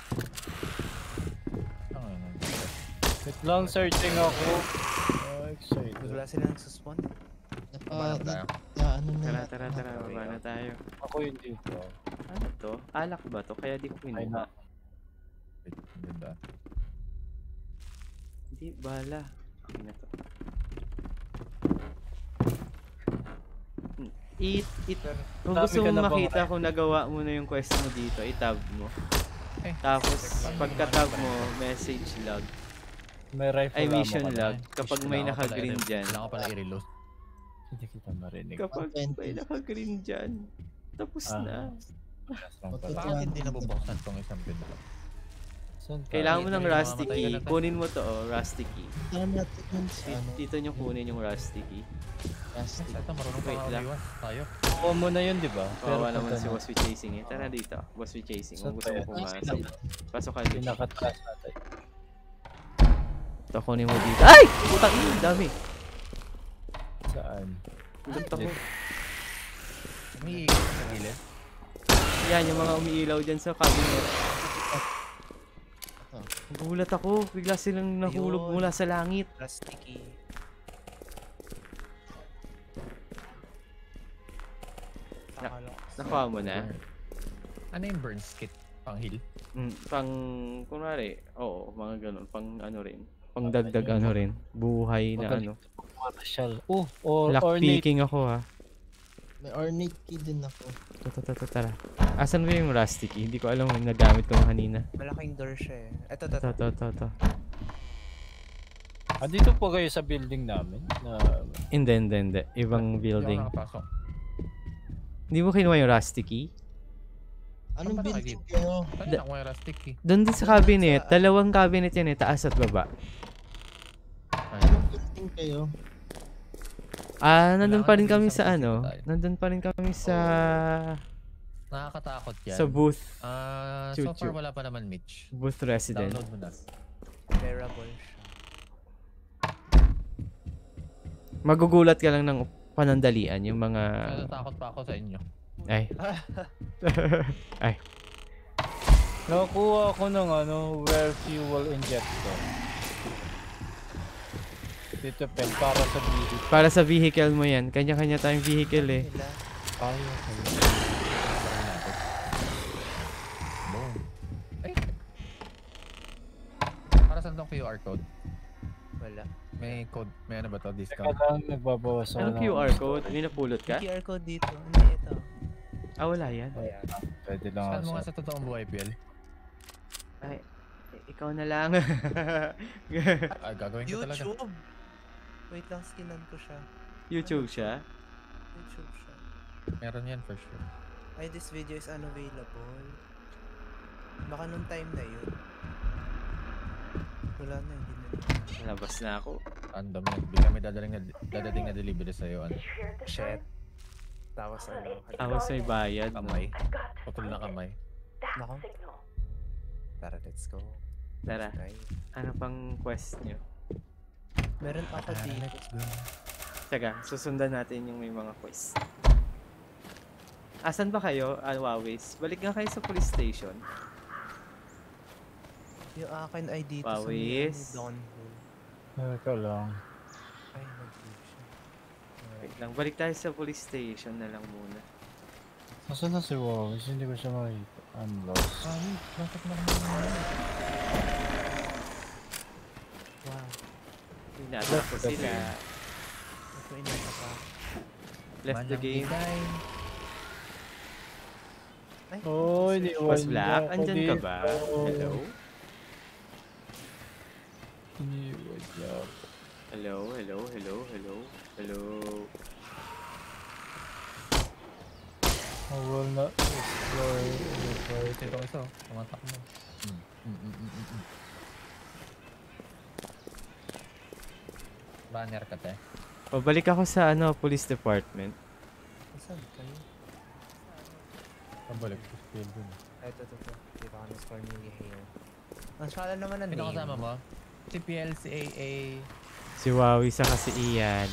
Ano. wait lang, searching ako. Oh, excited. Wala silang suspon. Paano tayo? na, ano na. Tara, tara, tara. Baba na tayo. Ako yun dito. Ano to? Alak ba to? Kaya di ko na. Wait, ganda. Hindi, bala. Na to. It, it, kung gusto bang- makita kung nagawa mo na yung quest mo dito, i-tab mo. Eh, Tapos, pagka-tab mo, message log. May rifle Ay, mission log. Kapag may naka-green dyan. Kailangan ko pala i-reload. Hindi kita marinig. Kapag may naka-green dyan, tapos Ah. na. Bakit hindi nabubuksan tong isang pinto? Saan ka? Kailangan mo ng rusty key. Kunin mo to, oh, rusty key. Tara natin yun ano. Dito nyo kunin yung rusty key. Plastic. Ito, marunong Wait lang. Tayo. Kuha mo na yun, di ba? Kawawa naman si with chasing eh. Tara dito, Boss with chasing. Kung Saan gusto mo tayo? pumasok. Pasok ka dito. Pinakatras natin. Ito, kunin mo dito. Ay! Putang dami. Saan? Dito ko. Ikot sa gilid. Yan, yung mga umiilaw dyan sa cabinet. Nagulat ako. Bigla silang nahulog Ayun. mula sa langit. Plasticky. Na- Akala ko- Nakuha mo na. Ano yung burn skit? Pang heal? Mm, pang, kunwari, oo, mga ganun. Pang ano rin. Pang dagdag ano rin. Buhay na ano. Marshall. Oh, or, ornate. Lockpicking ako ha. May ornate key din ako. Ito, ito, tara. Asan ba yung rusty key? Hindi ko alam yung nagamit ko kanina. Malaking door siya eh. Ito, ito, Ito, ito. ito, ito, ito. Ah, dito po kayo sa building namin. Na, Hindi, hindi, hindi. Ibang building. Hindi ako nakapasok. Hindi mo kinuha yung rusty key? Anong Saan ba building kayo? Ako yung rustic eh? Doon din sa cabinet. Dalawang cabinet yan eh. Taas at baba. Anong building kayo? Ah, nandun pa rin kami sa ano. Nandun pa rin kami sa... Nakakatakot yan. Sa booth. Ah, Choo so far choo. wala pa naman Mitch. Booth resident. Download mo na. Bearable siya. Magugulat ka lang ng panandalian. Yung mga... Natatakot pa ako sa inyo. Ay. *laughs* Ay. Nakakuha ako ng ano, wear fuel injector. Dito pen para sa building. Para sa vehicle mo yan. Kanya-kanya tayong vehicle eh. Kaya. Ay! Para saan tong QR code? Wala. May code, may ano ba to? Teka Discount? lang, nagbabawas ako Anong QR code? May napulot ka? QR code dito. Hindi, ito. Ah, wala yan. Pwede lang Saan ako mo nga sa... totoong buhay, PL? Ay, ikaw na lang. *laughs* Ah, gagawin ko talaga. YouTube! Wait lang, skinan ko siya. YouTube siya? YouTube siya. Meron yan for sure. Ay, this video is unavailable. Baka nung time na yun. Wala na, hindi na. Labas na ako. Random yan. Bigla may dadaling na, dadating na delivery sa'yo. Ano? Shit. Tapos ano, Tapos may bayad? Kamay. Putol na kamay. Nako. tara, let's go. Tara, ano pang quest nyo? Meron pa ako Tara, dito. let's go. Teka, susundan natin yung may mga quest. Asan ba kayo, Alwawis? Balik nga kayo sa police station. Yung akin ay dito Pawis. sa may downhill. Teka lang. Ay, nag-leave siya. Wait lang, balik tayo sa police station na lang muna. Nasaan na si Wawis? Hindi ko siya makita. I'm lost. Ay, bakit na naman Wow. Inatak ko sila. game. Ito inata pa. Left the game. Ay, Oh, iniwan Was Black, ako andyan ka ba? Hello? Iniwan niya ako. Hello, hello, hello, hello, hello. I will not explore. Ito isa, tumatak mo. Mm, mm, mm, mm, mm, Banner ka, te. Pabalik ako sa ano, police department. Saan kayo? Pabalik ko sa field dun. Ay, ito, ito, ito. Dito ka na sa Cornelia Hale. Ang sala naman ang name. kasama mo? Si PLCAA, Si Wawi sa si Ian.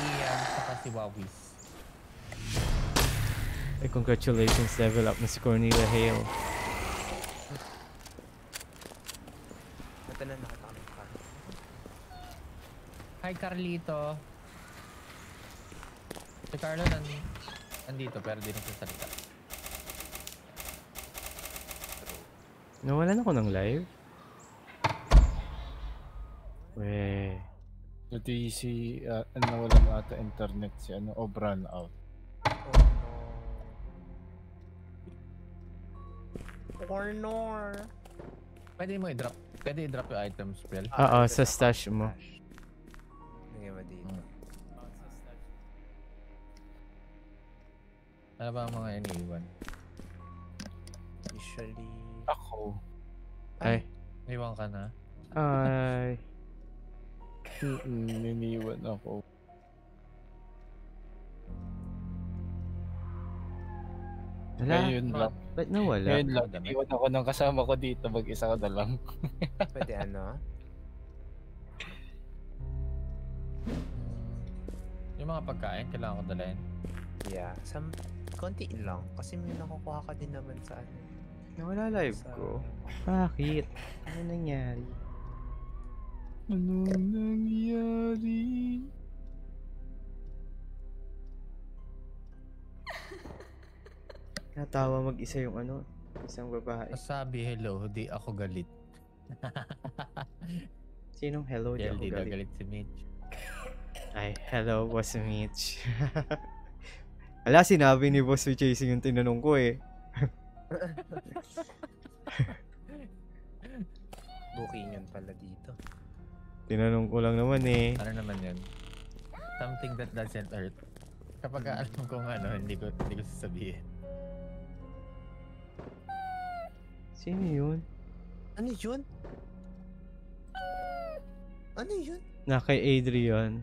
Ian, saka si Wawis. Ay, congratulations, level up na si Cornelia Hale. Ito na nakita ko ng car. Hi, Carlito. Si Carlo nan nandito pero di nagsasalita. Nawalan ako ng live? Weh. Pati si, uh, nawala na ata internet si ano, o run out. Oh no. Cornor. Pwede mo i-drop. Pwede i-drop yung item spell. Oo, sa stash mo. Lagyan mo dito. Mm. Ano ba ang mga iniiwan? Usually... Ako. Ay. Iwan ka na. Ay. *laughs* Mm, niniwan ako. Wala. Ngayon lang. Ba't nawala? Ngayon lang. Niniwan ako ng kasama ko dito. Mag-isa ko na lang. Pwede ano? Yung mga pagkain, kailangan ko dalhin. Yeah. Some... Konti lang. Kasi may nakukuha ka din naman sa ano. Nawala live Sa... ko. Bakit? Ano nangyari? Anong nangyari? *laughs* Natawa mag-isa yung ano, isang babae. Sabi, hello, di ako galit. Sinong hello? Di Jel, ako di galit. galit si Mitch. Ay, hello, Boss Mitch. *laughs* Ala, sinabi ni Boss Chasing yung tinanong ko eh. *laughs* Booking yun pala dito. Tinanong ko lang naman eh. Ano naman yun? Something that doesn't hurt. Kapag alam kong ano, hindi ko, hindi ko sasabihin. Sino yun? Ano yun? Ano yun? Na kay Adrian.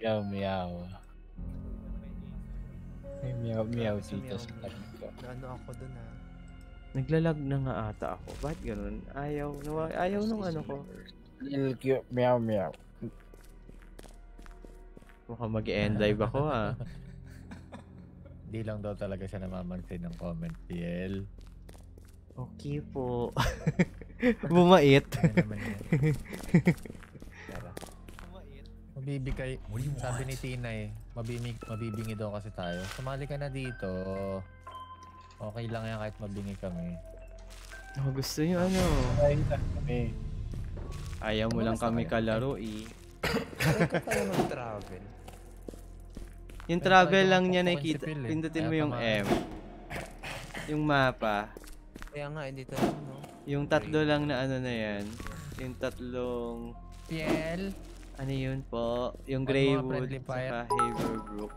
Meow, meow. May meow, meow dito sa tabi ko. Ano ako dun ah. Naglalag na nga ata ako. Bakit ganun? Ayaw, nawa, ayaw nung ano ko. Little cute, meow, meow. Mukhang mag-end live ako ah. *laughs* Di lang daw talaga siya namamansin ng comment, PL. Okay po. *laughs* Bumait. *laughs* Ano naman yan? Tara. Mabibigay, What do you sabi ni? Tinay, mabibing, mabibingi daw kasi tayo. Sumali ka na dito. Okay lang yan kahit mabingi kami. Oh, gusto nyo ano? Ay, na kami. Ayaw mo Ano lang kami kalaro eh. Try ko kaya mag-travel. Yung travel tayo lang niya nakikita. Eh. Pindutin mo yung. M. Yung mapa. Kaya nga, hindi lang, no? Yung tatlo lang na ano na yan. Yung tatlong... PL? Ano yun po? Yung Ano Greywood friendly fire? saka Haverbrook.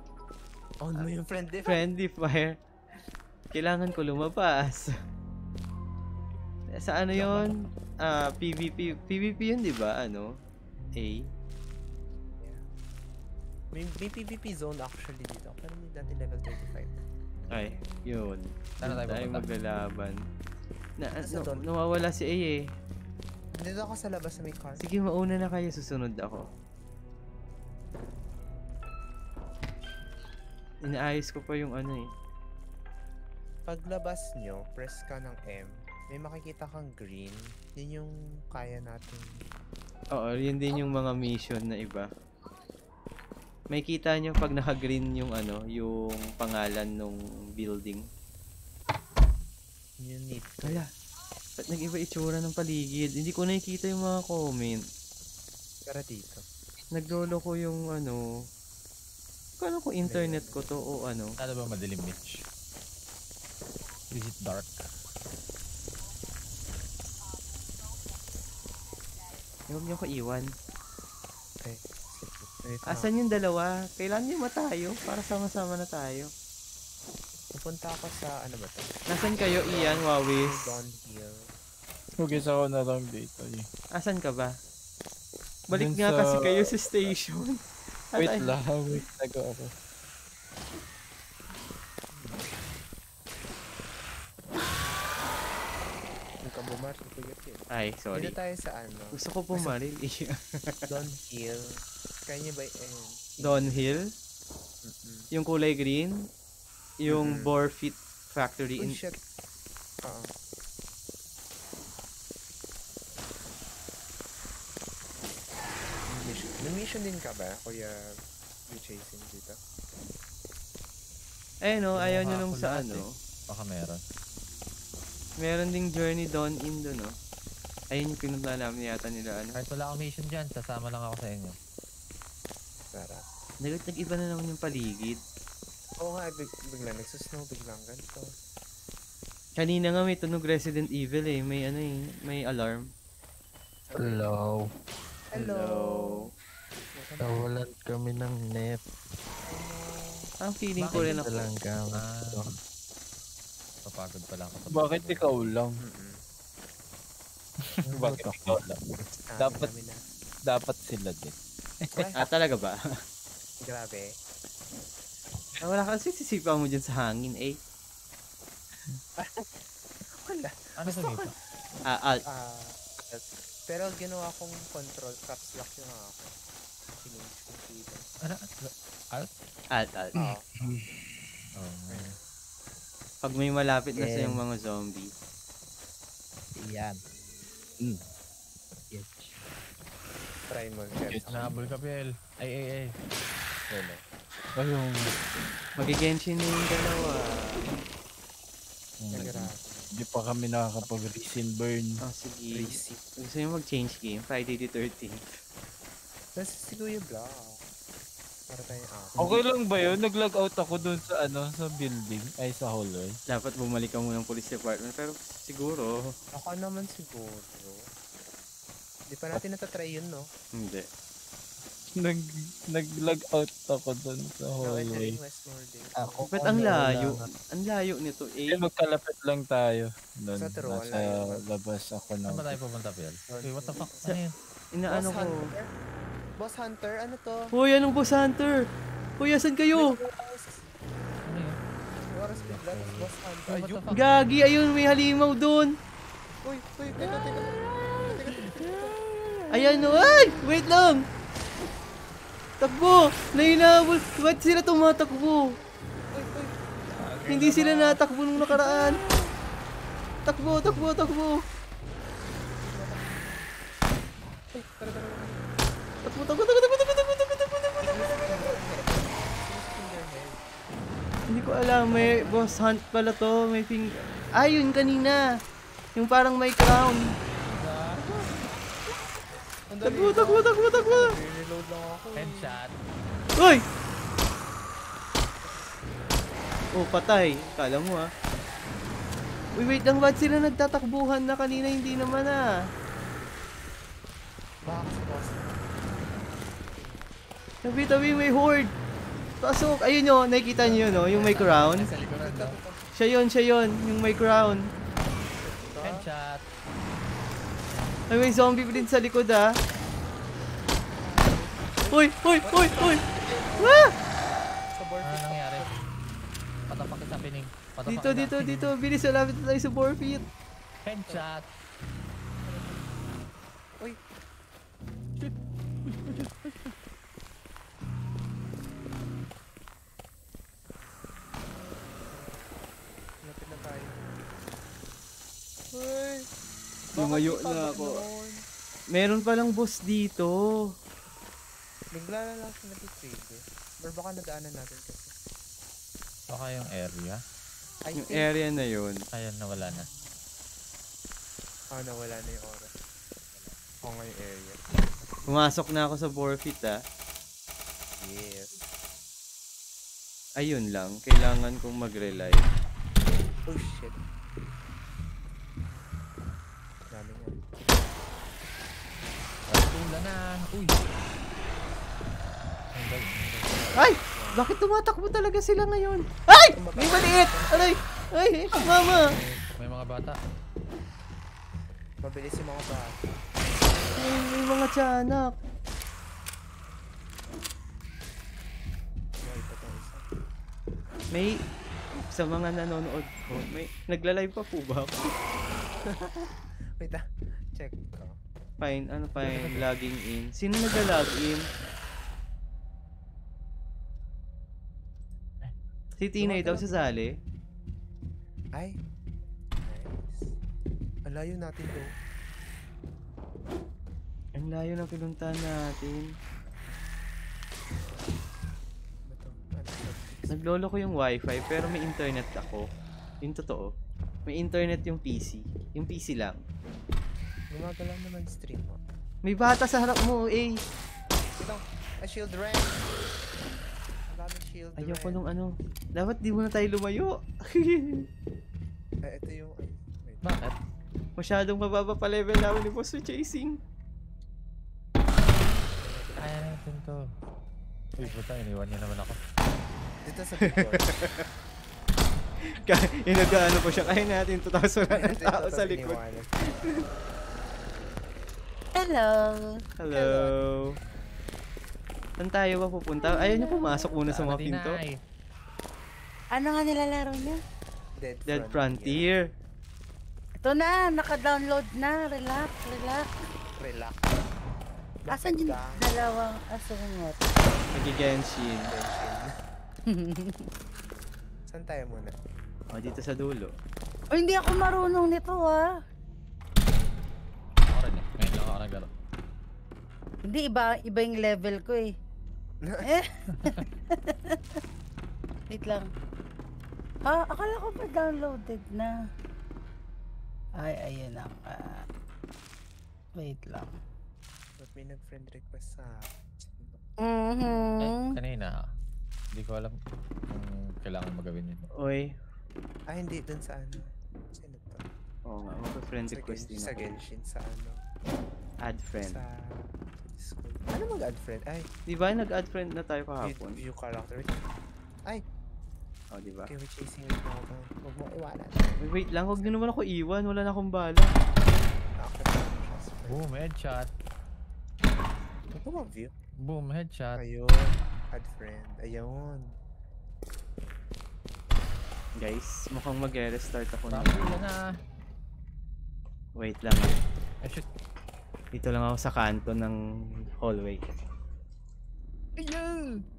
Oh, no, yung friend eh. Friendly fire. Kailangan ko lumabas. Sa ano yun? Ah, PvP. PvP yun, di ba? Ano? A? May, may PvP zone actually dito. Paano mo dati level 35? Ay, yun. Doon tayo maglalaban. Na, doon? nawawala si A eh. Dito ako sa labas sa may car. Sige, mauna na kayo. Susunod ako. Inaayos ko pa yung ano eh. Paglabas nyo, press ka ng M. May makikita kang green. Yun yung kaya natin. Oo, yun din yung mga mission na iba. May kita nyo pag naka-green yung ano, yung pangalan nung building. Yun need. Wala. Ba't nag-iba itsura ng paligid? Hindi ko nakikita yung mga comment. Tara dito. Naglolo ko yung ano... Kano ko internet ko to o ano? Ano ba madilim, Mitch? Is it dark? Huwag niyo ko iwan. Okay. Wait. Asan yung dalawa? Kailan niyo matayo para sama-sama na tayo. Pupunta ako sa ano ba to? Nasan kayo, Ian, Wawis? Hill. Hugis ako na lang dito eh. Asan ka ba? Balik Dun nga sa- kasi kayo sa station. *laughs* At *laughs* Wait ay- lang, wait nag ako. Kuya Phil. Ay, sorry. Dito tayo sa ano? Gusto ko pumaril. Ian. Don Hill. Kaya niyo ba eh? *laughs* Downhill. Mm-mm. Yung kulay green. Yung Mhm. Borfit Factory Uy, in... shit. Oo. May mission- May mission din ka ba, Kuya you chasing dito? Eh no, ayaw nyo nung sa ano. eh. Baka meron. Meron ding journey down in doon, no? Ayun yung pinunta namin yata nila, ano. Kahit wala akong mission dyan, sasama lang ako sa inyo. Tara. Nag nag-iba na naman yung paligid. Oo nga, big, bigla nagsusnow, biglang ganito. Kanina nga may tunog Resident Evil eh. May ano eh, may alarm. Hello. Hello! Nawalan kami ng net. Ang feeling ko rin ako. lang. Ah. Papagod pala ako. sa Bakit ikaw lang? Bakit ikaw lang? Ah, Dapat-. Dapat sila din. Ah, talaga ba? Grabe. ah, wala kasi sisipa mo dyan sa hangin eh. *laughs* Wala. Ano sa dito? Ah, alt. Ah, pero ginawa kong control, caps lock yung ako. Change ko dito. Ano? Alt, alt. Oo. Oh, man. Pag may malapit na sa Yes. yung mga zombie. Yan. Try mo. Jeff. Nahabol ka, Pel. Ay, ay, ay. Wala. Ayun. Magigenshin na yung dalawa. Nagrabe. Hindi pa kami nakakapag-resin burn. Oh, sige. Gusto nyo mag-change game? Friday the 13th. Tapos si Kuya Block. Para tayo ah. Okay lang ba yun? Nag-log out ako dun sa ano, sa building. Ay, sa hallway. Dapat bumalik ka muna ng police department. Pero siguro, Ako naman siguro. Di pa natin natatry yun, no? hindi. Nag, nag-log out ako dun sa hallway. Ako, Ba't ang layo? Ang layo nito Eh, eh. magkalapit lang tayo. Doon, Sa True, nasa labas ako ng... Saan ba tayo pupunta, Pel? Uy, what the fuck? Sa- Ano yun? Inaano ko. Hunter? Boss Hunter, ano to? Hoy, anong boss hunter? Hoy, asan kayo? Ano? Gagi, ayun, may halimaw doon. Uy, uy, teka, teka. Ayan, ay! Wait lang! Takbo! Nahinabol! Ba't sila tumatakbo? Hindi sila natakbo nung nakaraan. Takbo, takbo, takbo. Uy, tara, tara. Takbo, takbo, takbo, takbo, takbo, takbo. Fingerhead. Hindi ko alam, may boss hunt pala to, may finger. Ah, yun kanina. Yung parang may crown. Takbo, takbo, takbo, takbo. Reload lang ako. Headshot. Uy! Oh, patay. Kala mo ah. Uy, wait lang, ba't sila nagtatakbuhan na kanina? Hindi naman ah. Boss. Tabi-tabi may horde. Pasok. Ayun yun, nakikita niyo yun, no? Yung may crown. Sa? Siya yun, siya yun. Yung may crown. Headshot. Ay, may zombie din sa likod ah. Uy, uy, uy, uy! Ah! Sa. Ano nangyari? Patapak happening. Patapak Dito, dito, dito. Bilis, malapit na tayo sa 4 feet. Headshot. Uy! Lumayo na ako. ganoon? Meron palang boss dito. Bigla na lang sila titrigger. Or baka nadaanan natin kasi. Baka yung area. I Yung think, area na yun. Ayun, nawala na. oh, nawala na yung aura. Oo nga yung area. Pumasok na ako sa 4 feet ah. Yes. Ayun lang. Kailangan kong mag-rely. Oh shit. Dami nga. Tulanan. Uy. Ay! Bakit tumatakbo talaga sila ngayon? Ay! May maliit! Aray! Ay! Mama! May mga bata. Mabilis yung mga bata. May, may mga tiyanak. May. May... Sa mga nanonood ko, may... Nagla-live pa po ba ako? *laughs* Wait ah. Check ko. Fine, ano fine, logging in. Sino nagla-log in? Si Tinay daw sa sali. Ay. Nice. Ang layo natin to. Ang layo ng pinuntahan natin. Naglolo ko yung wifi pero may internet ako. Yung totoo. May internet yung PC. Yung PC lang. Gumagalaw naman stream mo. May bata sa harap mo eh. Ito. A shield rank. Ang daming shield Ayoko rank. nung ano. Dapat di muna tayo lumayo. *laughs* Eh, ito yung... Wait. Bakit? Masyadong mababa pa level namin ni Boss Chasing. Kaya natin to. Uy, puta, iniwan niya naman ako. Dito sa Victor. *laughs* Inagaano po siya. Kaya natin 2,000 na ng tao sa likod. *laughs* Hello. Hello. Saan tayo ba pupunta? Ayaw niyo pumasok muna sa mga pinto. Ano nga nilalaro niya? Dead, Dead Frontier. Ito na, naka-download na. Relax, relax. Relax. Asan yung dalawang asungot? Nagigenshin. Saan tayo muna? O, dito sa dulo. O, hindi ako marunong nito ah. Eh. Ako naglaro. Hindi, iba, iba yung level ko eh. eh? *laughs* Wait lang. Ah, akala ko pa downloaded na. Ay, ayun na. Ah, wait lang. Ba't may nag-friend request sa... Eh, Mhm. kanina. Hindi ko alam kung kailangan magawin yun. Oy. Ah, hindi. Dun sa ano. Sino to? Oo nga, mag-friend Sa, request din sa ako. Genshin. Sa ano. Add friend. Sa... Discord. Ano mag-add friend? Ay, Di ba nag-add friend na tayo view, kahapon? view character. Ay, O, di ba? okay, we're chasing it now. Huwag mo iwanan. Wait, wait lang, huwag niyo naman ako iwan. Wala na akong bala. Boom, headshot. Huwag mo mag-view. Boom, headshot. Ayun. Add friend. Ayun. Guys, mukhang mag-restart ako na. Bakit na? Wait lang. ah. Eh, shoot. Dito lang ako sa kanto ng hallway. Ayun!